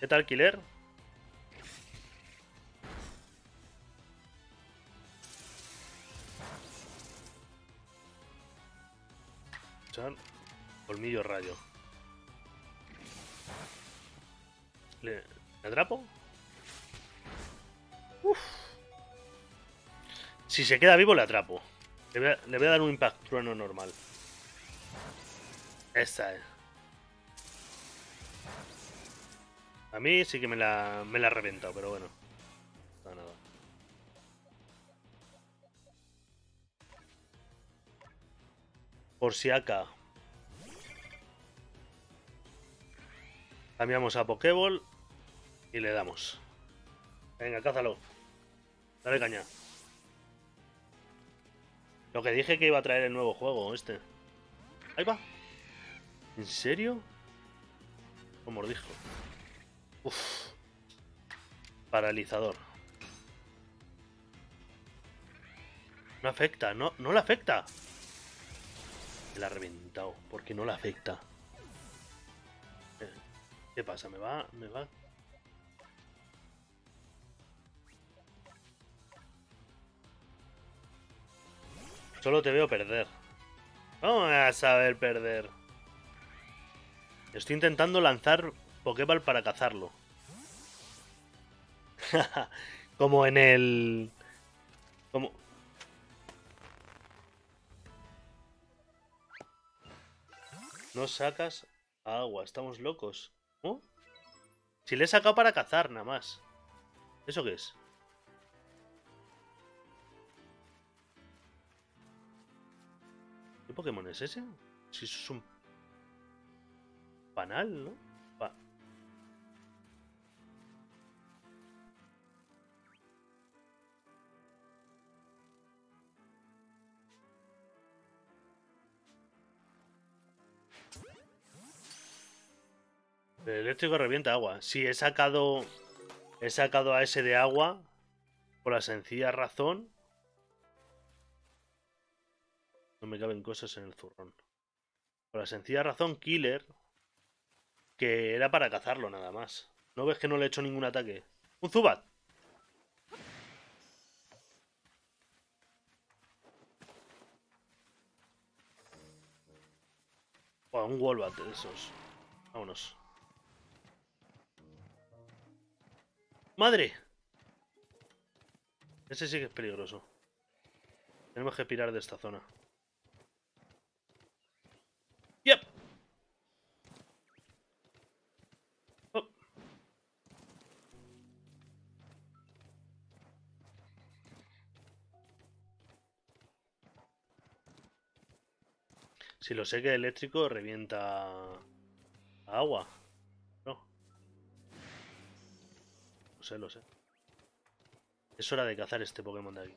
¿Qué tal, Killer? Colmillo rayo. ¿Le, ¿Le atrapo? Si se queda vivo, le atrapo. Le voy a, dar un impact trueno normal. Esa es. A mí sí que me la, me la ha reventado, pero bueno. No, nada. Por si acá. Cambiamos a Pokéball y le damos. Venga, cázalo. Dale caña. Lo que dije que iba a traer el nuevo juego, este. Ahí va. ¿En serio? Como dijo. Paralizador. No afecta, no, no la afecta. Me la ha reventado, porque no la afecta. Eh, ¿Qué pasa? ¿Me va? ¿Me va? Solo te veo perder. Vamos a saber perder. Estoy intentando lanzar Pokéball para cazarlo. Como en el... Como... No sacas agua, estamos locos. ¿Oh? Si le he sacado para cazar, nada más. ¿Eso qué es? ¿Qué Pokémon es ese? Si es un panal, ¿no? El eléctrico revienta agua. Sí, he sacado. He sacado a ese de agua. Por la sencilla razón. No me caben cosas en el zurrón. Por la sencilla razón, Killer. Que era para cazarlo nada más. ¿No ves que no le he hecho ningún ataque? ¡Un Zubat! Un Wolbat de esos. Vámonos. ¡Madre! Ese sí que es peligroso. Tenemos que pirar de esta zona. ¡Yep! Oh. Si lo sé que eléctrico revienta agua. Sé, lo sé. Es hora de cazar este Pokémon de aquí.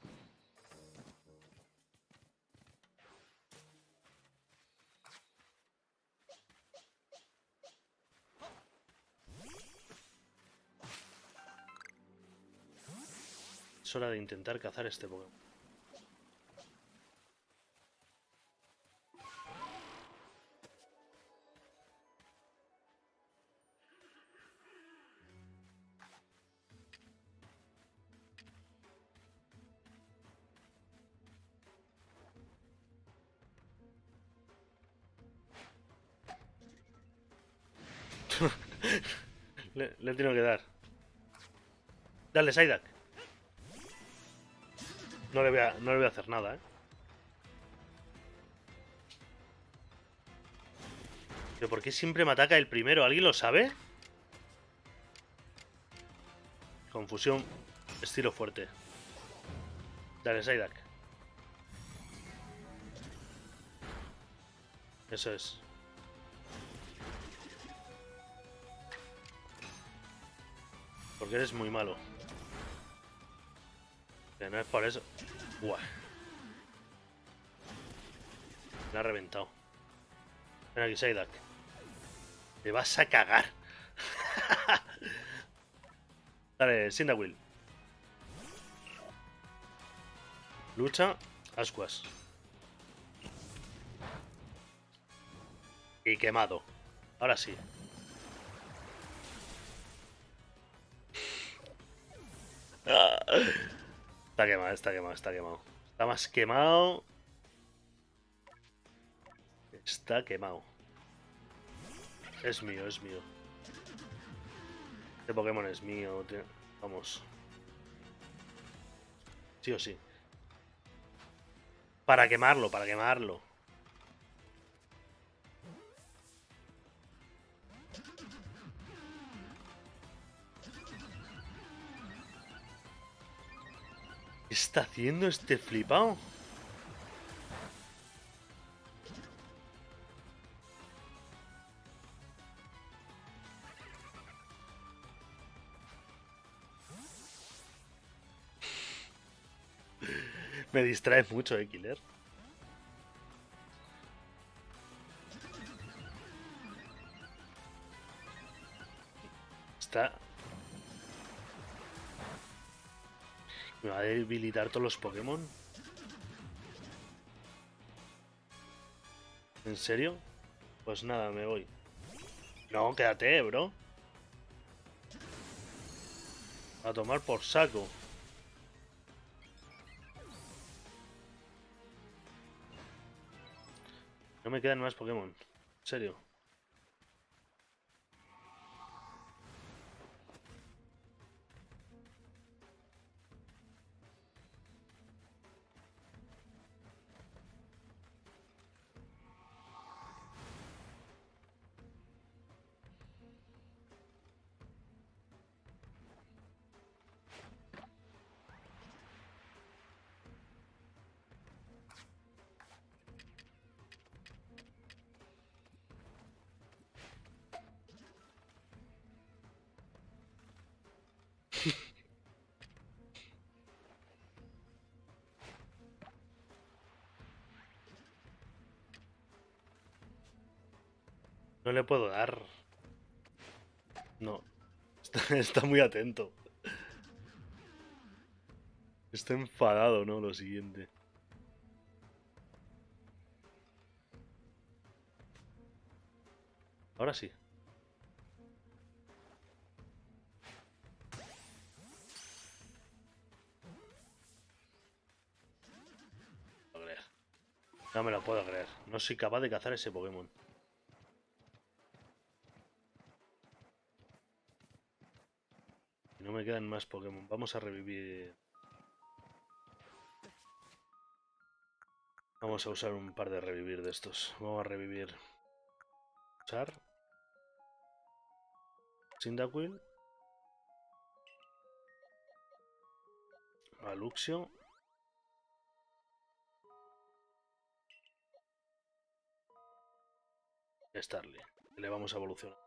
Es hora de intentar cazar este Pokémon. Le, tengo que dar. Dale, Psyduck. No le voy a, no le voy a hacer nada, ¿eh? ¿Pero por qué siempre me ataca el primero? ¿Alguien lo sabe? Confusión. Estilo fuerte. Dale, Psyduck. Eso es. Porque eres muy malo. Que no es por eso. Buah. Me ha reventado. Ven aquí, Psyduck. Te vas a cagar. Dale, Cyndaquil. Lucha, Ascuas. Y quemado. Ahora sí. Está quemado, está quemado, está quemado. Está más quemado. Está quemado. Es mío, es mío. Este Pokémon es mío. tío. Vamos. Sí o sí. Para quemarlo, para quemarlo. Está haciendo este flipado? Me distrae mucho, eh, Killer. Está... ¿Me va a debilitar todos los Pokémon? ¿En serio? Pues nada, me voy. No, quédate, bro. A tomar por saco. No me quedan más Pokémon. En serio. Le puedo dar. No. Está, está muy atento. Está enfadado, ¿no? Lo siguiente. Ahora sí. No me lo puedo creer. No soy capaz de cazar ese Pokémon. No me quedan más Pokémon. Vamos a revivir. Vamos a usar un par de revivir de estos. Vamos a revivir. Char. Cyndaquil. Aluxio. Starly. Le vamos a evolucionar.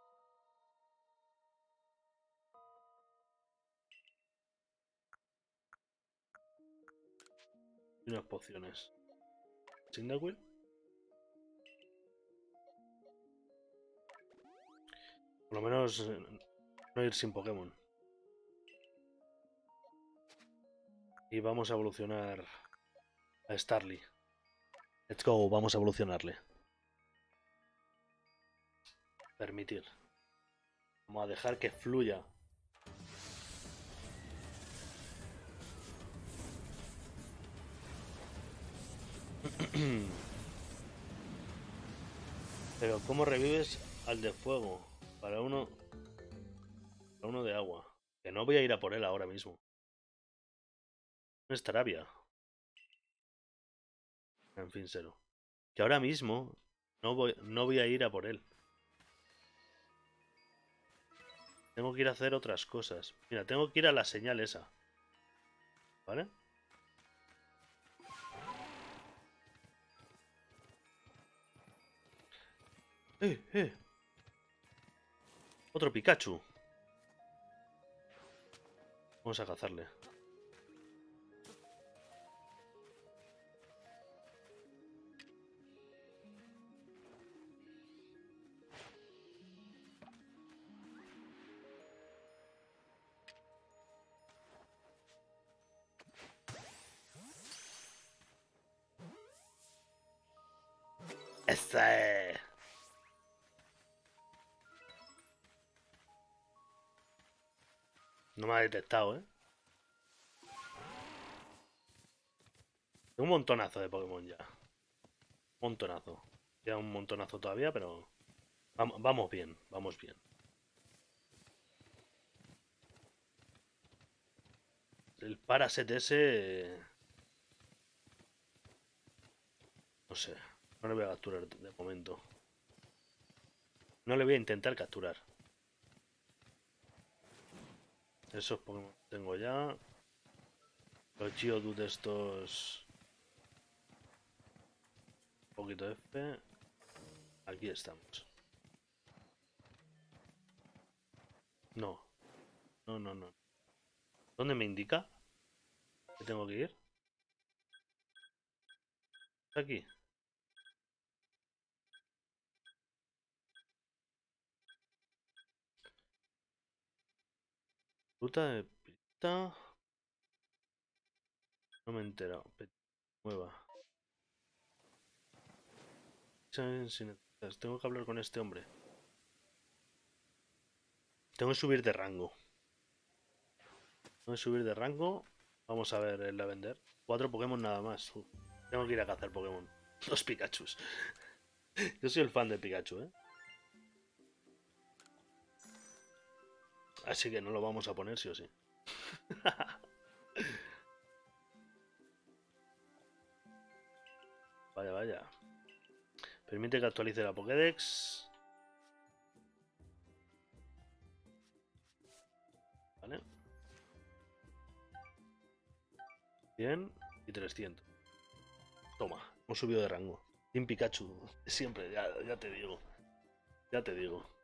Y unas pociones. Cyndaquil. Por lo menos eh, no ir sin Pokémon. Y vamos a evolucionar a Starly. Let's go, vamos a evolucionarle. Permitir. Vamos a dejar que fluya. Pero ¿cómo revives al de fuego? Para uno... Para uno de agua. Que no voy a ir a por él ahora mismo. No es Tarabia. En fin, cero. Que ahora mismo no voy, no voy a ir a por él. Tengo que ir a hacer otras cosas. Mira, tengo que ir a la señal esa. ¿Vale? ¡Eh, eh! Otro Pikachu. Vamos a cazarle. Detectado, ¿eh? Un montonazo de Pokémon ya. Montonazo. Queda un montonazo todavía, pero... Vamos, vamos bien, vamos bien. El Paraset ese... No sé. No le voy a capturar de momento. No le voy a intentar capturar. Esos Pokémon tengo ya. Los Geodude de estos... Un poquito de F. Aquí estamos. No. No, no, no. ¿Dónde me indica? ¿Que tengo que ir? Aquí. Ruta de pista. No me he enterado. Nueva. Tengo que hablar con este hombre. Tengo que subir de rango. Tengo que subir de rango. Vamos a ver el vender. Cuatro Pokémon nada más. Tengo que ir a cazar Pokémon. Dos Pikachus. Yo soy el fan de Pikachu, ¿eh? Así que no lo vamos a poner sí o sí. vaya, vaya. Permite que actualice la Pokédex. Vale. Bien. Y 300. Toma, hemos subido de rango. Sin Pikachu. Siempre, ya, ya te digo. Ya te digo.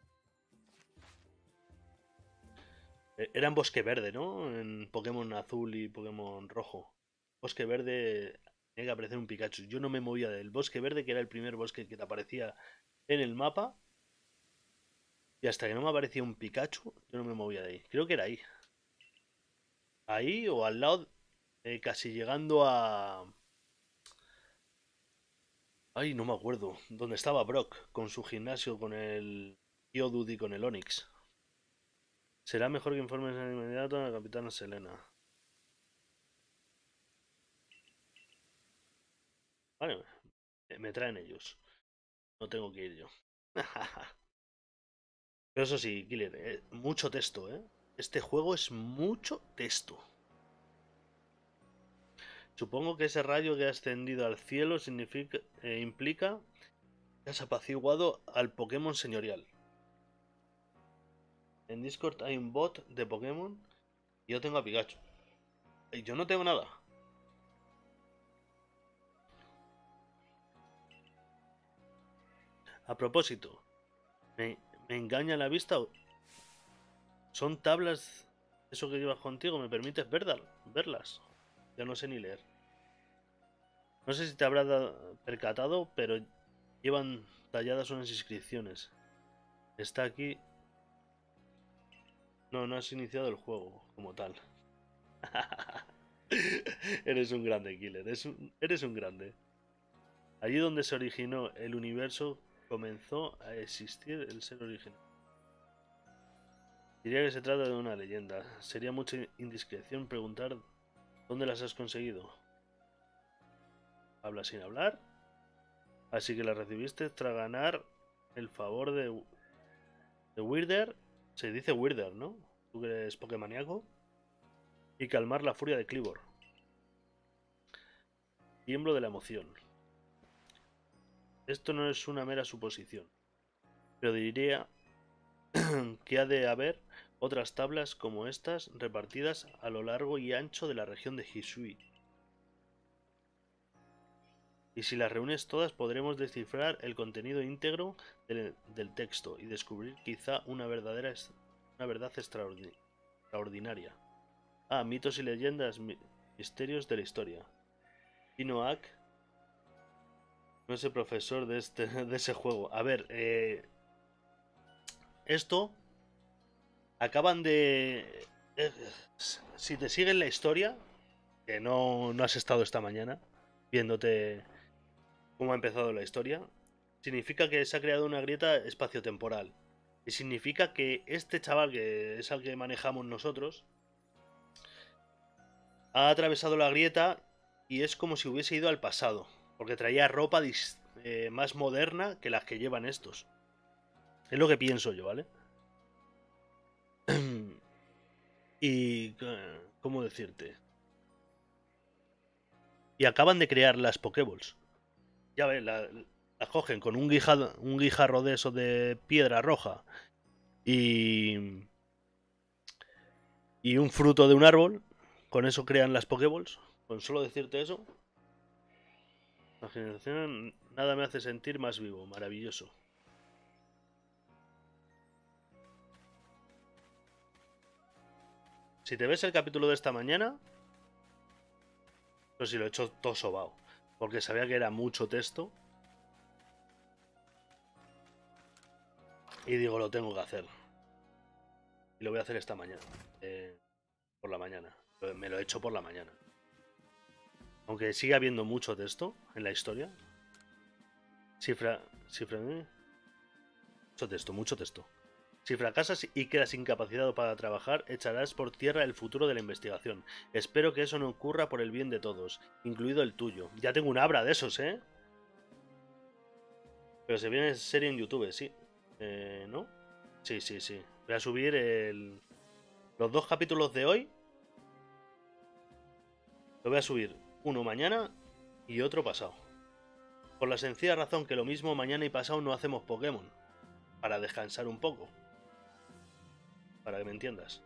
Era en Bosque Verde, ¿no? En Pokémon Azul y Pokémon Rojo. Bosque Verde tiene que aparecer un Pikachu. Yo no me movía del Bosque Verde, que era el primer bosque que te aparecía en el mapa. Y hasta que no me aparecía un Pikachu, yo no me movía de ahí. Creo que era ahí. Ahí o al lado, eh, casi llegando a... Ay, no me acuerdo. ¿Dónde estaba Brock? Con su gimnasio, con el Geodude y con el Onix. Será mejor que informes en inmediato a la capitana Selena. Vale, me traen ellos. No tengo que ir yo. Pero eso sí, Killer, eh, mucho texto, ¿eh? Este juego es mucho texto. Supongo que ese rayo que ha ascendido al cielo significa, eh, implica que has apaciguado al Pokémon señorial. En Discord hay un bot de Pokémon y yo tengo a Pikachu. Y yo no tengo nada. A propósito, ¿me, engaña la vista? ¿Son tablas eso que llevas contigo? ¿Me permites verlas? Ya no sé ni leer. No sé si te habrás percatado, pero llevan talladas unas inscripciones. Está aquí no, no has iniciado el juego como tal. eres un grande, Killer. Eres un, grande. Allí donde se originó el universo, comenzó a existir el ser original. Diría que se trata de una leyenda. Sería mucha indiscreción preguntar dónde las has conseguido. Habla sin hablar. Así que la recibiste tras ganar el favor de, de Weirder se dice Weirder, ¿no? Tú que eres Pokémoníaco. Y calmar la furia de Clibor. Tiemblo de la emoción. Esto no es una mera suposición. Pero diría que ha de haber otras tablas como estas repartidas a lo largo y ancho de la región de Hisui. Y si las reúnes todas podremos descifrar el contenido íntegro del, texto y descubrir quizá una verdadera una verdad extraordinaria. Ah, mitos y leyendas, misterios de la historia. Inoak no es el profesor de, este, de ese juego. A ver, eh, esto acaban de... Eh, si te siguen la historia, que no, no has estado esta mañana viéndote cómo ha empezado la historia, significa que se ha creado una grieta espaciotemporal. Y significa que este chaval, que es el que manejamos nosotros, ha atravesado la grieta y es como si hubiese ido al pasado. Porque traía ropa eh, más moderna que las que llevan estos. Es lo que pienso yo, ¿vale? y... ¿Cómo decirte? Y acaban de crear las Pokéballs. Ya ves, la, cogen con un, guijarro, de eso de piedra roja y, y un fruto de un árbol. Con eso crean las Pokéballs. Con solo decirte eso. La generación nada me hace sentir más vivo. Maravilloso. Si te ves el capítulo de esta mañana, pues si lo he hecho todo sobao porque sabía que era mucho texto. Y digo, lo tengo que hacer. Y lo voy a hacer esta mañana. Eh, por la mañana. Me lo he hecho por la mañana. Aunque sigue habiendo mucho texto en la historia. Cifra. Cifra. ¿eh? Mucho texto, mucho texto. Si fracasas y quedas incapacitado para trabajar, echarás por tierra el futuro de la investigación. Espero que eso no ocurra por el bien de todos, incluido el tuyo. Ya tengo un abra de esos, ¿eh? Pero se viene serie en YouTube, sí. Eh, ¿No? Sí, sí, sí. Voy a subir el... los dos capítulos de hoy. Lo voy a subir uno mañana y otro pasado. Por la sencilla razón que lo mismo mañana y pasado no hacemos Pokémon. Para descansar un poco. Para que me entiendas.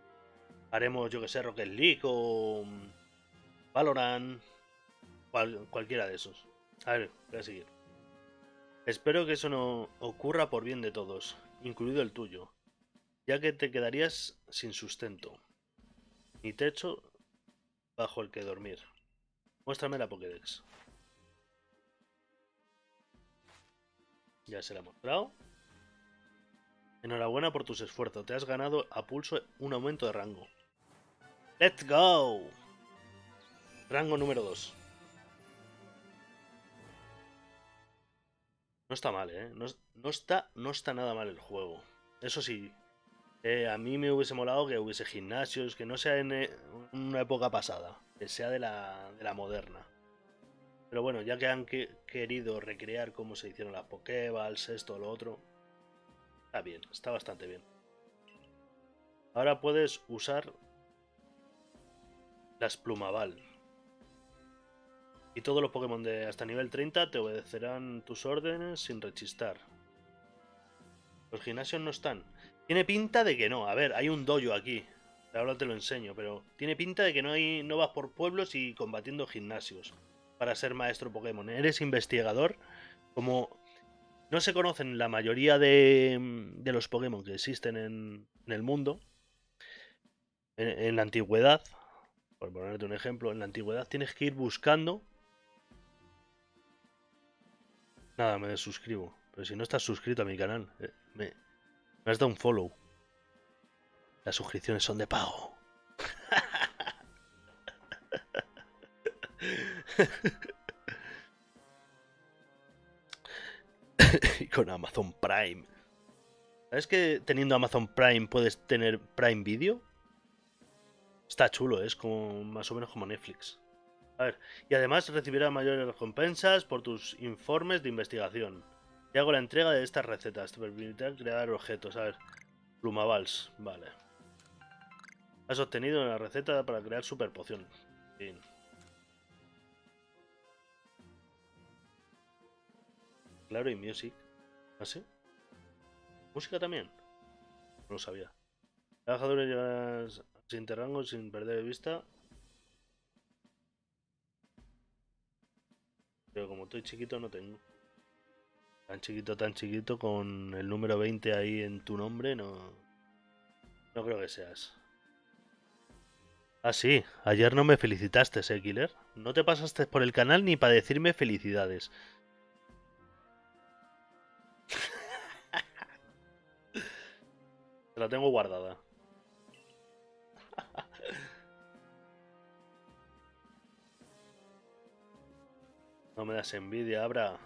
Haremos, yo que sé, Rocket League o mm, Valorant. cualquiera de esos. A ver, voy a seguir. Espero que eso no ocurra por bien de todos, incluido el tuyo, ya que te quedarías sin sustento, ni techo bajo el que dormir. Muéstrame la Pokédex. Ya se la he mostrado. Enhorabuena por tus esfuerzos. Te has ganado a pulso un aumento de rango. ¡Let's go! Rango número 2. No está mal, ¿eh? No, está, no está nada mal el juego. Eso sí, a mí me hubiese molado que hubiese gimnasios, que no sea en eh, una época pasada, que sea de la, de la moderna. Pero bueno, ya que han querido recrear cómo se hicieron las Pokéballs, esto, lo otro, está bien, está bastante bien. Ahora puedes usar las Plumaval. Y todos los Pokémon de hasta nivel 30 te obedecerán tus órdenes sin rechistar. Los gimnasios no están. Tiene pinta de que no. A ver, hay un dojo aquí. Ahora te lo enseño, pero tiene pinta de que no hay no vas por pueblos y combatiendo gimnasios para ser maestro Pokémon. Eres investigador. Como no se conocen la mayoría de, de los Pokémon que existen en, el mundo, en la antigüedad, por ponerte un ejemplo, en la antigüedad tienes que ir buscando Nada, me desuscribo. Pero si no estás suscrito a mi canal, eh, me, me has dado un follow. Las suscripciones son de pago. con Amazon Prime. ¿Sabes que teniendo Amazon Prime puedes tener Prime Video? Está chulo, es como más o menos como Netflix. A ver, y además recibirás mayores recompensas por tus informes de investigación. Y hago la entrega de estas recetas. Te permitirá crear objetos. A ver, plumavals, vale. Has obtenido una receta para crear super poción. Claro, y music. ¿Ah, sí? ¿Música también? No lo sabía. Trabajadores sin terrango sin perder de vista Pero como estoy chiquito no tengo. Tan chiquito, tan chiquito, con el número 20 ahí en tu nombre, no... No creo que seas. Ah, sí. Ayer no me felicitaste, ¿eh, Killer? No te pasaste por el canal ni para decirme felicidades. La tengo guardada. No me das envidia, Abra.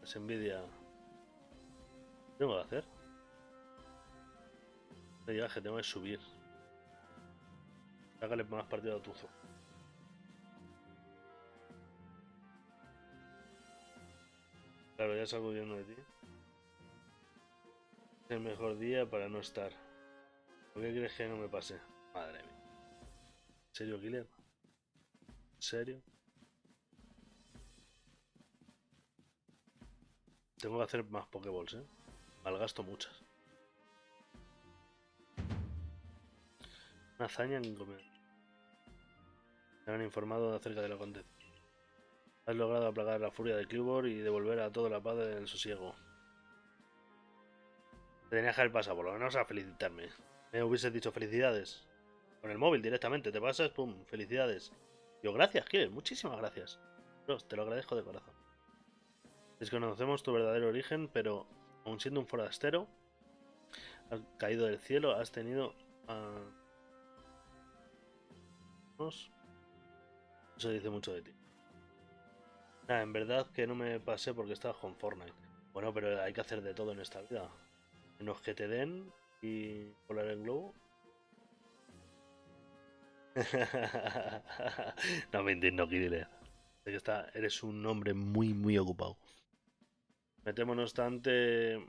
Das envidia. ¿Qué tengo que hacer? Digas que tengo que subir. Hágale más partido a Tuzo. Claro, ya salgo viendo de ti. El mejor día para no estar. ¿Por qué crees que no me pase? Madre mía. ¿En serio, Killer? ¿En serio? Tengo que hacer más Pokéballs, ¿eh? Malgasto muchas. Una hazaña en comer. Me han informado acerca de lo acontecido. Has logrado aplacar la furia de Cubor y devolver a todo la paz del sosiego. Te tenías que haber pasado por lo menos a felicitarme. Me hubieses dicho felicidades. Con el móvil directamente, te pasas, pum, felicidades. Yo, gracias, Killer, muchísimas gracias. Te lo agradezco de corazón. Desconocemos tu verdadero origen, pero aun siendo un forastero, has caído del cielo, has tenido... Eso dice mucho de ti. en verdad que no me pasé porque estaba con Fortnite. Bueno, pero hay que hacer de todo en esta vida. Menos que te den y volar el globo. no me indigno, Kirille. que eres un hombre muy, muy ocupado. Metemos no obstante.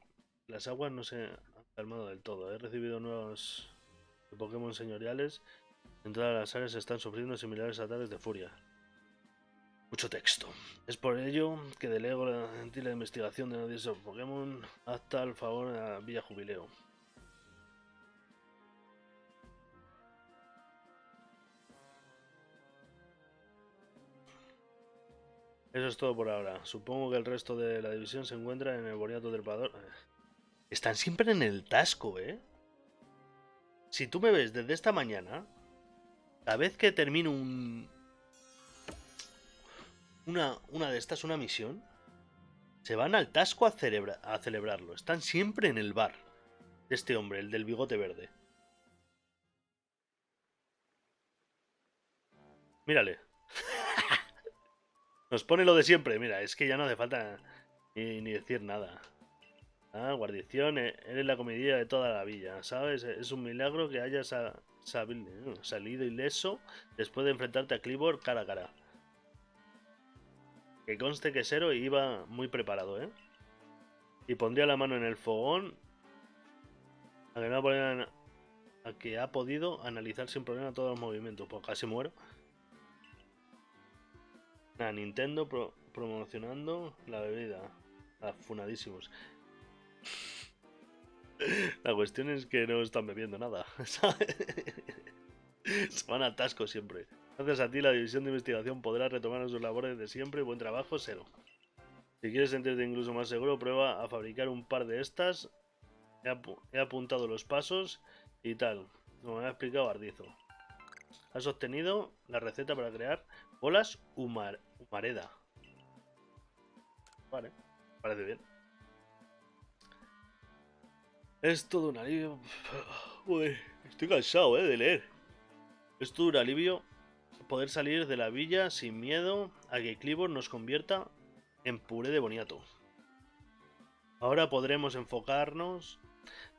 Las aguas no se han calmado del todo. He recibido nuevos Pokémon señoriales. En todas las áreas están sufriendo similares ataques de furia. Mucho texto. Es por ello que delego la gentil investigación de los Pokémon hasta el favor la Villa Jubileo. Eso es todo por ahora. Supongo que el resto de la división se encuentra en el boniato trepador. Están siempre en el tasco, ¿eh? Si tú me ves desde esta mañana, cada vez que termino un... Una, una de estas, una misión, se van al tasco a, a celebrarlo. Están siempre en el bar. De este hombre, el del bigote verde. Mírale. Nos pone lo de siempre. Mira, es que ya no hace falta ni, decir nada. Ah, guardición, eh, eres la comedia de toda la villa, ¿sabes? Es un milagro que hayas salido ileso después de enfrentarte a Clibor cara a cara. Que conste que Sero iba muy preparado, ¿eh? Y pondría la mano en el fogón a que, no a que ha podido analizar sin problema todos los movimientos. Pues casi muero. Nintendo promocionando la bebida. Afunadísimos. La cuestión es que no están bebiendo nada. Se van a tasco siempre. Gracias a ti la división de investigación podrá retomar sus labores de siempre. Buen trabajo, cero. Si quieres sentirte incluso más seguro, prueba a fabricar un par de estas. He, apuntado los pasos y tal. Como me ha explicado Ardizo. Has obtenido la receta para crear bolas humar humareda. Vale, parece bien. Es todo un alivio. estoy cansado ¿eh? de leer. Es todo un alivio poder salir de la villa sin miedo a que Clibor nos convierta en puré de boniato. Ahora podremos enfocarnos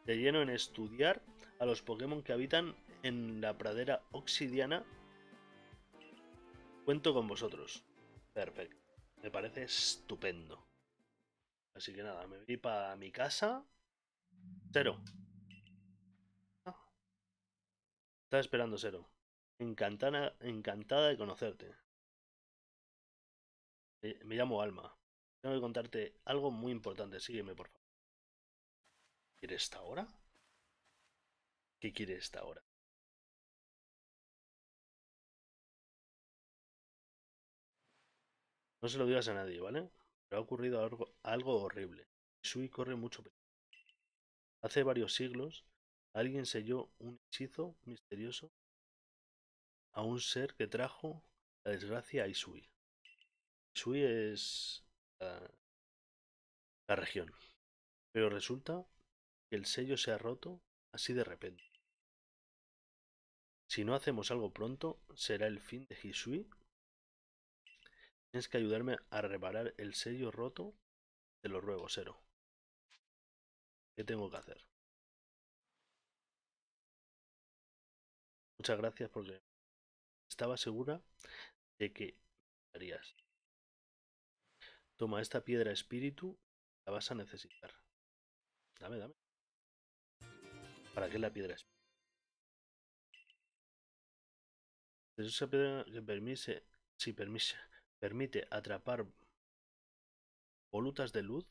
de lleno en estudiar a los Pokémon que habitan en la pradera obsidiana. Cuento con vosotros. Perfecto. Me parece estupendo. Así que nada, me voy para mi casa. Cero. Está esperando Cero. Encantada, encantada de conocerte. Me llamo Alma. Tengo que contarte algo muy importante. Sígueme, por favor. ¿Quieres esta hora? ¿Qué quiere esta hora? No se lo digas a nadie, ¿vale? Pero ha ocurrido algo, algo horrible. Sui corre mucho peligro. Hace varios siglos, alguien selló un hechizo misterioso a un ser que trajo la desgracia a Isui. Isui es la, la región. Pero resulta que el sello se ha roto así de repente. Si no hacemos algo pronto, será el fin de Hisui Tienes que ayudarme a reparar el sello roto. Te lo ruego, Cero. ¿Qué tengo que hacer? Muchas gracias porque estaba segura de que harías. Toma esta piedra espíritu, la vas a necesitar. Dame, dame. ¿Para qué la piedra espíritu? Es esa piedra que permite, sí, permite, permite atrapar volutas de luz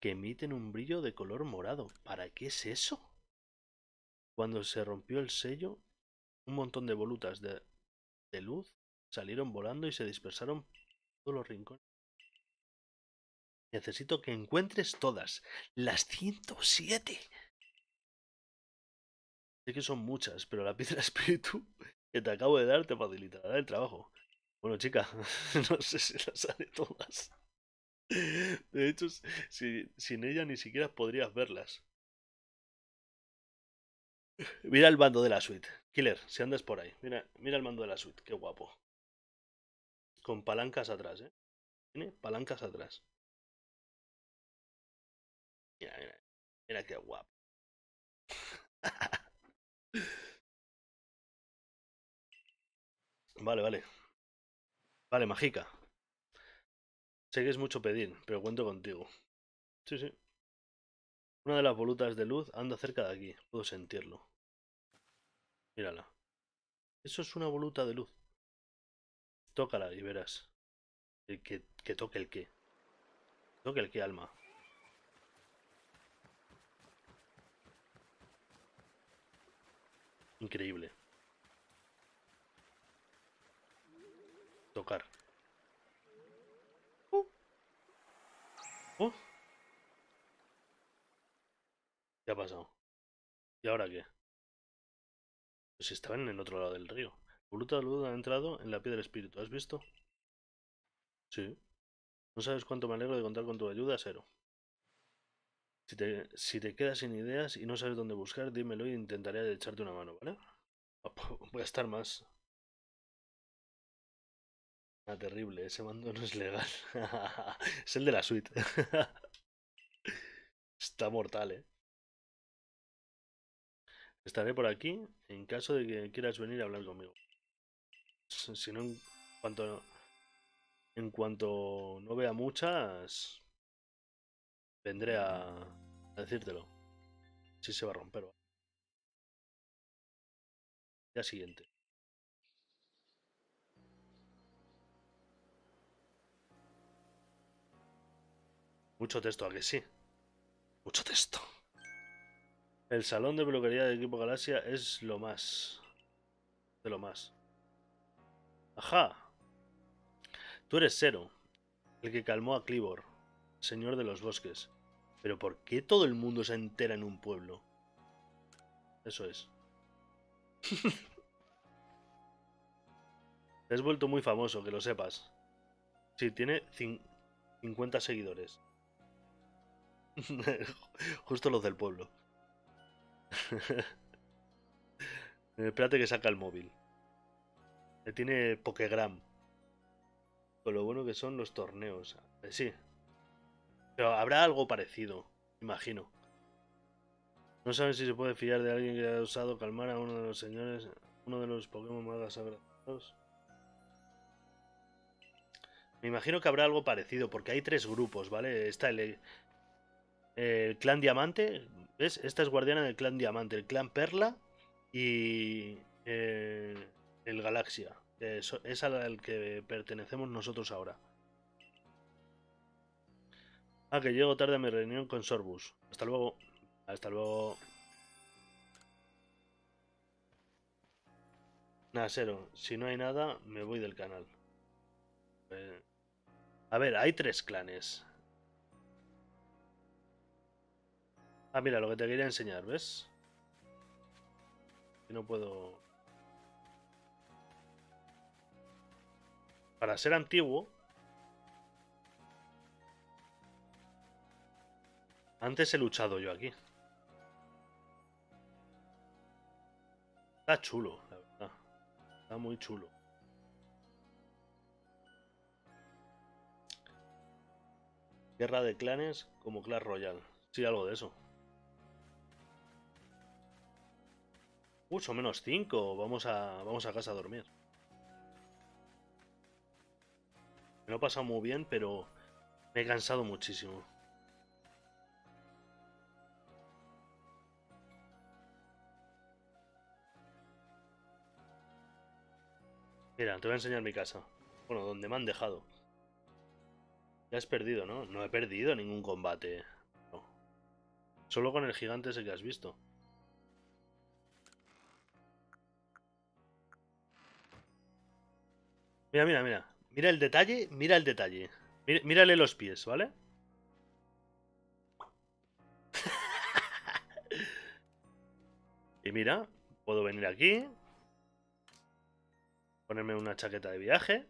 que emiten un brillo de color morado. ¿Para qué es eso? Cuando se rompió el sello, un montón de volutas de, luz salieron volando y se dispersaron por todos los rincones. Necesito que encuentres todas. Las 107. Sé que son muchas, pero la piedra espíritu que te acabo de dar te facilitará el trabajo. Bueno, chica, no sé si las haré todas. De hecho, sin ella ni siquiera podrías verlas. Mira el mando de la suite. Killer, si andas por ahí. Mira, mira el mando de la suite, qué guapo. Con palancas atrás, ¿eh? Tiene palancas atrás. Mira, mira. Mira qué guapo. vale, vale. Vale, Mágica. Sé que es mucho pedir, pero cuento contigo. Sí, sí. Una de las volutas de luz anda cerca de aquí. Puedo sentirlo. Mírala. Eso es una voluta de luz. Tócala y verás. Que, que toque el qué. Toque el qué, alma. Increíble. Tocar. Uh. Uh. ¿Qué ha pasado? ¿Y ahora qué? Pues estaba en el otro lado del río. Voluta luz ha entrado en la piedra espíritu. ¿Has visto? Sí. No sabes cuánto me alegro de contar con tu ayuda, Cero. Si te, si te quedas sin ideas y no sabes dónde buscar, dímelo y intentaré echarte una mano, ¿vale? Voy a estar más. Ah, terrible, ese mando no es legal. es el de la suite. Está mortal, ¿eh? Estaré por aquí en caso de que quieras venir a hablar conmigo. Si no, en cuanto, en cuanto no vea muchas, vendré a, decírtelo. Si se va a romper. Día siguiente. Mucho texto, ¿a que sí? Mucho texto. El salón de peluquería de equipo Galaxia es lo más. De lo más. Ajá. Tú eres Zero, el que calmó a Clibor, señor de los bosques. Pero ¿por qué todo el mundo se entera en un pueblo? Eso es. Te has vuelto muy famoso, que lo sepas. Sí, tiene 50 seguidores. Justo los del pueblo. Espérate que saca el móvil. Tiene Pokegram. Con lo bueno que son los torneos. Eh, sí. Pero habrá algo parecido, imagino. No saben si se puede fiar de alguien que haya usado calmar a uno de los señores, uno de los Pokémon más sagrados. Me imagino que habrá algo parecido, porque hay tres grupos, ¿vale? Está el, el clan Diamante, ¿ves? Esta es guardiana del clan Diamante, el clan Perla y eh, el Galaxia. es al que pertenecemos nosotros ahora. Ah, que llego tarde a mi reunión con Sorbus. Hasta luego. Hasta luego. Nada, cero. Si no hay nada, me voy del canal. Eh, a ver, hay tres clanes. Ah, mira, lo que te quería enseñar, ¿ves? no puedo... Para ser antiguo... Antes he luchado yo aquí. Está chulo, la verdad. Está muy chulo. Guerra de clanes como Clash Royale. Sí, algo de eso. Uh, son menos 5. Vamos a, vamos a casa a dormir. Me lo he pasado muy bien, pero me he cansado muchísimo. Mira, te voy a enseñar mi casa. Bueno, donde me han dejado. Ya has perdido, ¿no? No he perdido ningún combate. Solo con el gigante ese que has visto. Mira, mira, mira. Mira el detalle, mira el detalle. mírale los pies, ¿vale? y mira, puedo venir aquí. Ponerme una chaqueta de viaje.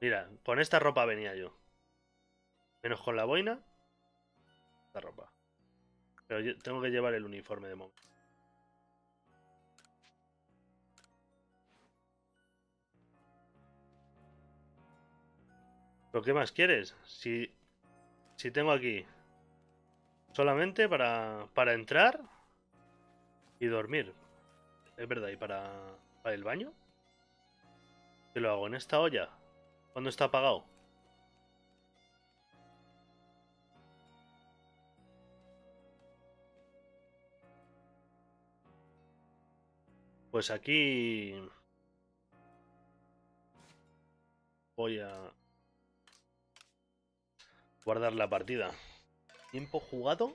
Mira, con esta ropa venía yo. Menos con la boina. La ropa. Pero yo tengo que llevar el uniforme de momento. ¿Pero qué más quieres? Si, si tengo aquí solamente para, para entrar Y dormir. Es verdad, ¿y para, para el baño? ¿Qué lo hago? ¿En esta olla? ¿Cuándo está apagado? Pues aquí... Voy a... Guardar la partida. Tiempo jugado.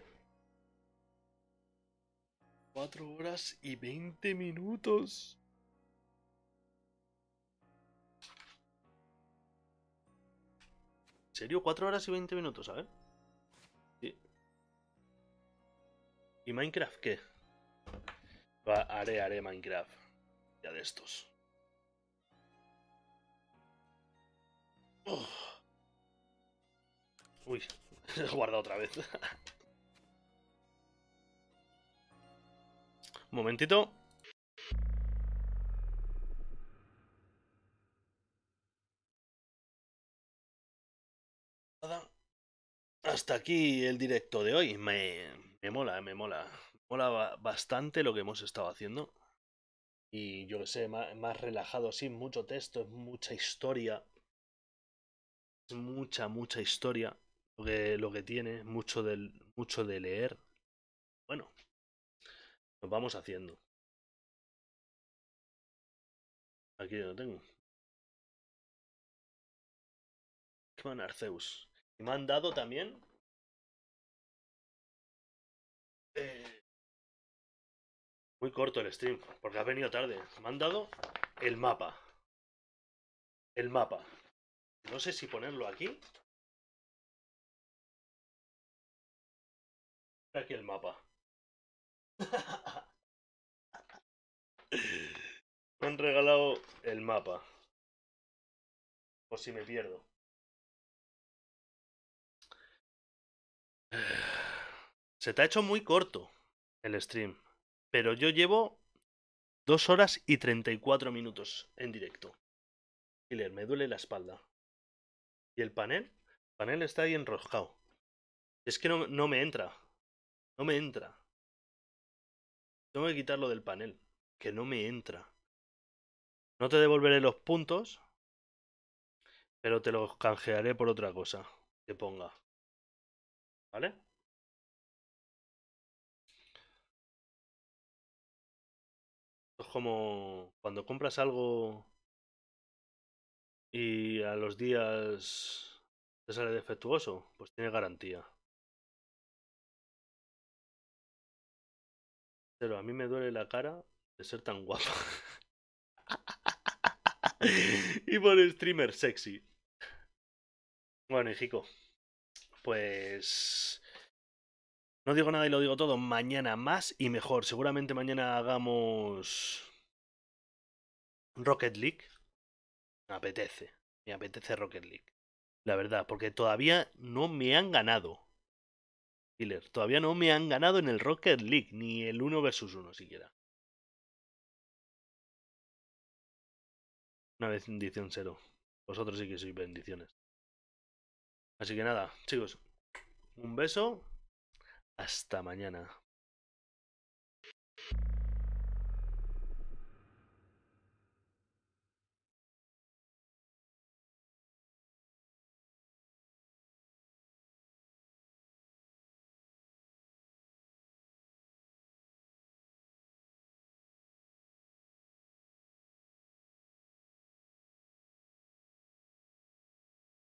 4 horas y 20 minutos. ¿En serio? 4 horas y 20 minutos, a ver. Sí. ¿Y Minecraft qué? Haré, haré Minecraft. Ya de estos. Uy, he guardado otra vez. Un momentito. Hasta aquí el directo de hoy. Me, me mola, me mola. Mola bastante lo que hemos estado haciendo. Y yo que sé, más, relajado, sin mucho texto, mucha historia. Es mucha, mucha historia lo que, lo que tiene, mucho, del, mucho de leer. Bueno, nos vamos haciendo. Aquí lo tengo. Con Arceus. Me han dado también. Eh, muy corto el stream, porque ha venido tarde. Me han dado el mapa. El mapa. No sé si ponerlo aquí. Aquí el mapa. Me han regalado el mapa. Por si me pierdo. Se te ha hecho muy corto el stream. Pero yo llevo dos horas y 34 minutos en directo. Killer, me duele la espalda. ¿Y el panel? El panel está ahí enroscado. Es que no, no me entra. No me entra. Tengo que quitarlo del panel. Que no me entra. No te devolveré los puntos. Pero te los canjearé por otra cosa. Que ponga. ¿Vale? Como cuando compras algo y a los días te sale defectuoso, pues tiene garantía. Pero a mí me duele la cara de ser tan guapa. y por streamer sexy. Bueno, hijico. Pues... No digo nada y lo digo todo. Mañana más y mejor. Seguramente mañana hagamos... Rocket League. Me apetece. Me apetece Rocket League. La verdad, porque todavía no me han ganado. Todavía no me han ganado en el Rocket League, ni el 1 versus 1 siquiera. Una bendición cero. Vosotros sí que sois bendiciones. Así que nada, chicos. Un beso. Hasta mañana.